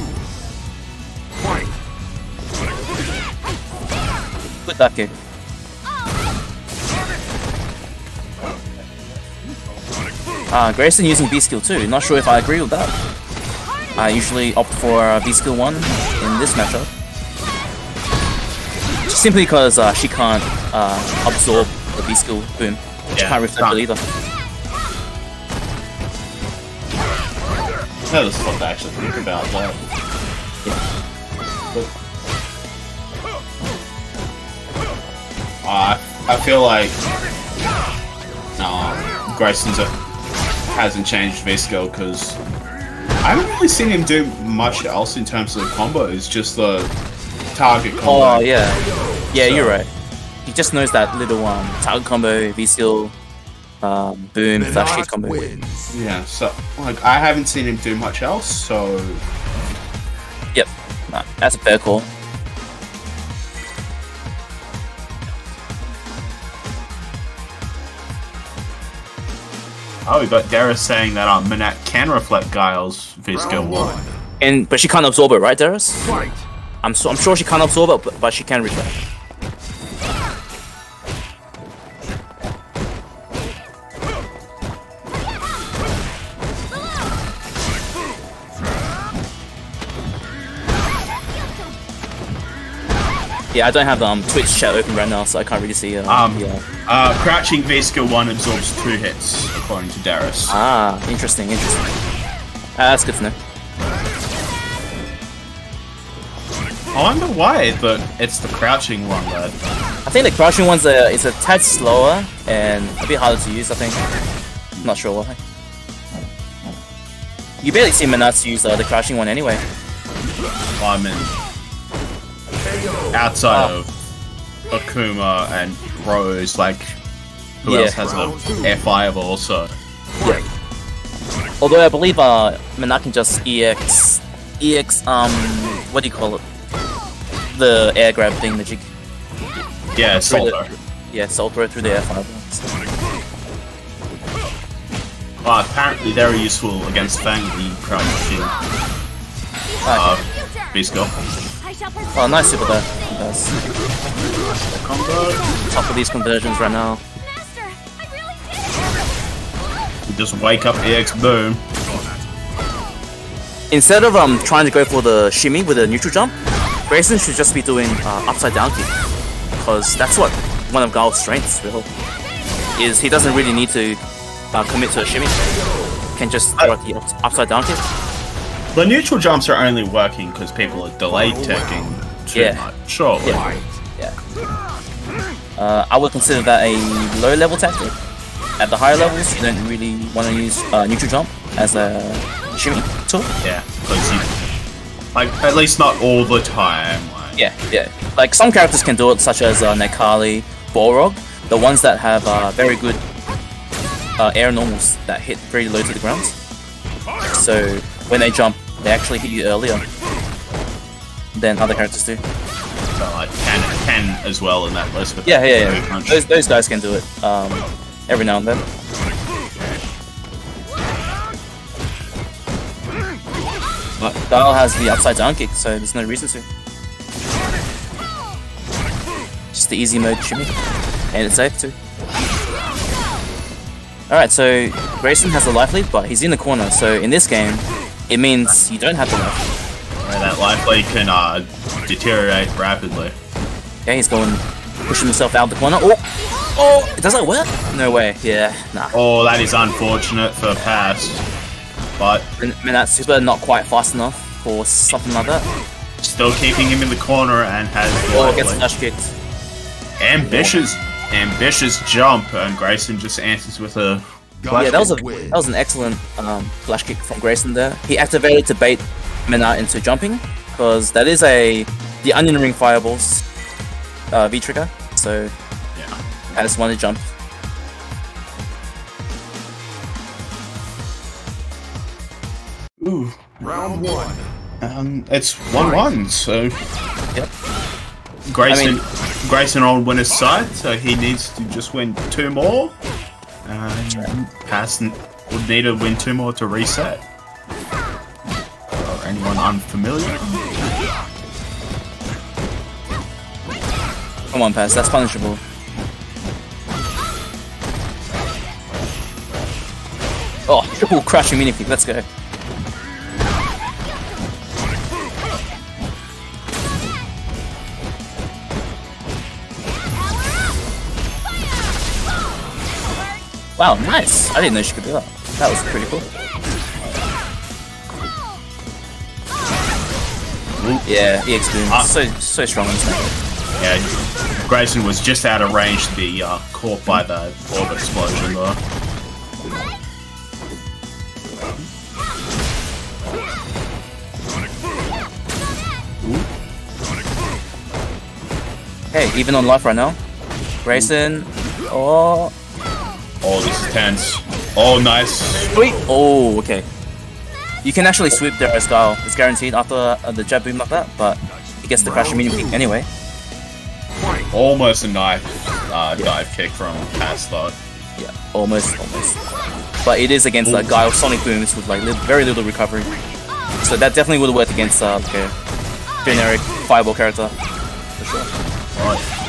Fight. Good luck, kick. Uh, Grayson using V skill too. Not sure if I agree with that. I usually opt for uh, V skill 1 in this matchup. Just simply because uh, she can't uh, absorb the V skill boom. She Yeah, can't reflect it either. That was what to actually think about that. But, uh, I feel like no, Grayson's a, hasn't changed V skill because I haven't really seen him do much else in terms of the combo. combos. Just the target combo. Oh yeah, yeah, So- you're right. He just knows that little um, target combo, V skill, um, boom, flash hit Menat combo. wins. Yeah, so like I haven't seen him do much else. So Yep, nah, that's a fair call. oh, we got Darius saying that um, Menat can reflect Guile's V skill one. one. And but she can't absorb it, right, Darius? Fight. I'm so, I'm sure she can't absorb it, but, but she can reflect. Yeah, I don't have um Twitch chat open right now, so I can't really see. Uh, Um, yeah. Uh, crouching V skill one absorbs two hits, according to Darius. Ah, interesting, interesting. Ah, that's good to know. I wonder why but it's the crouching one that. I think the crouching one's a it's a tad slower and a bit harder to use. I think. Not sure why. You barely see Menats use uh, the crouching one anyway. I mean, outside Oh. of Akuma and Rose, like who Yeah. else has a air fireball? So Although I believe uh can just EX EX um what do you call it? The air grab thing, the jig. yeah, Through the- Yeah, through the air fireball. Uh, apparently very useful against Fang the crouching uh, V skill I shall pursue Oh, nice super there. Combo. Top of these conversions right now. Master, I really did it! You just wake up EX boom. Instead of um trying to go for the shimmy with a neutral jump, Grayson should just be doing uh, upside down kick because that's what one of Guile's strengths, really. Is he doesn't really need to uh, commit to a shimmy. Can just throw the upside down kick. The neutral jumps are only working because people are delayed taking too Yeah. much. Sure. Yeah. Yeah. Uh, I would consider that a low level tactic. At the higher levels, you don't really want to use uh, neutral jump as a shimmy tool. Yeah. Because you, like, at least not all the time. Like, Yeah, yeah. Like some characters can do it, such as uh, Necalli, Balrog, the ones that have uh, very good uh, air normals that hit very low to the ground. So when they jump, they actually hit you earlier than other characters do. So, like, can, can as well in that list. Yeah, yeah, yeah. punch. Those, those guys can do it um, every now and then. But Dial has the upside down kick, so there's no reason to. Just the easy mode shimmy. And it's safe too. Alright, so Grayson has a life lead, but he's in the corner, so in this game, it means you don't have the life. Where that life lead can uh, deteriorate rapidly. Yeah, he's going, pushing himself out the corner. Oh! Oh! Does that work? No way. Yeah, nah. Oh, that is unfortunate for pass. But Man, man, that super not quite fast enough for something like that. still keeping him in the corner and has the Or gets lead. dash kicked. ambitious, ambitious jump, and Grayson just answers with a. Yeah, that was a Win. that was an excellent um, flash kick from Grayson there. He activated to bait Mena into jumping because that is a the Onion Ring Fireballs uh, V trigger. So Yeah. I just wanted to jump. Ooh. Round one. Um, it's one-one, so Yep. Grayson, I Grayson on winner's side, so he needs to just win two more. Pass would need to win two more to reset. For anyone unfamiliar, Come on, pass. That's punishable. Oh, *laughs* triple crushing mini kick. Let's go. Wow, nice. I didn't know she could do that. That was pretty cool. Yeah, EX Boom. Ah. So so strong on yeah, Grayson was just out of range to be uh, caught by the orb explosion though. Hey, even on life right now. Grayson. Oh. Oh, this is tense. Oh, nice. Sweet. Oh, okay. You can actually sweep there as style. It's guaranteed after uh, the jab boom like that, but he gets the crash medium kick anyway. Almost a knife uh, dive kick from though. Yeah, almost, almost. But it is against that guy with Sonic Booms with like li- very little recovery. So that definitely would work against uh, like a generic fireball character. For sure. Right.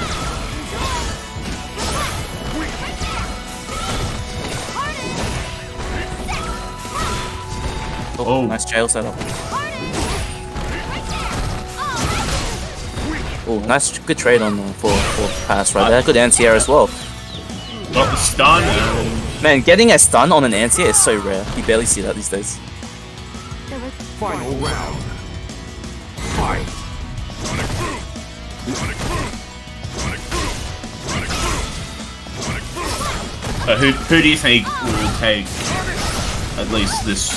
Oh, Oh. nice jail setup. Oh, nice, good trade on uh, for, for pass right there. Good anti-air as well. Got the stun. Man, getting a stun on an anti air is so rare. You barely see that these days. Final round. Fight. So who, who do you think will take at least this,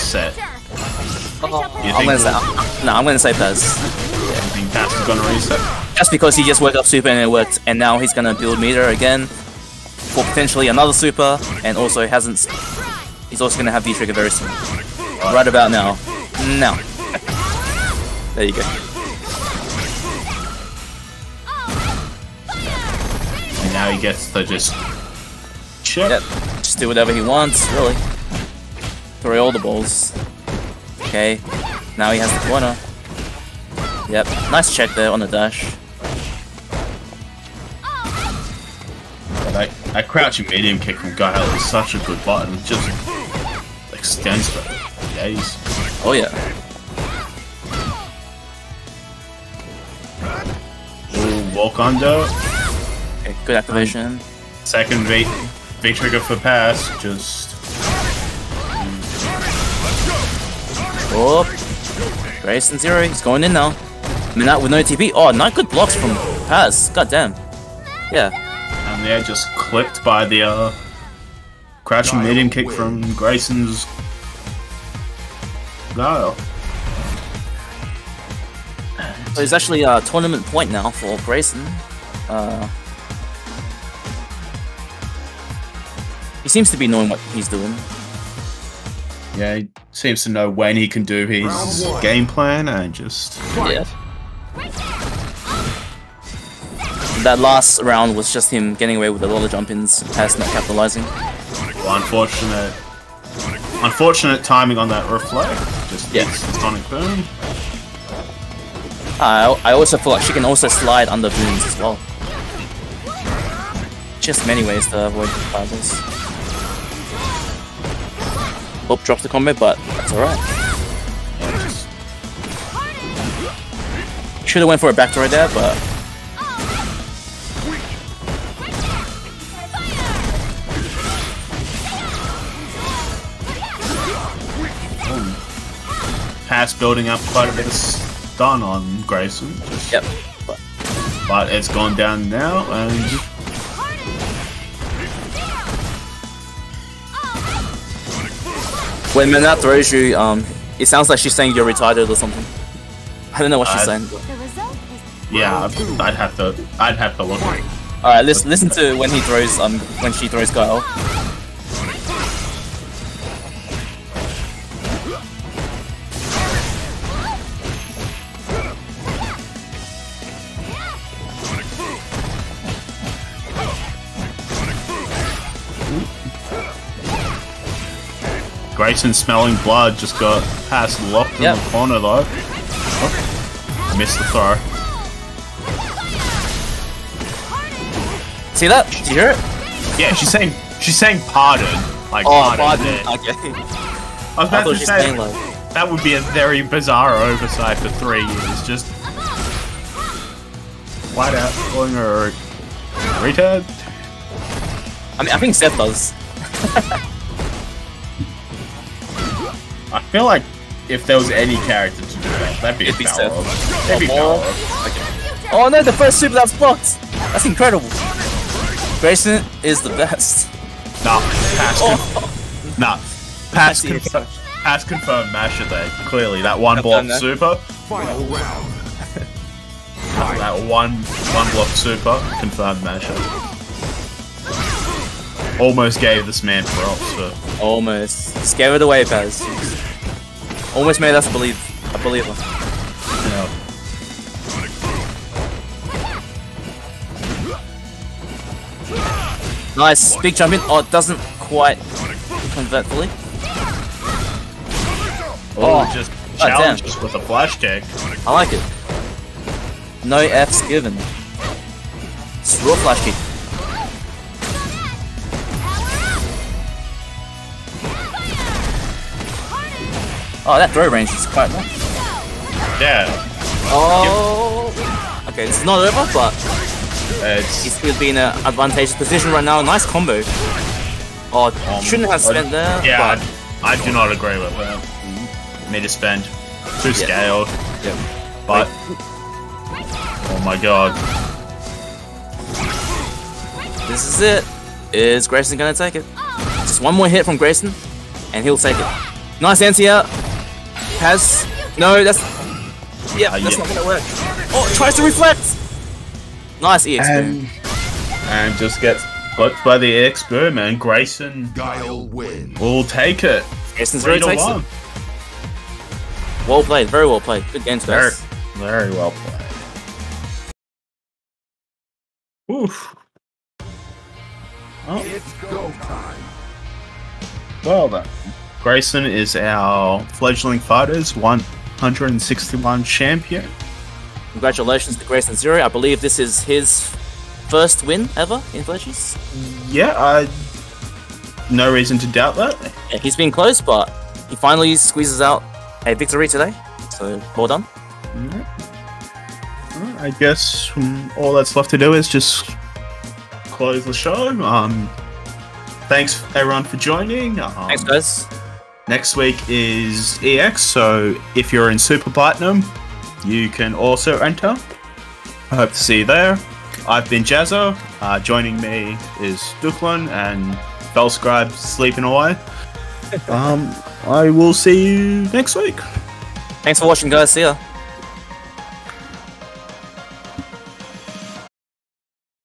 set? Oh. You I'm gonna say, no, I'm gonna say Paz. you think is gonna reset? Just because he just woke up super and it worked, and now he's gonna build meter again for potentially another super, and also hasn't. He's also gonna have V trigger very soon. Right about now. Now. *laughs* there you go. And now he gets to just chip. Yep. Just do whatever he wants, really. Throw all the balls. Okay. Now he has the corner. Yep. Nice check there on the dash. That, that crouching medium kick from Guile is such a good button. It just extends for days. Oh yeah. Ooh, walk under. Okay, Good activation. Second V V trigger for pass. Just Oh, Grayson zero. He's going in now. I mean, that with no TP. Oh, not good blocks from Paz. God damn. Yeah. and they're just clipped by the uh, crouching medium kick from Grayson's Guile. So it's actually a tournament point now for Grayson. Uh, he seems to be knowing what he's doing. Yeah, he seems to know when he can do his game plan and just Yeah. That last round was just him getting away with a lot of jump-ins, Paz not capitalizing. well, unfortunate, unfortunate timing on that reflect. Just Yeah. hits the sonic boom. I, I also feel like she can also slide under booms as well. Just many ways to avoid fibers. Oh, drops the combo, but that's alright. Yeah, Should have went for a back throw there, but pass building up quite a bit of stun on Grayson. Just, yep. But But it's gone down now, and when Menat throws you, um, it sounds like she's saying you're retarded or something. I don't know what she's saying. The result is yeah, I'd have to, I'd have to look. at it. Alright, listen, listen to when he throws, um, when she throws Guile. Grayson smelling blood just got past locked in the corner though. Oh, missed the throw. See that? Did you hear it? Yeah, she's saying she's saying pardon. Like Oh, pardon. pardon. Okay. I was about thought to say like, that would be a very bizarre oversight for three years. Just white out calling her retard. I mean, I think Seth does. *laughs* I feel like if there was any character to do that, that'd be It'd be Seth. That'd be Oh, Balrog. Oh no, the first super that's blocked! That's incredible! Grayson is the best. Nah, pass. Oh. Con- nah, pass. I see. Paz confirmed masher there. Clearly, that one I've block that. super. Final round. That one one block super confirmed masher. Almost gave this man props for. Almost. Scare it away, Paz. Almost made us believe a believer. Know, Nice, big jump in. Oh, it doesn't quite convert fully. oh, Oh. just Oh, damn. with a flash kick. I like it. No F's given. It's raw flash kick. Oh, that throw range is quite long. Yeah, Oh. Okay, this is not over, but it's he's still be in an advantageous position right now. Nice combo. Oh, Um, shouldn't have I- spent there. yeah. but I, I do not agree with that. Need to spend too scaled, yeah. but oh my god, This is it. Is Grayson gonna take it? Just one more hit from Grayson, and he'll take it. Nice anti-out. Has no, that's yeah, Uh, that's not gonna work. Oh, tries to reflect. Nice EX boom. and just gets clipped by the X boom, and Grayson Guile win. will take it. Grayson's Three really to takes one. it. Well played, very well played. Good games, Very, very well played. Oof. Oh. It's go time. Well then, Grayson is our fledgling fighters 161 champion. Congratulations to Grayson Zero. I believe this is his first win ever in Fletchies. Yeah, I no reason to doubt that. Yeah, he's been close, but he finally squeezes out a victory today. So well done. I guess all that's left to do is just close the show. Um, thanks everyone for joining. Um, Thanks, guys. Next week is EX, so if you're in Super Platinum, you can also enter. I hope to see you there. I've been Jazzo. Uh, joining me is Duklin and Felscribe sleeping away. *laughs* um, I will see you next week. Thanks for watching, guys. See ya.